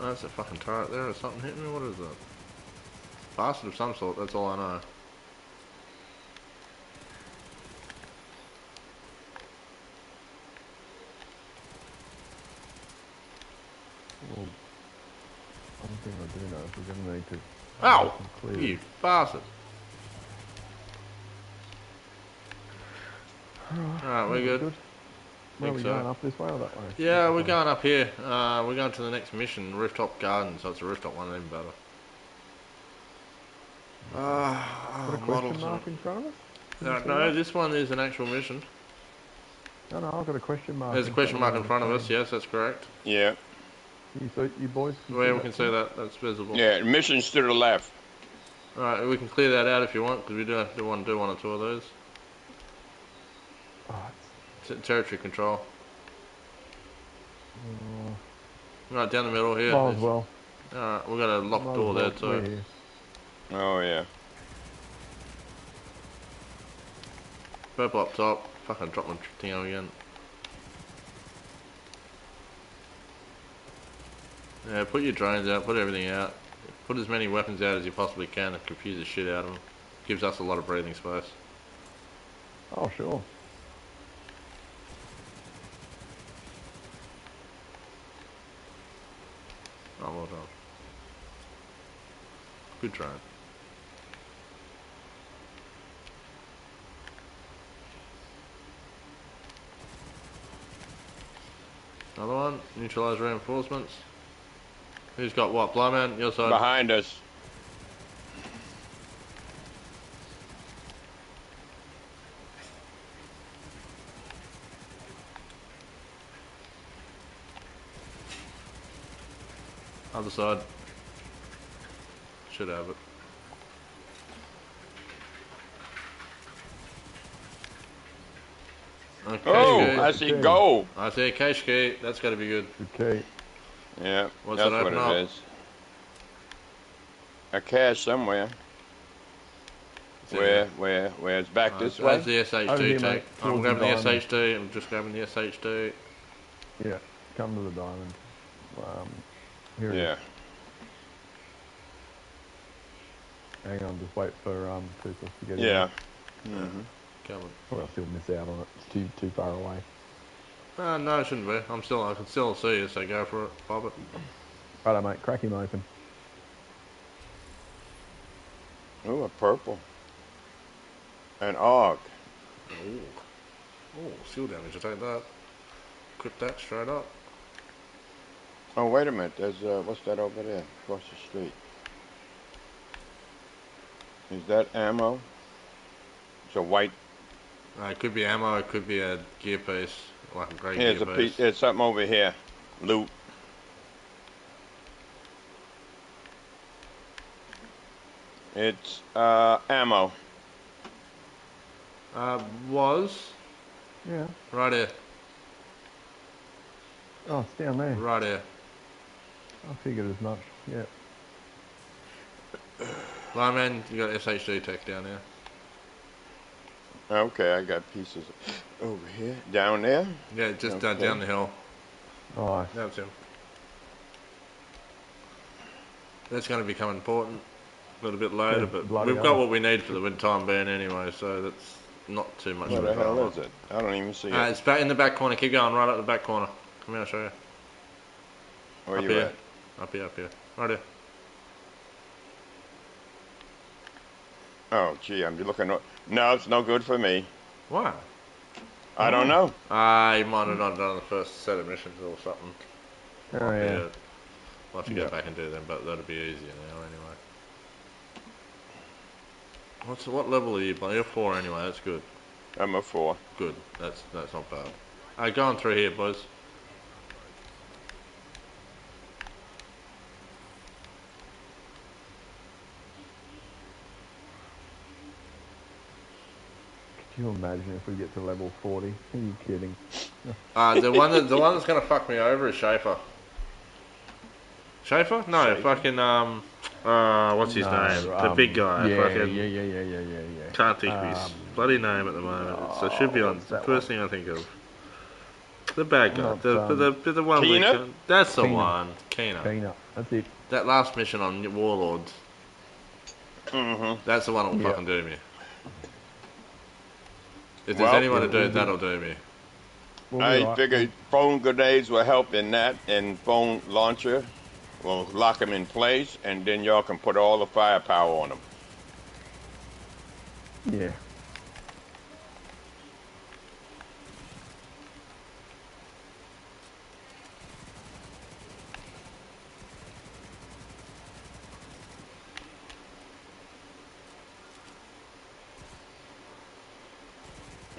Oh, that's a fucking turret there or something hitting me. What is that? Bastard of some sort. That's all I know. Well, one thing I do know is we're to need to. Ow! You bastard. Alright, we're good. Where are we so. going? Up this way or that way? Yeah, This we're way. going up here. Uh, we're going to the next mission, Rooftop Garden, so it's a rooftop one, even better. Uh, Got a question mark in front of us? No, no, this one is an actual mission. No, no, I've got a question mark. There's a question mark in front of us, yes, that's correct. Yeah. You, so you boys can Where we can see that, that's visible. Yeah, missions to the left. Alright, we can clear that out if you want, because we do have to want to do one or two of those. Oh, T- territory control. it's, Right, down the middle uh, here. might as well. Alright, we've got a locked Might door well. there too. here. Oh, yeah. Purple up top. Fucking drop my thing out again. Yeah, put your drones out, put everything out. Put as many weapons out as you possibly can and confuse the shit out of them. Gives us a lot of breathing space. Oh, sure. Oh, well done. Good drone. Another one. Neutralize reinforcements. Who's got what? Blowman, your side. Behind us. Other side. Should have it. Okay, Oh, good. I see Okay. gold. I see a cache key. That's got to be good. Okay. Yeah, What's that's it what open it up? is. A cache somewhere. It's Where, where, where? It's back Uh, this so way. That's the SHD Over here, tank. mate, I'm towards grabbing the the diamond. SHD. I'm just grabbing the SHD. Yeah. Come to the diamond. Um, here Yeah. Hang on, just wait for um, Toothless to get in. Yeah. hmm Coming. Or else he'll miss out on it. It's too too far away. Uh, no, it shouldn't be. I'm still. I can still see you, so go for it. Bob it. Righto, mate. Crack him open. Ooh, a purple. An AUG. Ooh. Oh, seal damage. I take that. Equip that straight up. Oh, wait a minute. There's, uh, what's that over there? Across the street. Is that ammo? It's a white. Uh, it could be ammo. It could be a gear piece, like a grey Here's a gear piece. piece. There's something over here. Loot. It's, uh, ammo. Uh, was Yeah. right here. Oh, it's down there. Right here. I figured as much. Yeah. Lineman, you got SHD tech down there. Okay, I got pieces over here. Down there? Yeah, just uh, Okay. down the hill. Nice. That's him. That's going to become important a little bit later, Yeah, but we've got hell. what we need for the wind time ban anyway, so that's not too much Where of the a hell drama. is it? I don't even see Uh, it. it's back in the back corner. Keep going, right up the back corner. Come here, I'll show you. Where up you here. at? Up here, up here. Right here. Oh, gee, I'm looking. No, it's no good for me. Why? I don't know. Ah, you might have not done the first set of missions or something. Oh yeah. We'll have to Yeah. back and do them, but that'll be easier now anyway. What's what level are you playing? You're four anyway. That's good. I'm a four. Good. That's that's not bad. Uh, going through here, boys. Could you imagine if we get to level 40? Are you kidding? Uh, the one that the one that's gonna fuck me over is Schaefer. Schaefer? No, Schaefer? fucking um, uh, what's his No, name? the um, big guy. Yeah, fucking yeah, yeah, yeah, yeah, yeah, yeah. can't think of his Um, bloody name at the moment. so it should be oh, on the that first thing I think of. The bad guy. Not, the, um, the, the, the one we can- That's the Keener. one. Keener. Peanut. That's it. That last mission on Warlords. Mm-hmm. That's the one that will Yeah. fucking do me. If there's Well, anyone to do it, that'll do me. We'll I right. figured phone grenades will help in that, and foam launcher will lock them in place, and then y'all can put all the firepower on them. Yeah.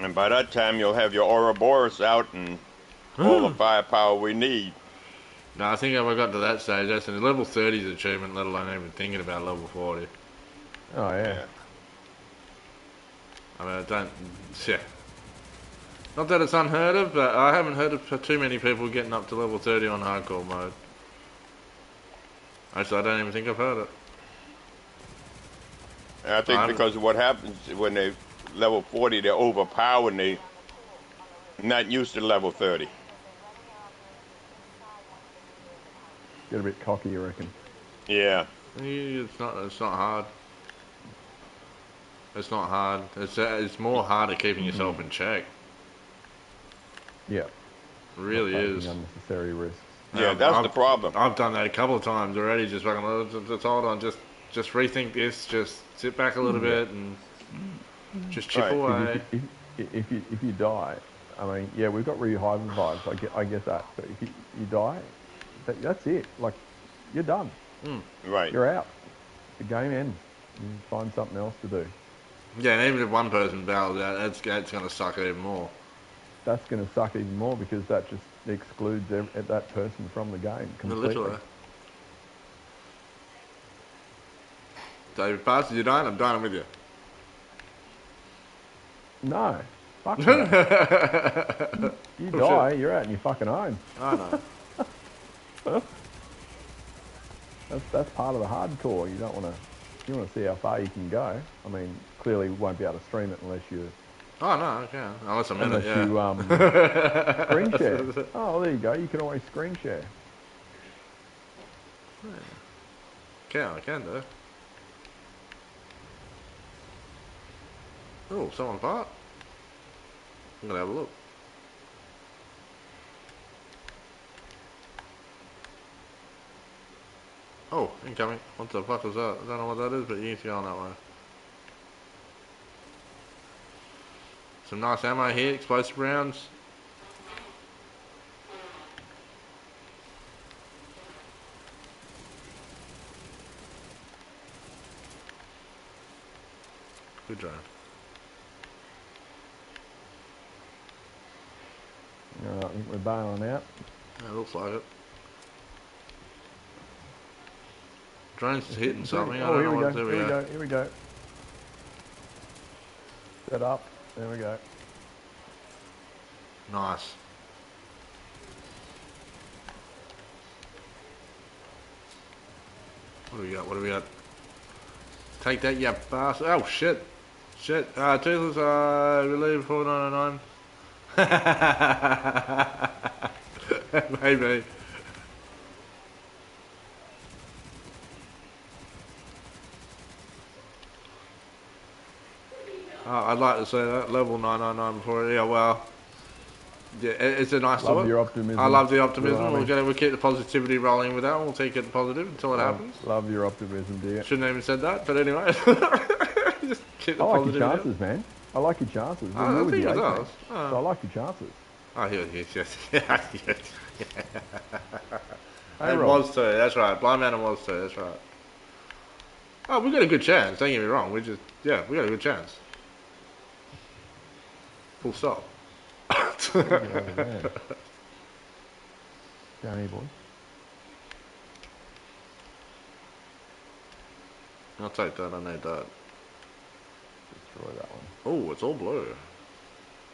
And by that time, you'll have your Ouroboros out and all the hmm. firepower we need. No, I think if I got to that stage, that's a level 30's achievement, let alone even thinking about level 40. Oh yeah. Yeah. I mean, I don't. Yeah. Not that it's unheard of, but I haven't heard of too many people getting up to level 30 on hardcore mode. Actually, I don't even think I've heard it. And I think I'm- because of what happens when they level 40, they're overpowered and they not used to level 30. Get a bit cocky, you reckon? Yeah. Yeah, It's not. It's not hard. It's not hard. It's uh, it's more harder keeping yourself in check. Yeah. It really is. Unnecessary risks. Yeah, Um, that's I've- the problem. I've done that a couple of times already. Just fucking, oh, just, just hold on, just just rethink this. Just sit back a little bit and Mm. just chip Right. away. If, if, if you if you die, I mean, yeah, we've got rehive vibes. I get I get that. But if you, you die, that, that's it. Like you're done. Mm. Right. You're out. The game ends. You find something else to do. Yeah, and even if one person bails out, that's that's gonna suck even more. That's going to suck even more because that just excludes ev- eh, that person from the game completely. Literally. David Parsons, you don't? I'm done with you. No. Fuck no. you Oh, die, you're out in your fucking home. I know. That's that's part of the hardcore. You don't want to. You want to see how far you can go. I mean, clearly we won't be able to stream it unless you oh no, I can. Unless I'm in it, unless yeah. you um, screen share. Oh, there you go. You can always screen share. Can I can do. Oh, someone part. I'm gonna have a look. Oh, incoming. What the fuck was that? I don't know what that is, but you need to go on that way. Some nice ammo here, explosive rounds. Good drone. All right, I think we're bailing out. Yeah, looks like it. Drone's hitting something. I oh, don't here know we go. Here we go. Here we go. Set up. There we go. Nice. What do we got? What do we got? Take that, you bastard. Oh, shit. Shit. Uh, Toothless, uh, relieve 499. Maybe. Uh, I'd like to say that level 999 before. Yeah, well, yeah, it- it's a nice Love thought. your optimism. I love the optimism. We'll, get, we'll keep the positivity rolling with that. We'll take it positive until it Love, happens. love your optimism, dear. Shouldn't have even said that, but anyway. Just keep the I like your chances, man. I like your chances. Ah, I We're don't with think you, it does. mate? Oh. So I like your chances. Ah, oh, yes, yes, yes. Yes. Hey, it Rob. was too. That's right. Blind man was too. That's right. Oh, we got a good chance. Don't get me wrong. We just, yeah, we got a good chance. Full stop. Down here, boys. I'll take that. I need that. Destroy that one. Oh, it's all blue.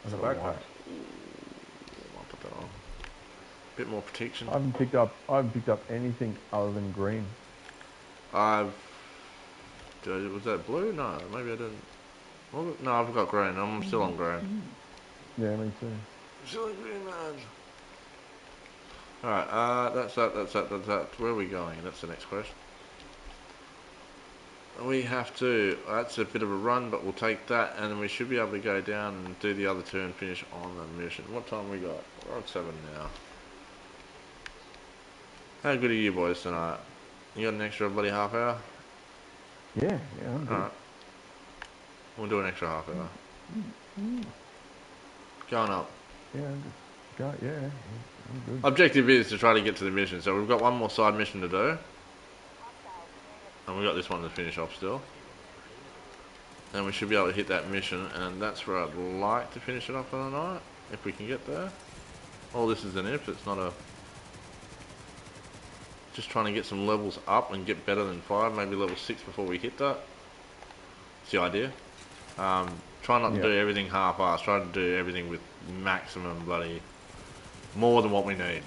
That's a backpack. white. I'll put that on. Bit more protection. I haven't picked up. I haven't picked up anything other than green. I've. did I- Was that blue? No, maybe I didn't. It? No, I've got green. I'm still on green. Yeah, me too. Still on green, man. Alright, uh, that's that, that's that, that's that. Where are we going? That's the next question. We have to, that's a bit of a run, but we'll take that, and then we should be able to go down and do the other two and finish on the mission. What time we got? We're at 7 now. How good are you boys tonight? You got an extra bloody half hour? Yeah, yeah. Alright. We'll do an extra half hour. Mm. Going up. Yeah. Go, yeah, yeah, I'm good. Objective is to try to get to the mission, so we've got one more side mission to do. And we've got this one to finish off still. And we should be able to hit that mission, and that's where I'd like to finish it up for the night, if we can get there. All this is an if, it's not a... Just trying to get some levels up and get better than 5, maybe level 6 before we hit that. It's the idea. Um, try not to Yeah. do everything half-assed, try to do everything with maximum bloody... More than what we need,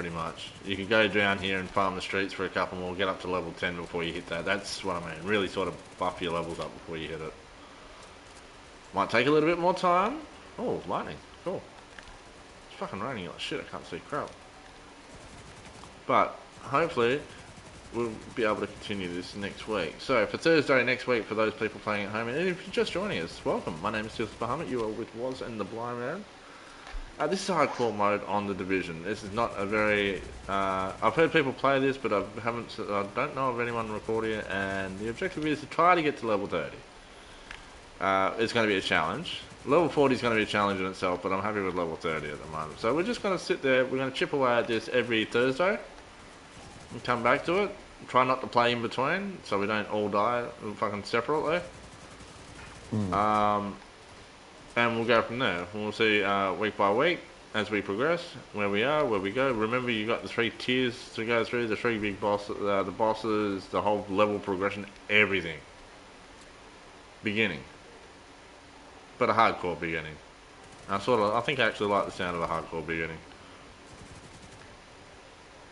pretty much. You can go down here and farm the streets for a couple more, get up to level 10 before you hit that. That's what I mean. Really sort of buff your levels up before you hit it. Might take a little bit more time. Oh, lightning. Cool. It's fucking raining like shit. I can't see crap. But hopefully we'll be able to continue this next week. So for Thursday next week, for those people playing at home, and if you're just joining us, welcome. My name is Steel Bahamut. You are with Wazz and the Blind Man. Uh, this is hardcore mode on the division. This is not a very. Uh, I've heard people play this, but I haven't. I don't know of anyone recording it. And the objective is to try to get to level 30. Uh, it's going to be a challenge. Level 40 is going to be a challenge in itself, but I'm happy with level 30 at the moment. So we're just going to sit there. We're going to chip away at this every Thursday and come back to it. Try not to play in between, so we don't all die fucking separately. Um, and we'll go from there. We'll see uh, week by week as we progress, where we are, where we go. Remember, you got the three tiers to go through: the three big bosses, uh, the bosses, the whole level progression, everything. Beginning, but a hardcore beginning. I sort of, I think I actually like the sound of a hardcore beginning.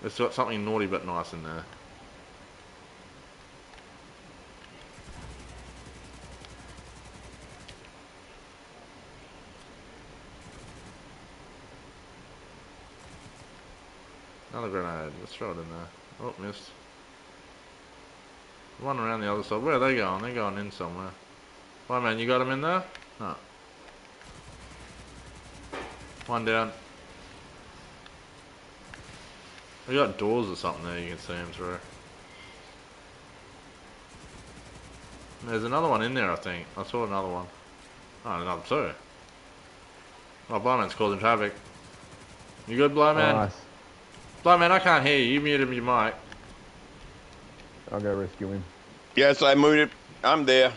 It's got something naughty but nice in there. Another grenade. Let's throw it in there. Oh, missed. One around the other side. Where are they going? They're going in somewhere. Why, man, you got them in there? No. One down. We got doors or something there you can see them through. There's another one in there, I think. I saw another one. Oh, another two. Oh, Blowman's causing traffic. You good, Blowman? Nice. Blowman, I can't hear you. You muted your mic. I'll go rescue him. Yes, I muted. I'm there.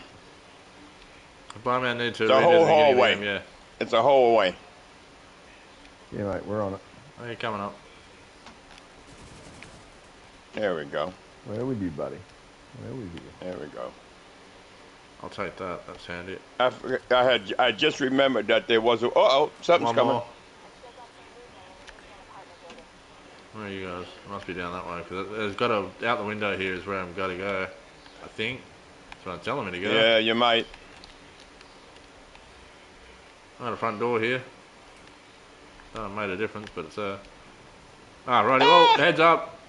Blowman need to. The redo whole the beginning hallway. game, Yeah. It's a whole way. Yeah, mate, we're on it. Oh, you're coming up. There we go. We're with you, buddy. We're with you. There we go. I'll take that. That's handy. I, forgot- I had I just remembered that there was a. Uh oh, something's One coming. more. Where are you guys? It Must be down that way because there's got a out the window here is where I'm got to go. I think. That's what I'm telling me to go. Yeah, you might. I'm at the front door here. It made a difference, but it's uh. Ah, righty. Oh, heads up.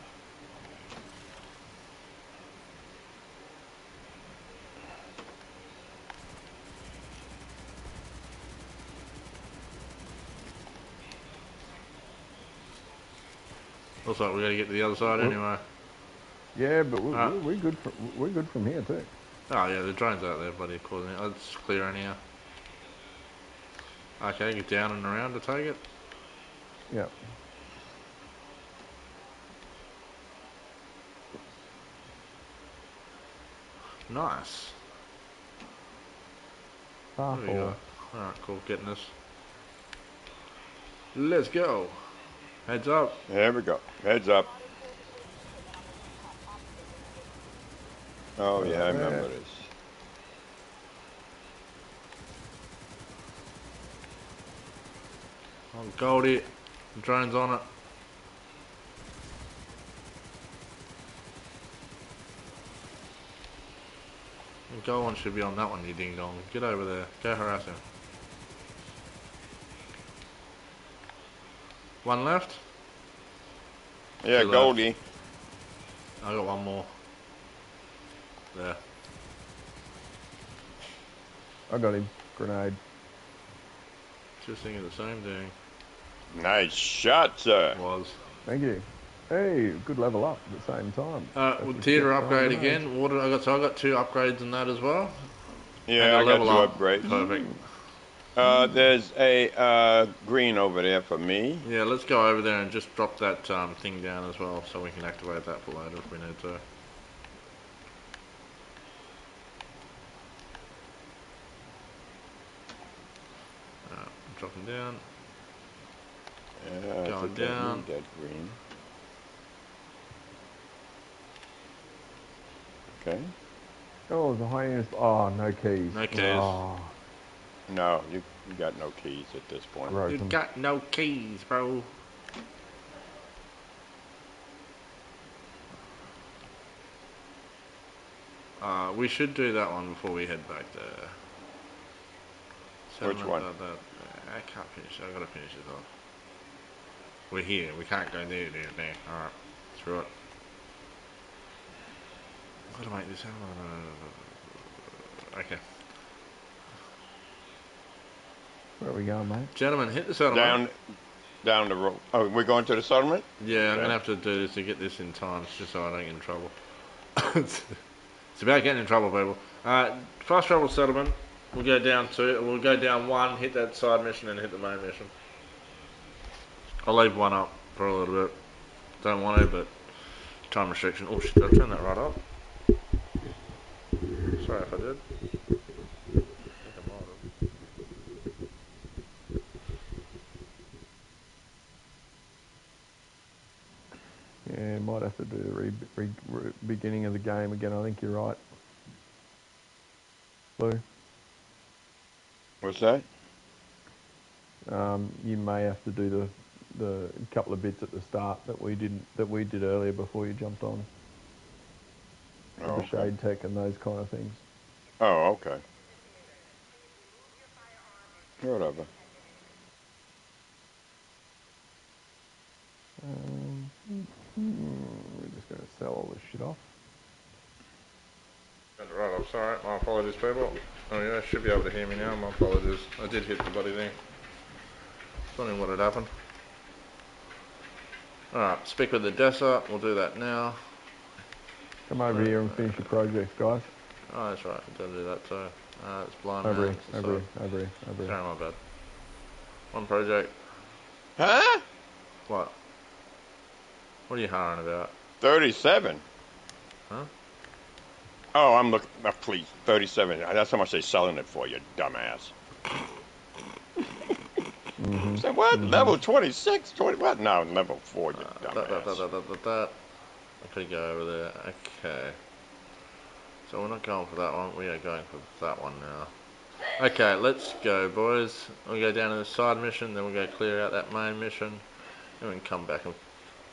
Looks like we got to get to the other side Well- anyway. Yeah, but we're, Ah. we're, good from we're good from here too. Oh yeah, the drone's out there, buddy. Causing it. It's clear in here. Okay, get down and around to take it. Yeah. Nice. Far There we go. Alright, cool. Getting this. Let's go. Heads up. There we go. Heads up. Oh yeah, I remember this. On Goldie. The drone's on it. The goal one should be on that one, you ding dong. Get over there. Go harass him. One left. Yeah, To the Goldie. I got one more. There. I got him. Grenade. Just thinking the same thing. Nice shot, sir. Wazz. Thank you. Hey, good level up at the same time. Uh, That's with a theatre upgrade again. What did I got? So I got two upgrades in that as well. Yeah, I And a got level two up. upgrades. Perfect. Uh, there's a uh, green over there for me. Yeah, let's go over there and just drop that um, thing down as well, so we can activate that for later if we need to. Alright, dropping down. Yeah, Going down. need that green. Okay. Oh, the hyenas. Oh, no keys. No keys. Oh, No, you, you got no keys at this point. broke You got no keys, bro. Uh, we should do that one before we head back there. Which one? uh, that- I can't finish. I gotta finish this off. We're here. We can't go there, there, there. All right, screw it. I've gotta make this happen. Okay, Where are we going, mate? gentlemen, hit the settlement. Down, down the road. Oh, we're going to the settlement. Yeah, I'm gonna have to do this to get this in time, just so I don't get in trouble. it's, it's about getting in trouble, people. Uh, fast travel settlement. We'll go down two. We'll go down one, hit that side mission, and hit the main mission. I'll leave one up for a little bit. Don't want to, but time restriction. Oh shit! Did I turn that right up? Sorry if I did. I think I might have. Yeah, might have to do the re- re- re- beginning of the game again. I think you're right. Blue, What's that? um, you may have to do the the couple of bits at the start that we didn't that we did earlier before you jumped on Oh, the okay. shade tech and those kind of things. Oh, okay. Whatever. Um, we're just going to sell all this shit off. Right, I'm sorry. My apologies, people. Oh yeah, should be able to hear me now. My apologies. I did hit the bloody thing. Wondering what had happened. Alright, speak with the Dessa. We'll do that now. Come over here and finish your projects, guys. Oh, that's right. I've got to do that too. Uh, it's blind Over here, man. over here, over here, over here. Sorry, my bad. One project. Huh? What? What are you harring about? 37. Huh? Oh, I'm looking. Oh, please, 37. That's how much they're selling it for, you dumbass. hmm Say what? Level 26? 20, what? No, level 4, you Uh, dumbass. that, that, that, that. I could go over there. Okay. So we're not going for that one. We are going for that one now. Okay, let's go, boys. We'll go down to the side mission, then we'll go clear out that main mission. and we can come back and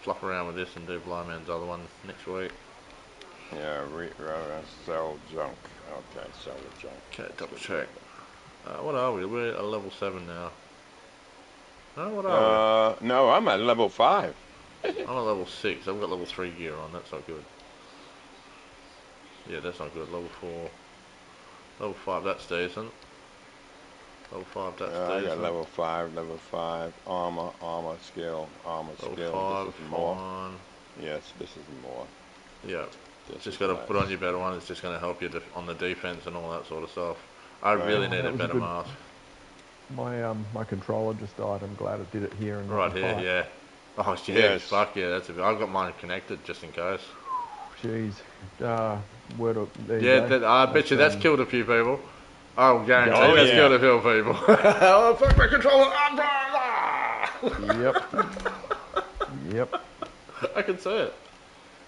flop around with this and do Blind Man's other one next week. Yeah, re, uh, sell junk. Okay, so the junk. Okay, double check. Uh, what are we? We're at level 7 now. No, what are Uh, no, I'm at level five. we? I'm at level 6. I've got level 3 gear on. That's not good. Yeah, that's not good. Level 4. Level 5, that's decent. Level 5, that's Uh, I got level five, level five, armor, armor, skill, armor, level skill. 5, this is more. fine. Yes, this is more. Yeah, This just got to less. put on your better one. It's just going to help you def- on the defense and all that sort of stuff. I Right. really need a was a better good- mask. My um my controller just died. I'm glad it did it here and Right here, fight. yeah. Oh, yeah, Yes. fuck yeah, that's a bit. I've got mine connected just in case. Jeez. Uh, word of, there you Yeah, that, I bet you that's um, killed a few people. Oh, guarantee Oh, that's yeah. killed a few people. oh, fuck my controller! Ah, Yep. yep. I can see it.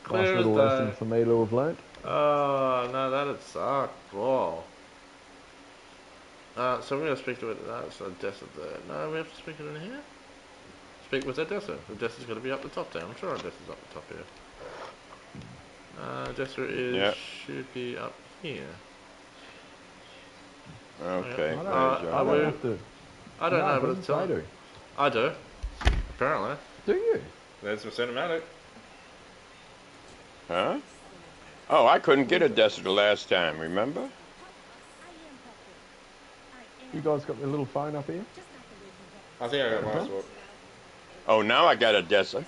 Clear as little lesson for me to have learnt. Oh, no, that'd suck. Whoa. Uh, so we're going to speak to it. That's Odessa there. No, we have to speak to it in here? Speak with Odessa. Odessa's got to be up the top there. I'm sure Odessa's up the top here. Uh, Odessa is, Yep. should be up here. Okay. I don't, Uh, there's I are your- we- don't. I don't no, know, it but doesn't it's say on. to. I do. Apparently. Do you? There's some cinematic. Huh? Oh, I couldn't get Odessa the last time, remember? You guys got the little phone up here? I think I got Uh-huh. last one. Oh, now I got Odessa.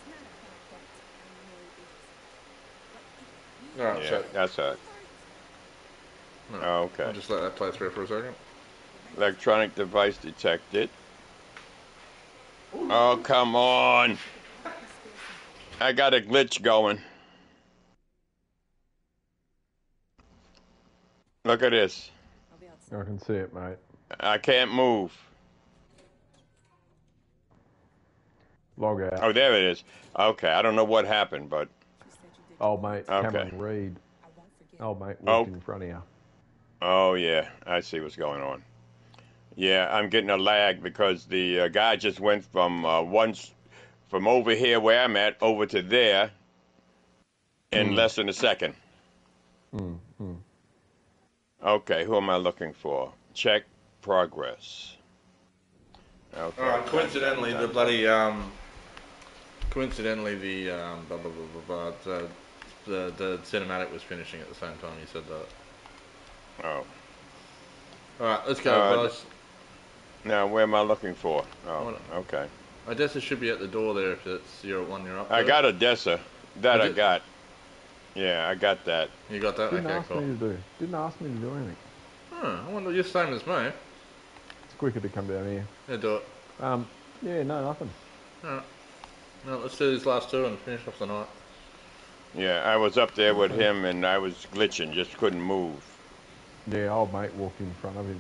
Alright, Yeah, so that's it. No, Oh, okay. I'll just let that play through for a second. Electronic device detected. Oh, come on. I got a glitch going. Look at this. I can see it, mate. I can't move. Log out. Oh, there it is. Okay, I don't know what happened, but Oh, mate, Okay. Cameron Reed. Old mate Oh. in front of you. Oh yeah, I see what's going on. Yeah, I'm getting a lag because the uh, guy just went from uh, once from over here where I'm at over to there in less than a second. Mm, mm. Okay, who am I looking for? Check progress. Okay. Alright, coincidentally, the bloody, um, coincidentally, the, um, blah, blah, blah, blah, blah, the, the, the cinematic was finishing at the same time you said that. Oh, Alright, let's go, Uh, guys. now where am I looking for? Oh, Hold okay. Odessa should be at the door there if it's you're at one you're up I to. got Odessa. That That Is I got. Yeah, I got that. You got that? Didn't okay, ask cool. me to do. Didn't ask me to do anything. Huh, I wonder, you're the same as me. It's quicker to come down here. Yeah, do it. Um, yeah, no, nothing. Alright. No, let's do these last two and finish off the night. Yeah, I was up there with him and I was glitching, just couldn't move. Yeah, old mate walked in front of him.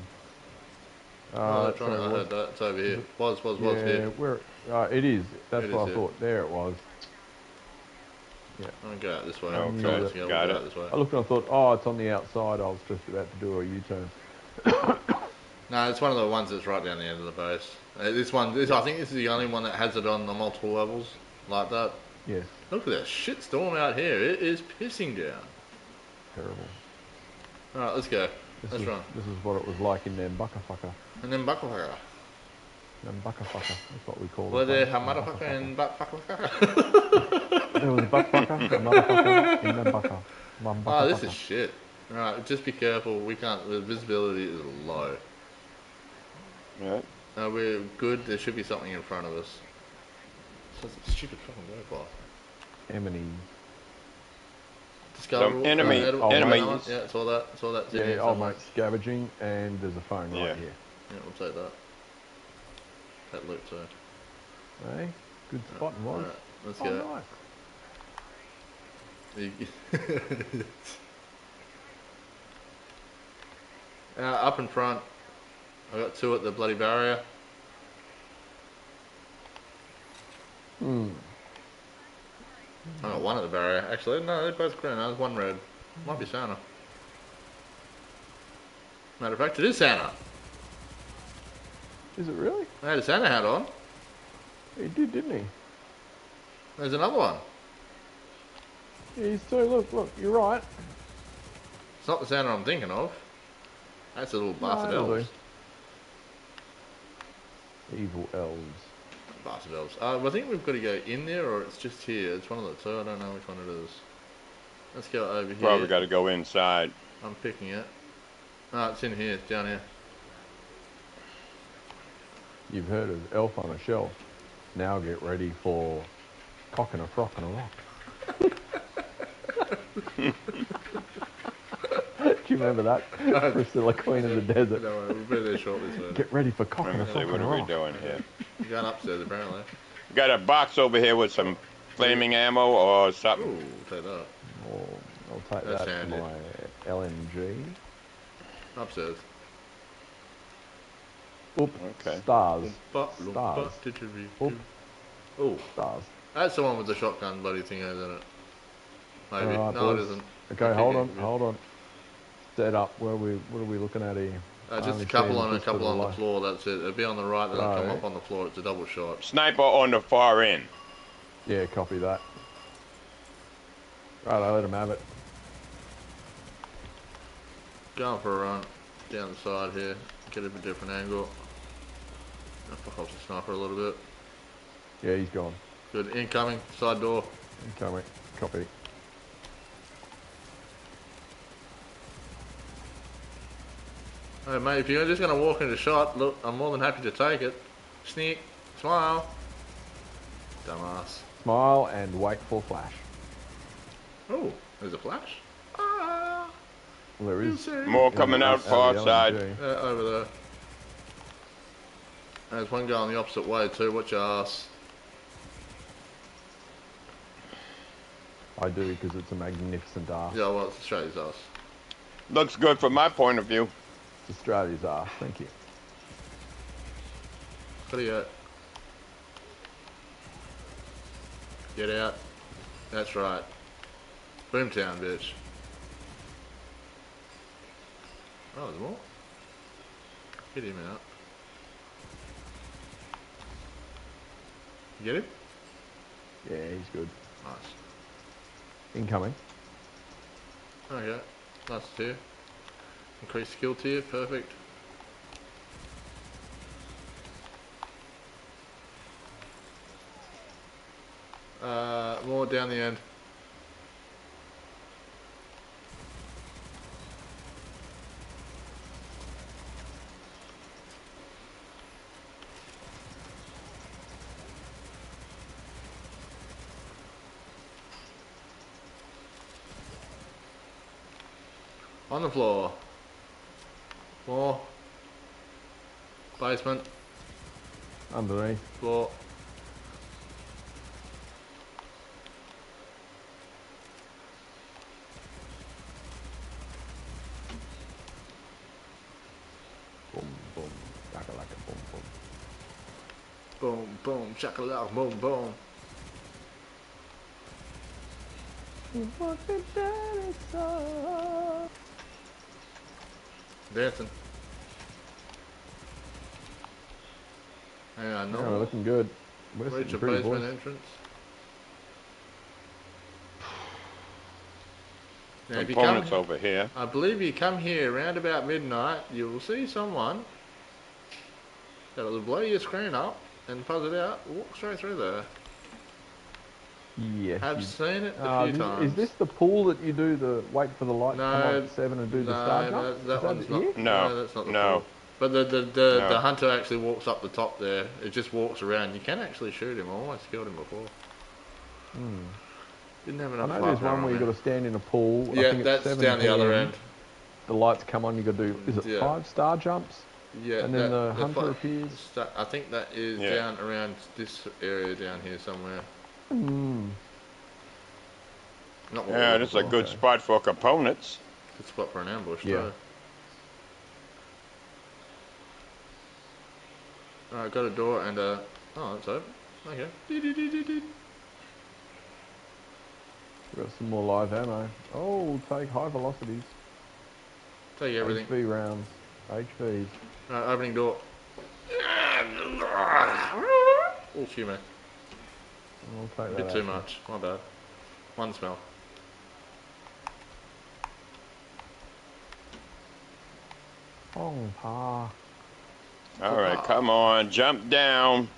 oh, Uh, that's right, I sorry, heard that. It's over here. Was, was, was yeah, here. where? Uh, it is. That's It what is I here. thought. There it was. Yeah. I'll go out this way. Okay, Tell us to go, got we'll go it. out this way. I looked and I thought, oh, it's on the outside. I was just about to do a U-turn. No, it's one of the ones that's right down the end of the base. Uh, this one, this I think this is the only one that has it on the multiple levels like that. Yes, Look at that shit storm out here. It is pissing down. terrible. All right, let's go. This Let's is, run. This is what it was like in Nambuckafucker. And then Bucklefaka. Nambuckafucker. That's what we call Were it. there a motherfucker and Bucklefaka? There was a buckfucker, a motherfucker, and Nambucca. Oh, ah, this is shit. All right, just be careful. We can't. The visibility is low. Yeah. No, we're good. There should be something in front of us. So it's a stupid fucking robot. Emily. Discover Some enemy- uh, Oh, enemies. Yeah, it's all that. It's all that. Yeah, sitting old mate scavenging, and there's a phone right Yeah. here. Yeah, we'll take that. That loot too. Hey, good spotting, Wazz. Alright, let's Oh, go. nice. uh, up in front, I got two at the bloody barrier. Hmm. I got one at the barrier. Actually, no, they're both green. There's one red. Might be Santa. Matter of fact, it is Santa. Is it really? They had a Santa hat on. He did, didn't he? There's another one. Yeah, he's too. Look, look. You're right. It's not the Santa I'm thinking of. That's a little No, bastard it'll elves. Evil elves. Bastard elves. Uh, I think we've got to go in there, or it's just here. It's one of the two. I don't know which one it is. Let's go over here. Probably got to go inside. I'm picking it. No, it's in here. It's down here. You've heard of Elf on a Shelf. Now get ready for Cock and a Frock and a Rock. Do you remember that? Priscilla, Queen of the Desert. No, we'll be there shortly. So Get ready for Cock and a Frock me see, Frock what and a are we doing here? We're going upstairs apparently. Got a box over here with some flaming ammo or something. Ooh, take that. Oh, I'll take That's that handy. for my LMG. Upstairs. Oop, Okay. stars. Lumpa, lumpa, Stars. didgeridoo. Oop. Oh, Stars. that's the one with the shotgun bloody thing, isn't it? Maybe. Alright, no, it boys. isn't. Okay, Okay, hold on, hold on. Set up. Where are we? What are we looking at here? Uh, just a couple on a couple on the left. floor. That's it. It'll be on the right, then it'll come Right. up on the floor. It's a double shot. Sniper on the far end. Yeah, copy that. Right, I let him have it. Going for a run down the side here. Get a bit different angle. I'll fuck off the sniper a little bit. Yeah, he's gone. Good. Incoming. Side door. Incoming. Copy. Hey mate, if you're just gonna walk into shot, look, I'm more than happy to take it. Sneak, smile. Dumbass. Smile and wait for flash. Oh, there's a flash. Ah, Well, there you is. see? More coming out of the far side. Uh, over there. There's one going the opposite way too. Watch your ass. I do because it's a magnificent ass. Yeah, well, it's a Australia's ass. Looks good from my point of view. It's Australia's off. Thank you. What do you got? Get out. That's right. Boomtown, bitch. Oh, there's more? Get him out. You get him? Yeah, he's good. Nice. Incoming. Oh, okay. Nice tier. Increase skill tier, perfect. Uh, more down the end. On the floor. More. Basement. Underneath. Floor. Boom, boom. Like like a boom, boom. Boom, boom, shakalaka, boom, boom. Dancing. Hang on, No, no. we're looking good. We're Reach sitting a basement boys. entrance. Now, if you come, over here. I believe you come here around about midnight, you will see someone that will blow your screen up and fuzz it out, walk straight through there. Yes. Have you- seen it a Uh, few this- times. Is this the pool that you do the wait for the light to come on at seven and do the no, star jump? that, that Is one's not. here? No, that's not the no. pool. But the the the, No. the hunter actually walks up the top there. It just walks around. You can actually shoot him. I almost killed him before. Didn't have enough. I know there's one where on you got to stand in a pool. I Yeah, think it's that's 7 down the other end. The lights come on. You got to do. Is it Yeah. five star jumps? Yeah, and then that- the hunter fi- appears? sta- I think that is Yeah. down around this area down here somewhere. Hmm. Not Yeah, we're this is a good Okay. spot for components. Good spot for an ambush. Yeah. too. Uh, Alright, got a door and a. Oh, it's open. Okay. We've got some more live ammo. Oh, take high velocities. Take everything. HV rounds. HVs. Alright, opening door. Oh, excuse me. We'll take A bit too much. My bad. One smell. Hong Pa. All right, come on, jump down.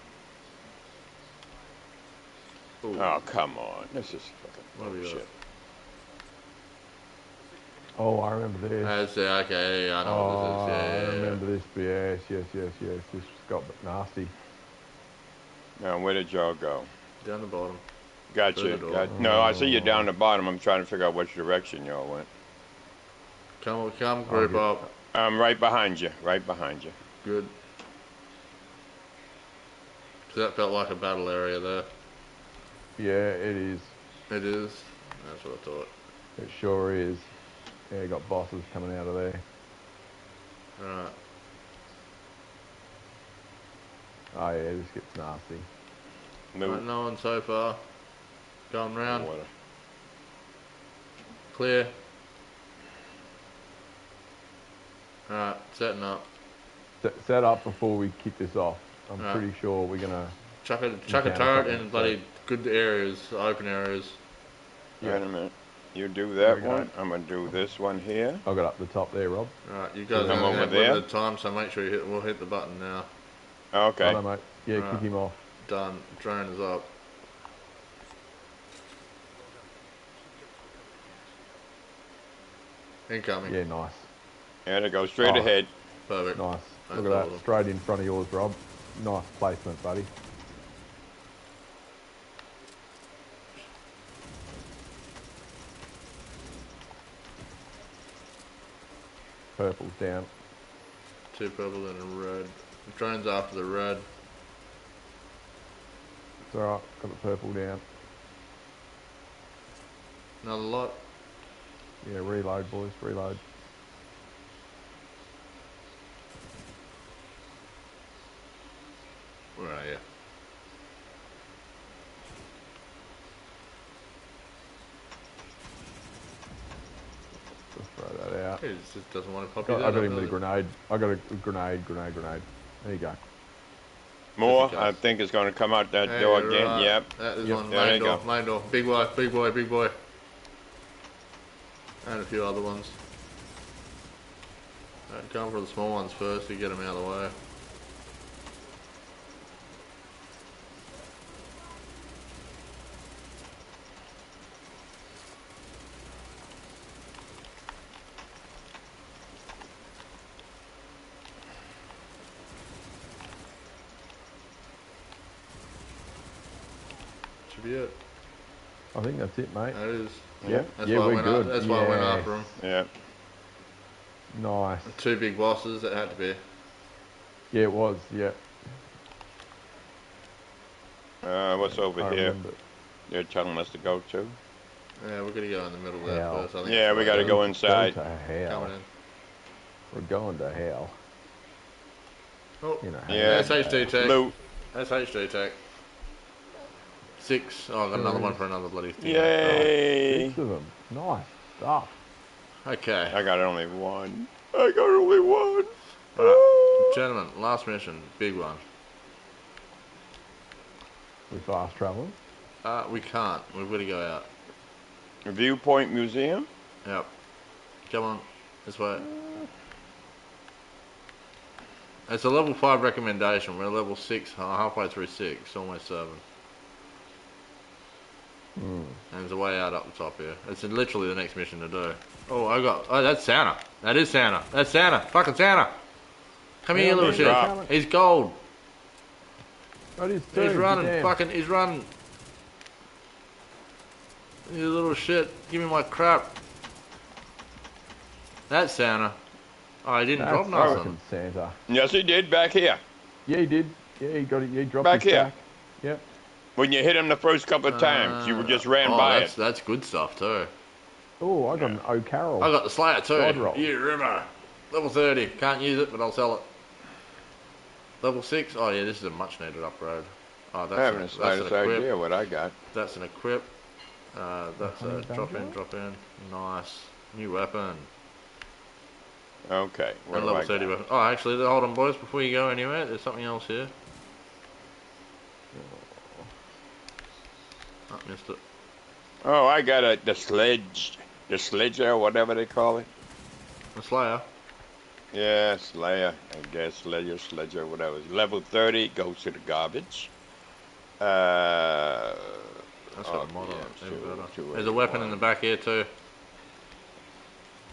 Ooh. Oh, come on. This is fucking have you shit. Oh, I remember this. That's it, okay, I know oh, what this is. Oh, I Yeah, yeah, yeah. remember this. Yes, yes, yes, yes. This got nasty. Now, where did y'all go? Down the bottom. Gotcha. Through the door. Got, no, I see you oh. down the bottom. I'm trying to figure out which direction y'all went. Come, come, group up. I'm right behind you. Right behind you. Good. So that felt like a battle area there. Yeah, it is. It is. That's what I thought. It sure is. Yeah, you got bosses coming out of there. Alright. Oh yeah, this gets nasty. Move. Right, no one so far. Going round. Water. Clear. Alright, setting up. Set, set up before we kick this off. I'm Right. pretty sure we're gonna. Chuck a chuck a can, turret in bloody good areas, open areas. Wait a minute. You do that we go. one. I'm gonna do this one here. I got up the top there, Rob. Alright, you guys I'm are over have there. limited time, so make sure you hit we'll hit the button now. Okay. Hello, mate. Yeah, Right. kick him off. Done. Drone is up. Incoming. Yeah, nice, And it goes straight Oh. ahead. Perfect. nice. That's Look at awesome. that, straight in front of yours, Rob. Nice placement, buddy. Purple's down. Two purple and a red. The drone's after the red. It's alright, got the purple down. Another lot. Yeah, reload, boys, reload. Where are you? Just throw that out. He just doesn't want to pop you I down. got him with a grenade. I got a grenade, grenade, grenade. There you go. More. I think it's gonna come out that Hey, door you're again. right. Yep. That is Yep. one There main you door. go. Main door. Big boy, big boy, big boy. And a few other ones. Alright, Going for the small ones first to get them out of the way. Be it. I think that's it, mate. That is. Yeah. That's yeah, why we're went good. Up, that's why I went after him. Yeah. Nice. Two big bosses It had to be. Yeah, it was. Yeah, Uh, what's over I here? remember. They're telling us to go to. Yeah, we're gonna go in the middle there Hell. first. I think Yeah, we gotta way go Go inside. to hell. Coming in. We're going to hell. Oh, You know. Yeah. that's HD tech. Loot. That's HD tech. Six. Oh, I got another one for another bloody thing. Yay! Oh, six of them. Nice stuff. Okay. I got only one. I got only one. Right, ah. Gentlemen, last mission. Big one. We fast travel? Uh, we can't. We've got to go out. Viewpoint Museum? Yep. Come on. This way. It's a level 5 recommendation. We're level 6, halfway through 6, almost 7. Mm. And there's a way out up the top here. It's literally the next mission to do. Oh, I got. Oh, that's Santa. That is Santa. That's Santa. Fucking Santa. Come here, little shit. Drop. He's gold. That is he's running. Damn. Fucking, he's running. You little shit. Give me my crap. That's Santa. Oh, I didn't That's drop nothing. Santa. Yes, he did back here. Yeah, he did. Yeah, he got it. Yeah, he dropped back here. Back. Yep. When you hit him the first couple of times, you were just ran oh, by that's, it. That's good stuff too. Oh, I got an O'Carroll. I got the Slayer Side too. roll. Yeah, River. Level 30. Can't use it, but I'll sell it. Level 6. Oh, yeah, this is a much needed upgrade. Oh, I that's, haven't a, the that's slightest an equip. idea what I got. That's an equip. Uh, that's a drop in, drop in. Nice. New weapon. Okay. What and level 30 weapon. Oh, actually, hold on, boys. Before you go anywhere, there's something else here. Oh, missed it. Oh, I got a the sledge, the sledge or whatever they call it. The Slayer. Yeah, Slayer, I guess, Slayer, Sledger, whatever. Level 30 goes to the garbage. Uh, That's got a mod on RPM, it. Even two- two There's a weapon in the back here too.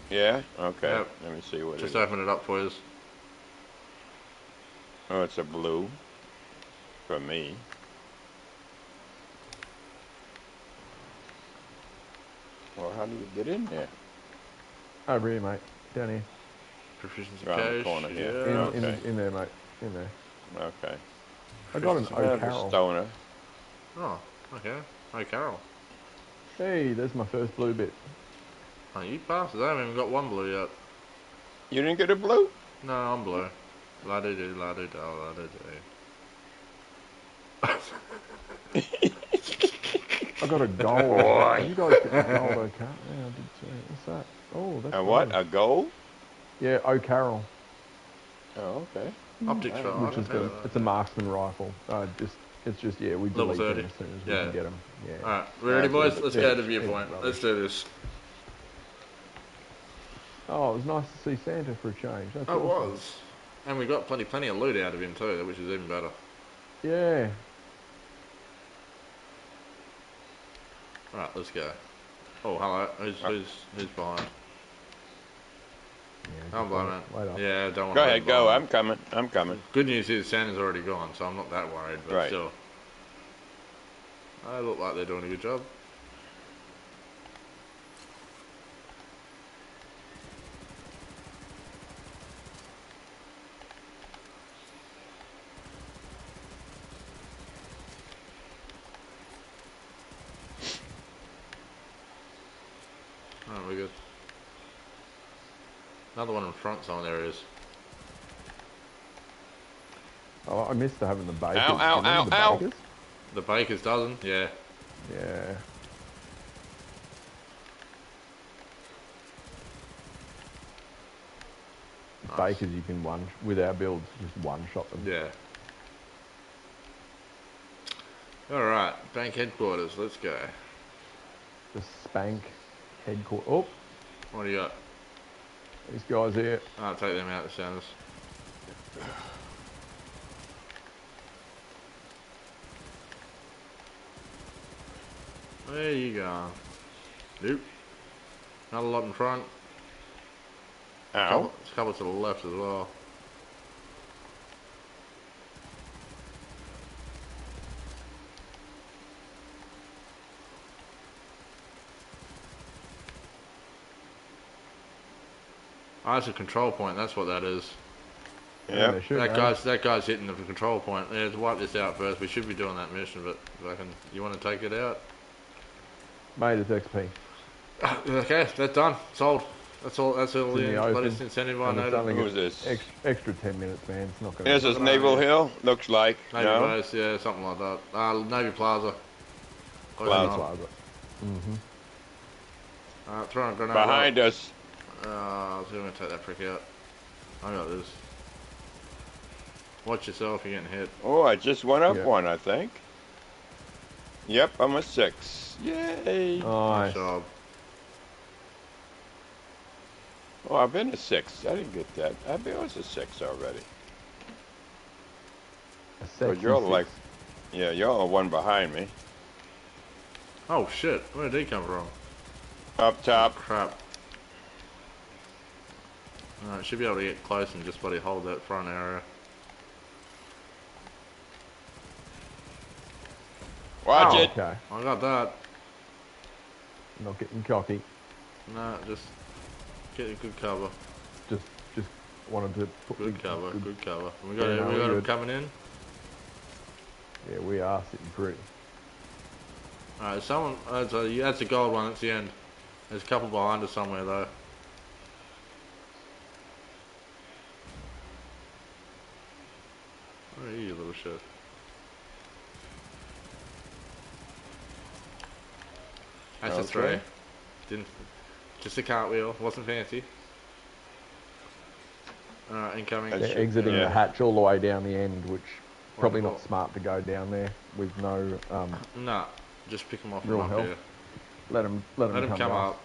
Yeah? Okay. Yep. Let me see what Just it is. open it up for us. Oh, it's a blue. For me. Well, how do you get in there? I here, mate. Down here. Proficiency Around the cache. corner yeah. here. In, Okay. in, in there, mate. In there. Okay. I got an Yeah, the O'Carroll. stoner. Oh, okay. Hey, Carol. Hey, there's my first blue bit. Oh, you bastards. I haven't even got one blue yet. You didn't get a blue? No, I'm blue. La do do, la do do, la do do. I got a gold. you guys get the gold O'Carroll. Yeah, I did too. What's that? Oh, that's A what? nice. A gold? Yeah, O'Carroll. Oh, okay. Optics for Which is a, it's a marksman rifle. Uh, just it's just yeah, we delete them as soon as we can get them. Yeah. Alright, we're ready, Yeah, boys? Let's yeah, go to it's viewpoint. rubbish. Let's do this. Oh, it was nice to see Santa for a change. That's Oh, it awesome. was. And we got plenty, plenty of loot out of him too, which is even better. Yeah. Right, let's go. Oh, hello. Who's who's who's behind? yeah I'm blind, man. Yeah, don't want Go to. ahead, go. I'm coming. I'm coming. Good news here, the sand is Santa's already gone, so I'm not that worried. But Right. still, I look like they're doing a good job. Alright, we're good. Another one in front, some areas. Oh, I missed having the bakers. Ow, ow, Remember the ow, ow. bakers? The baker's dozen, yeah. Yeah. Nice. Bakers, you can one with our builds, just one shot them. Yeah. All right, bank headquarters. Let's go. The spank headquarters. Oh, What do you got? These guys here. I'll take them out, of the Sanders. There you go. Nope. Another lot in front. Ow. Couple, there's a couple to the left as well. That's a control point. That's what that is. Yeah, Yep. should, That guy's that guy's hitting the control point. Yeah, let's wipe this out first. We should be doing that mission, but if I can, you want to take it out? Mate, it's XP. okay, that's done. Sold. That's all. That's all It's in the the open, latest incentive I know. only this? Ex, extra 10 minutes, man. It's not going This is Naval Hill, looks like. Navy no? Base, yeah, something like that. Uh, Navy Plaza. Close Plaza. Mm-hmm. Uh, throwing a grenade. Behind up. us. Uh, I was going to take that prick out. I got this. Watch yourself, you're getting hit. Oh, I just went up Yeah. one, I think. Yep, I'm a six. Yay. Nice Nice. job. Oh, I've been a six. I didn't get that. I bet I was a six already. A But you're six. like, yeah, you're the one behind me. Oh shit, where did he come from? Up top. Crap. Alright, should be able to get close and just bloody hold that front area. Watch Ow. it. Okay. I got that. Not getting cocky. No, just get a good cover. Just just wanted to put Good the- cover, good- good cover. We got, Yeah, we no, got we're him good. coming in. Yeah, we are sitting pretty. Alright, someone, that's a, that's a gold one, that's the end. There's a couple behind us somewhere though. Where are you, you little shit? That's a Okay. three. Didn't, just a cartwheel, wasn't fancy. Alright, incoming. They're should- exiting yeah. the hatch all the way down the end, which probably not smart to go down there with no. Um, Nah, just pick them off Real from up help. here. let them let them Let him come, come up.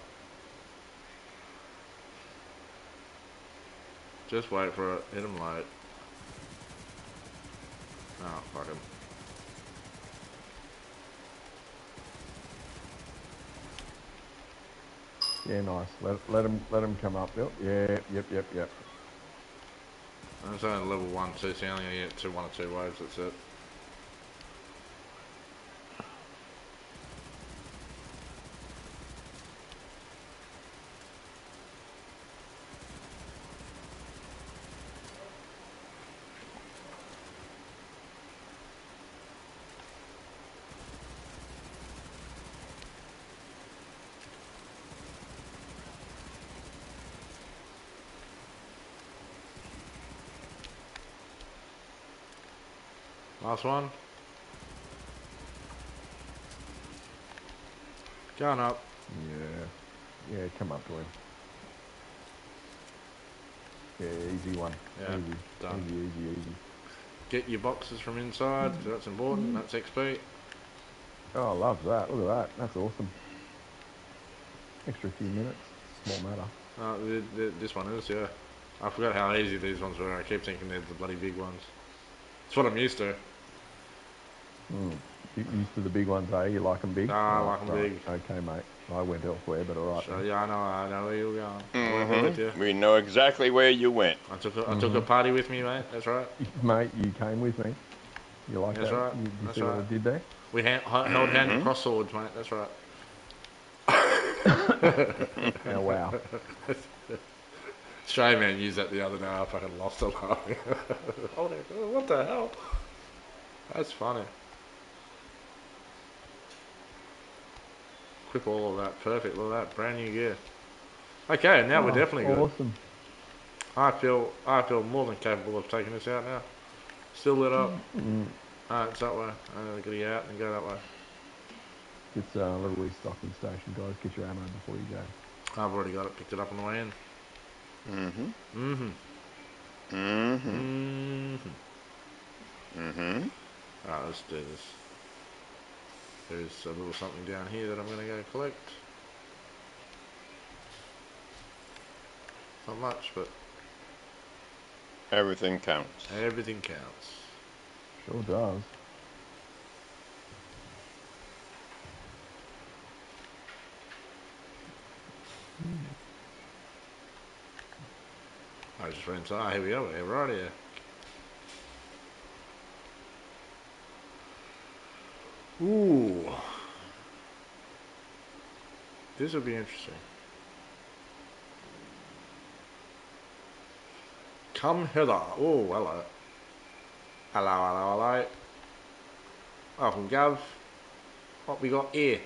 Just wait for it. Hit him late. Oh, fuck him. Yeah, nice. Let let him let him come up. Yep. Yeah. Yep. Yep. Yep. It's only level 1, 2, so you only get two, one or two waves, that's it. Last one. Going up. Yeah. Yeah. Come up to him. Yeah. Easy one. Yeah, Easy. done. Easy. Easy. Easy. Get your boxes from inside, 'cause that's important. That's XP. Oh, I love that. Look at that. That's awesome. Extra few minutes. Small matter. Uh, the, the, this one is, yeah. I forgot how easy these ones were. I keep thinking they're the bloody big ones. It's what I'm used to. Mm. You used to the big ones, eh? You like them big? Ah, I like 'em big. Okay, mate. I went elsewhere, but all right. So then. yeah, I know, I know where you're going. I went with you. Mhm. We know exactly where you went. I took a, I took a party with me, mate. That's right. Mate, you came with me. You like That's that? right. You, you That's see what I did there? We hand, h- held hand and cross swords, mate. That's right. Oh, wow. Shay man used that the other day. I fucking lost it laughing. oh, there- what the hell? That's funny. Equip all of that. Perfect. Look at that. Brand new gear. Okay, now we're Oh, definitely good. Awesome. I feel I feel more than capable of taking this out now. Still lit up. Mm. Alright, it's that way. I'm gonna get out and go that way. It's a little restocking station, guys. Get your ammo before you go. I've already got it. Picked it up on the way in. Mm-hmm. Mm-hmm. Mm-hmm. Mm-hmm. Mm-hmm. Alright, let's do this. There's a little something down here that I'm going to go collect. Not much, but Everything counts. everything counts. Sure does. I just ran ah, inside. Here we are, We're right here. Ooh. This will be interesting. Come hither. Oh, hello. Hello, hello, hello. Welcome, Gov. What we got here?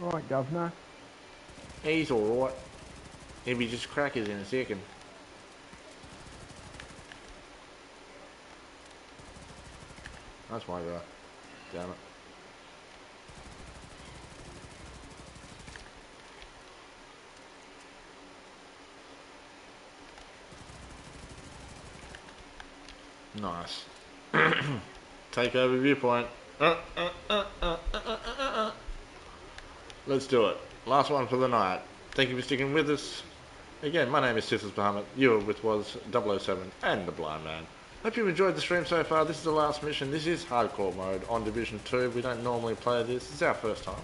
Right, Governor. He's alright. He'll be just crackers in a second. That's my guy. Damn it. Nice. Take over viewpoint. Uh, uh, uh, uh, uh, uh. Let's do it. Last one for the night. Thank you for sticking with us. Again, my name is Toothless Bahamut. You are with Wazz 007 and the Blind Man. Hope you've enjoyed the stream so far. This is the last mission. This is hardcore mode on Division 2. We don't normally play this. It's our first time.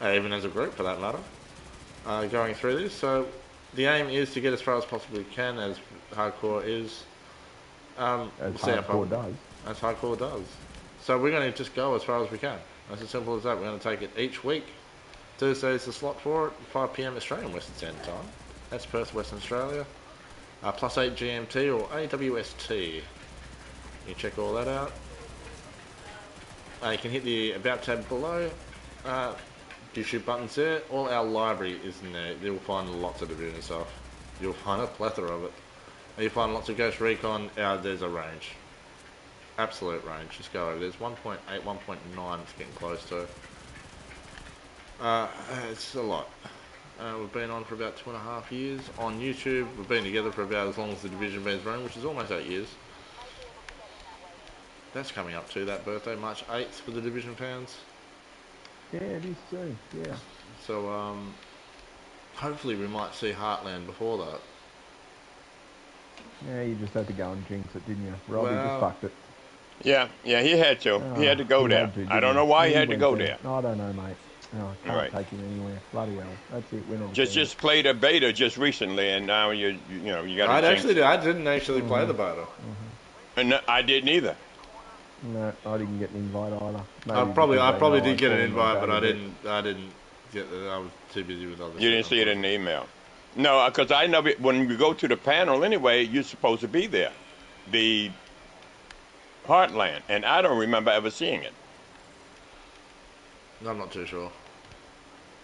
Even as a group, for that matter. Uh, going through this. So, the aim is to get as far as possibly can, as hardcore is. Um, As we'll see how far- hardcore does. as hardcore does. So we're going to just go as far as we can. That's as simple as that. We're going to take it each week. Thursday's the slot for it, 5 p.m. Australian Western Standard Time. That's Perth, Western Australia. Uh, plus 8 GMT or AWST. You check all that out. Uh, you can hit the About tab below. Uh, YouTube buttons there. All our library is in there. You'll find lots of division stuff. You'll find a plethora of it. You find lots of Ghost Recon. Uh, there's a range absolute range. Just go over. There's 1.8, 1.9 it's getting close to. Uh, it's a lot. Uh, we've been on for about two and a half years on YouTube. We've been together for about as long as the division been's running, which is almost eight years. That's coming up to that birthday, March 8th for the division fans. Yeah, it is too. Yeah. So um, hopefully we might see Heartland before that. Yeah, you just had to go and jinx it, didn't you? Robbie Well- just fucked it. Yeah, yeah, he had to. he had to Oh, go there. to, I don't know why he had to go there. No, I don't know, mate. No, I can't Right. take him anywhere. Bloody hell. That's it. Win it. Just just played a beta just recently, and now you you, you know you got I to actually did. I didn't actually play Mm-hmm. the beta. And I didn't either. No, I didn't get an invite either. I probably I probably did get an invite, but I didn't I didn't get the, I was too busy with other. You didn't see it in the email. No, because I know it- when you go to the panel anyway, you're supposed to be there. The Heartland, and I don't remember ever seeing it. I'm not too sure.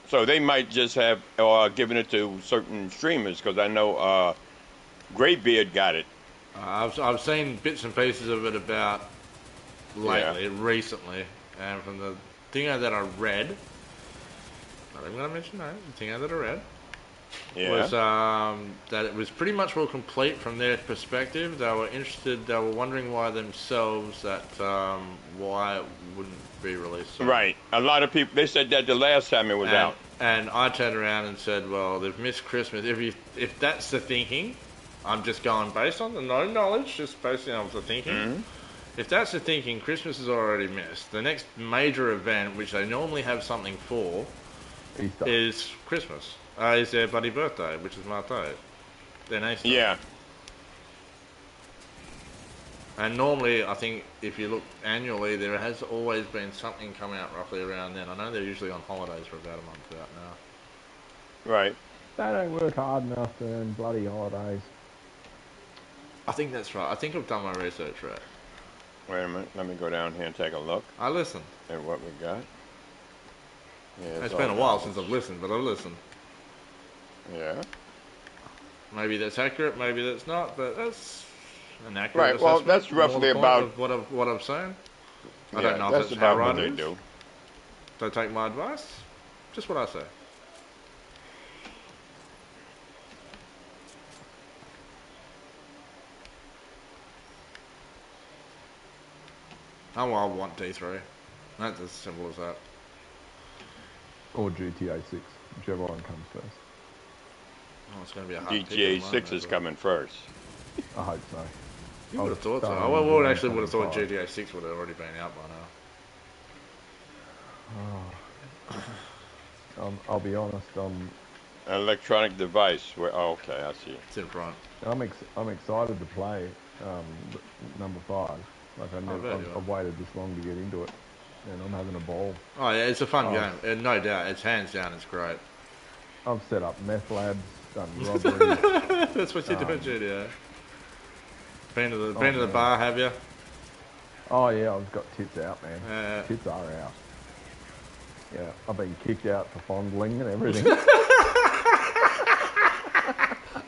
So they might just have uh, given it to certain streamers because I know uh, Greybeard got it. Uh, I've I've seen bits and pieces of it about lately, recently, and from the thing that I read, not even gonna mention names. The thing that I read Yeah. was um, that it was pretty much all complete from their perspective. They were interested. They were wondering why themselves that um, why it wouldn't be released. sooner. right. A lot of people they said that the last time it was and, out. and I turned around and said, "Well, they've missed Christmas. If you, if that's the thinking, I'm just going based on the no knowledge, just based on the thinking. Mhm. If that's the thinking, Christmas is already missed. The next major event, which they normally have something for, Easter. is Christmas. Uh, is their buddy birthday, which is March 8th. Then Easter. Yeah. And normally, I think if you look annually, there has always been something come out roughly around then. I know they're usually on holidays for about a month out now. Right. They don't work hard enough to earn bloody holidays. I think that's right. I think I've done my research right. Wait a minute. Let me go down here and take a look I listen. at what we got. Yeah, It's all been a while since I've listened, but I've listened. Yeah. Maybe that's accurate, maybe that's not, but that's an accurate Right, well, that's roughly about- what I've what I've seen. I yeah, don't know if that's that's how about right what it they is. do. Don't take my advice. Just what I say. Oh, I want D3. That's as simple as that. Or GTA 6, whichever one comes first. Oh, it's going to be a hard pick at the GTA moment, 6 is coming first. I hope so. You would have thought so. Oh, well, we would actually would have thought GTA 6 would have already been out by now. Um, I'll be honest. Um, Electronic device. Where, oh, okay, I see. It's in front. I'm ex- I'm excited to play um, number five. Like I never, bet I've. I've waited this long to get into it, and I'm having a ball. Oh, yeah, it's a fun Oh. game. Uh, no doubt. It's hands down, it's great. I've set up meth labs, done robberies. That's what you Um, in GTA. Been to the, oh, been to the man. bar, have you? oh yeah, I've got tits out, man. Uh, Tits are out. Yeah, I've been kicked out for fondling and everything.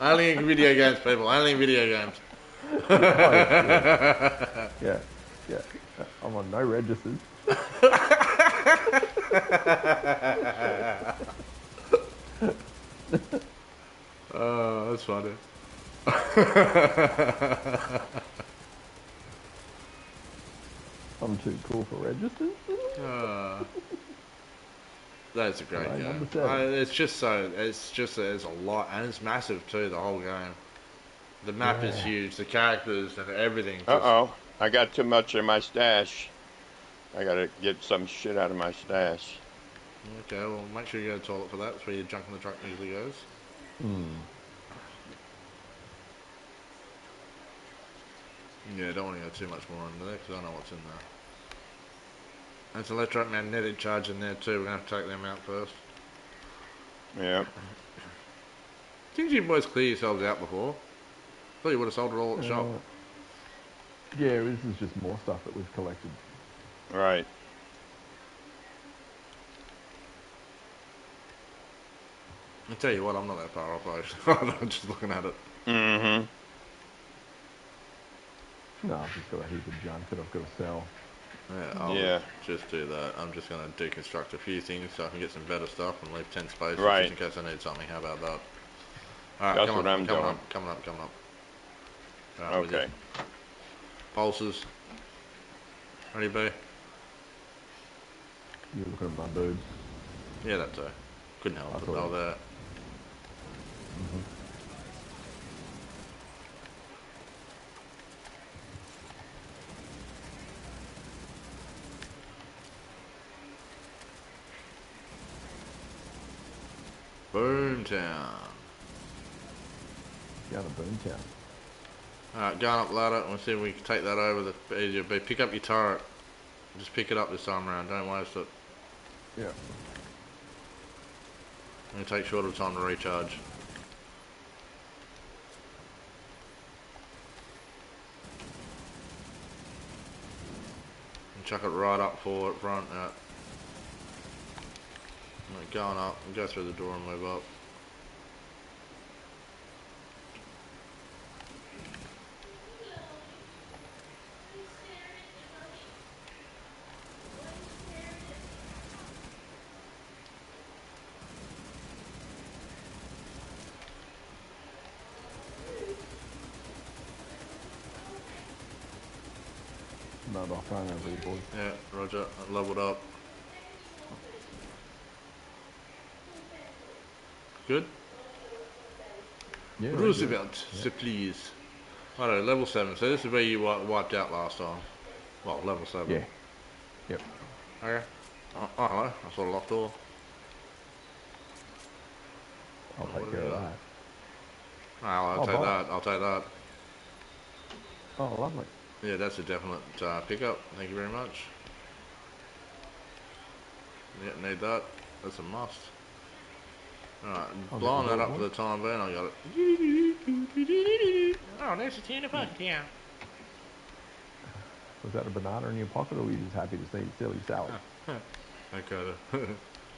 only in video games, people. Only in video games. Oh, yeah, yeah, yeah. I'm on no registers. Oh, that's funny. I'm too cool for registers. Uh, that's a great Alright, game. seven. Uh, it's just so. It's just there's a lot, and it's massive too. The whole game. The map is huge. The characters and everything. just- Uh oh. I got too much in my stash. I gotta get some shit out of my stash. Okay, well, make sure you go to the toilet for that. That's where your junk in the truck usually goes. Hmm. Yeah, don't want to go too much more into there because I know what's in there. There's an electromagnetic charge in there too. We're going to have to take them out first. Yeah. Didn't you boys clear yourselves out before? I Thought you would have sold it all at the shop. Uh, yeah, this is just more stuff that we've collected. Right. I tell you what, I'm not that far off actually. I'm just looking at it. Mm-hmm. No, I've just got a heap of junk that I've got to sell. Yeah, I'll Yeah. just do that. I'm just going to deconstruct a few things so I can get some better stuff and leave 10 spaces Right. just in case I need something. How about that? Alright, That's come what on, I'm coming doing. up, coming up, coming up. Alright, with Okay. you. Pulses. Ready, B? You're looking at my boobs. Yeah, that too. Couldn't help I it. thought Oh, there. Boomtown. Down to Boomtown. Alright, going up ladder. We'll see if we can take that over the easier. But pick up your turret. Just pick it up this time around. Don't waste it. Yeah. It'll take shorter time to recharge. And chuck it right up forward, front, uh, out. Right, going up, and go through the door and move up. Mobile phone over here, boys. Yeah, roger, leveled up. Good? Yeah. Roosevelt, so please. Alright, level 7. So this is where you wiped out last time. Well, level 7. Yeah. Yep. Okay. Oh, oh hello. I saw a locked door. I'll What take care of that. Oh, I'll Oh, take boss. that. I'll take that. Oh, lovely. Yeah, that's a definite uh, pickup. Thank you very much. Yeah, need that. That's a must. Alright, I'll blowing that the up for the time being, I got it. Oh, there's a tin of buck, yeah. Was that a banana in your pocket, or were you just happy to see silly Sally? I got a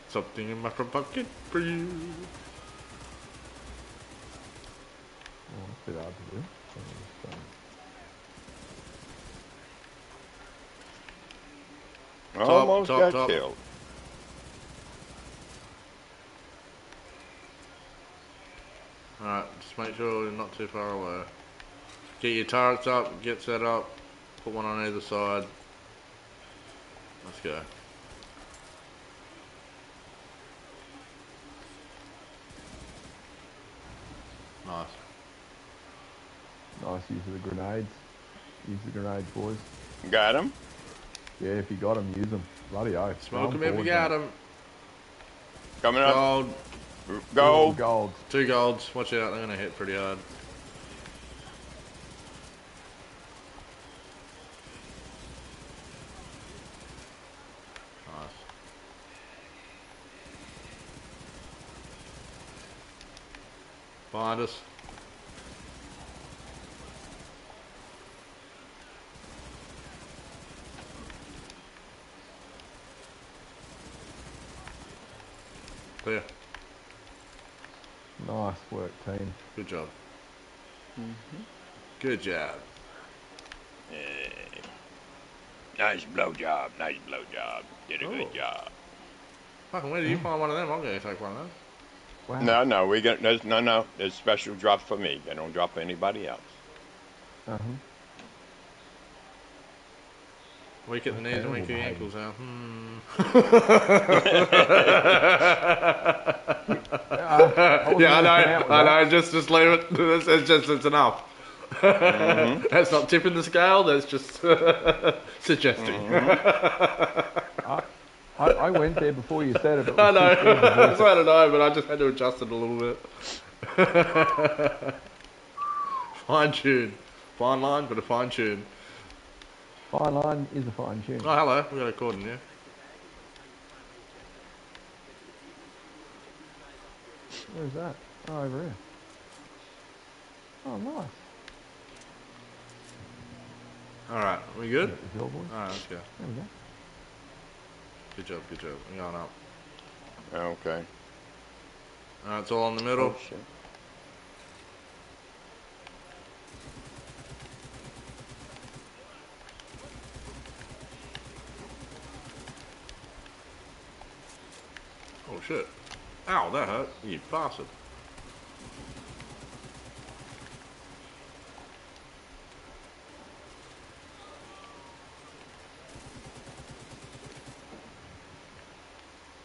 something in my front pocket for you. Oh, that's a bit hard to do. So just, Almost top, got top. killed. Alright, just make sure you're not too far away. Get your turrets up, get set up, put one on either side. Let's go. Nice. nice use of the grenades. Use the grenades, boys. Got him. Yeah, if you got them, use them. Bloody oath. Smoke Go them if you got mate. them. Coming up. Gold. Gold. Gold. Two golds. Watch out, they're gonna hit pretty hard. Nice. Behind us. Clear. Nice work, team. Good job. Good job. Nice blow job. Nice blow job. Did a Oh. good job. Fucking where did you find one of them? I'm gonna take one of them. Wow. No, no, we got there's no, no. There's special drops for me. They don't drop for anybody else. Uh-huh. Weak at the knees and weak at the ankles out. Hmm. Uh, Yeah, I know. I know. Just, just leave it. It's, it's just, it's enough. that's not tipping the scale. That's just suggesting. I, I went there before you said it. But I was too scared to know. so I don't know, but I just had to adjust it a little bit. fine tune, fine line, but a fine tune. It. Fine line is a fine tune. Oh, hello. We got a cord in here. Where's that? Oh, over here. Oh, nice. All right, we good? Is that the hill, boys? All right, let's go. There we go. Good job. Good job. I'm going up. Okay. All right, it's all in the middle. Oh, Oh shit! Ow, that hurt. You bastard.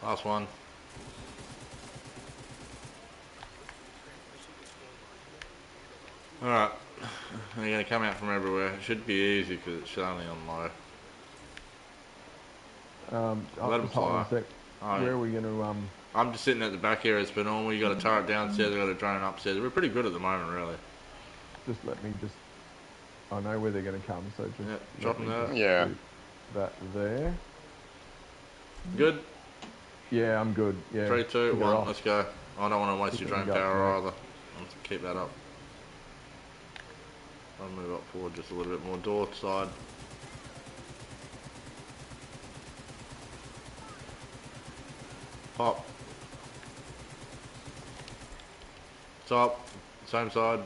Last one. Alright. They're going to come out from everywhere. It should be easy because it's only on low. Um, Let 'em just hold on a fly. Sec. Oh, Where are we going to um, I'm just sitting at the back here as per normal. You got a turret downstairs, I got a drone upstairs. We're pretty good at the moment, really. Just let me just. I know where they're going to come, so just. Yeah, let drop me 'em there. Yeah. That there. Good. Yeah, I'm good. Yeah. Three, two, kick one. off. Let's go. I don't want to waste Keep your it drone up, power mate. either. Let's keep that up. I'll move up forward just a little bit more. Door side. Pop. Top. Same side.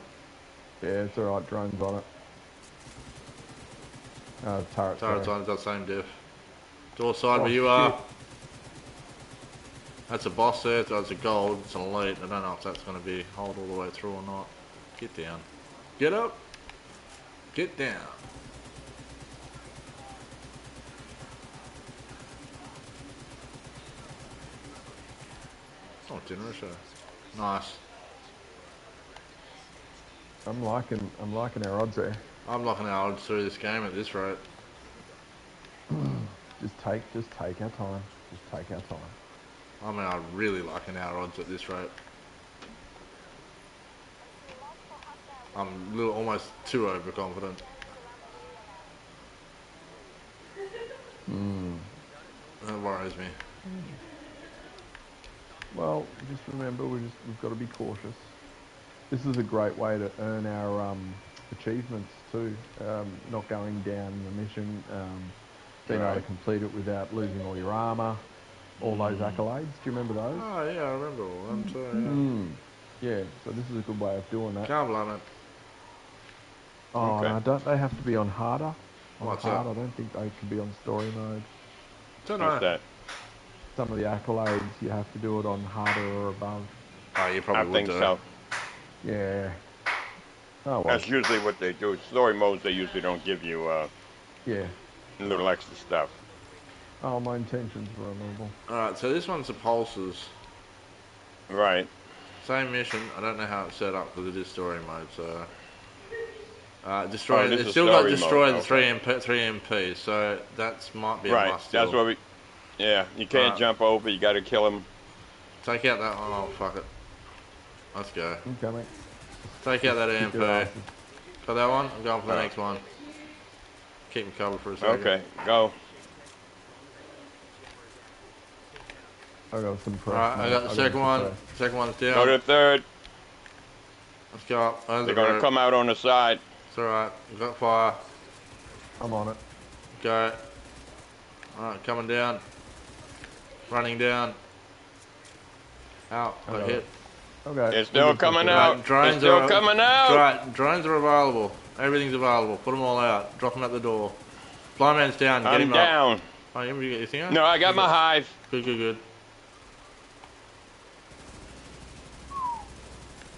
Yeah, it's alright. Drones on it. Uh, turret. Turret sorry. side's that same diff. Door side Oh, where you are. That's a boss there. That's a gold. It's an elite. I don't know if that's going to be hold all the way through or not. Get down. Get up. Get down. Oh, dinner show. Nice. I'm liking. I'm liking our odds there. I'm liking our odds through this game at this rate. Just take. Just take our time. Just take our time. I mean, I'm really liking our odds at this rate. I'm a little, almost too overconfident. Hmm. That worries me. Well, just remember, we just we've got to be cautious. This is a great way to earn our um, achievements too. Um, not going down the mission, um, being able to complete it without losing all your armor, all those accolades. Do you remember those? Oh yeah, I remember all them too. Yeah. Mm. Yeah. So this is a good way of doing that. Can't blame it. Oh, Okay. no, don't they have to be on harder? On What's hard, that? I don't think they can be on story mode. Don't know. What's that? Some of the accolades you have to do it on harder or above. Oh, you I probably would think do so. Yeah. Oh well. That's usually what they do. Story modes, they usually don't give you uh, Yeah. little extra stuff. Oh, my intentions were honourable. Alright, so this one's the pulses. Right. Same mission. I don't know how it's set up because it is story mode. So, uh, destroy. Oh, this it's still got story destroy mode, the three MP, three MP. So that's might be a Right. must. That's what we. Yeah, you can't Right. jump over. You got to kill him. Take out that. Oh fuck it. Let's go. I'm coming. Take out that Kick their MP. asses. Got that one. I'm going for the Alright. next one. Keep me covered for a second. Okay, go. I got some press. Alright, I got the second some one. press. Second one's down. Go to third. Let's go up. Over They're the gonna road. come out on the side. It's alright. We've got fire. I'm on it. Go. Alright, coming down. Running down. Out. I Got got hit. Okay. It's still coming out. Right, drones it's still are- coming out. Right, drones are available. Everything's available. Put them all out. Drop them at the door. Blind Man's down. Get I'm him down. up. Oh, you you get your thing out? No, I got my hive. Good, good, good.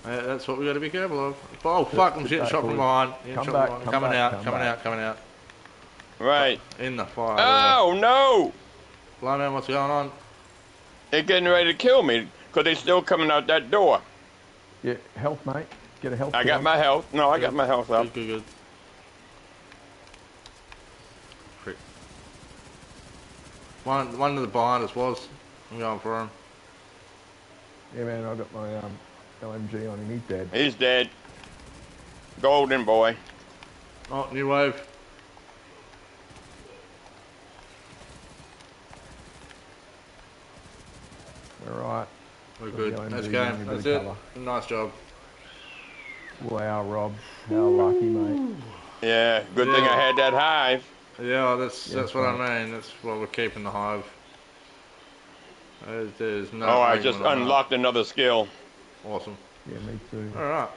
Uh, that's what we got to be careful of. Oh, fuck, I'm sit getting back, shot from behind. Getting Come shot back, behind. come coming back, out, come coming back. out, coming out. Right. In the fire. Oh no! Blind Man, what's going on? They're getting ready to kill me because they're still coming out that door. Yeah, health, mate. Get a health. I kit got on. my health. No, I got my health up. Good, good, good. Prick. One, one of the behind us was. I'm going for him. Yeah, man. I got my um, LMG on him. He's dead. He's dead. Golden boy. Oh, new wave. All right. We're good. the That's LMG game. on, a bit That's it. cover. Nice job. Wow, Rob. How lucky, mate. Yeah, good thing I had that hive. Yeah, that's Yeah, that's what I mean. That's why we're keeping the hive. There's, there's no. Oh, I just unlocked another skill. Awesome. Yeah, me too. All right.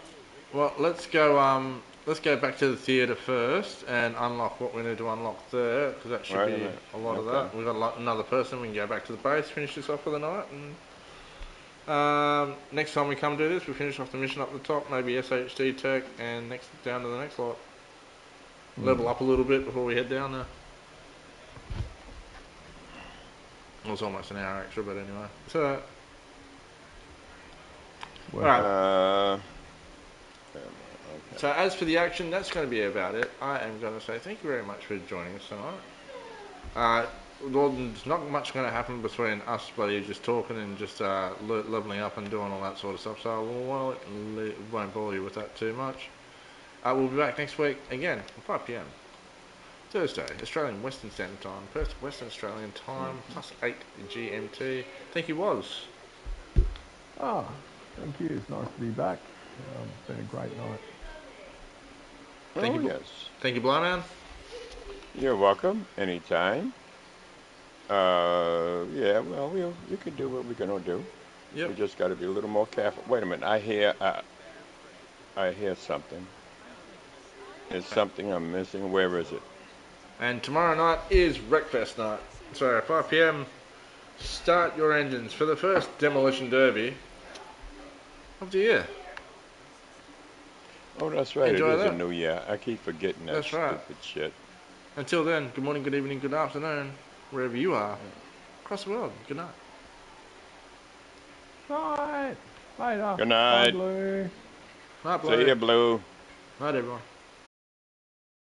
Well, let's go. Um, let's go back to the theatre first and unlock what we need to unlock there, because that should Right, be a lot of that. We've got a lot, another person. We can go back to the base, finish this off for the night, and um, next time we come do this, we finish off the mission up the top, maybe SHD tech, and next down to the next lot. Level up a little bit before we head down there. It was almost an hour extra, but anyway. So, Worth Alright. Uh, So as for the action, that's going to be about it. I am going to say thank you very much for joining us tonight. Uh, well, there's not much going to happen between us, buddy, just talking and just uh, le- leveling up and doing all that sort of stuff. So we won't, won't bore you with that too much. Uh, we'll be back next week again, 5 p.m. Thursday, Australian Western Standard Time, Perth Western Australian Time, plus 8 GMT. Thank you, Wazz. Ah, thank you. It's nice to be back. Um, it's been a great night. Thank oh, you. yes. Thank you, Blowman. You're welcome. Anytime. Uh, yeah, well, we'll we can do what we're going to do. Yep. We just got to be a little more careful. Wait a minute. I hear, uh, I hear something. There's something I'm missing. Where is it? And tomorrow night is Wreckfest night. So 5 p.m. Start your engines for the first demolition derby of the year. Oh, that's right. Enjoy it is that. a new year. I keep forgetting that That's right. stupid shit. Until then, good morning, good evening, good afternoon, wherever you are across the world. Good night. Night. Later. Good night. night. Blue. Night, See Blue. you, Blue. Night, everyone.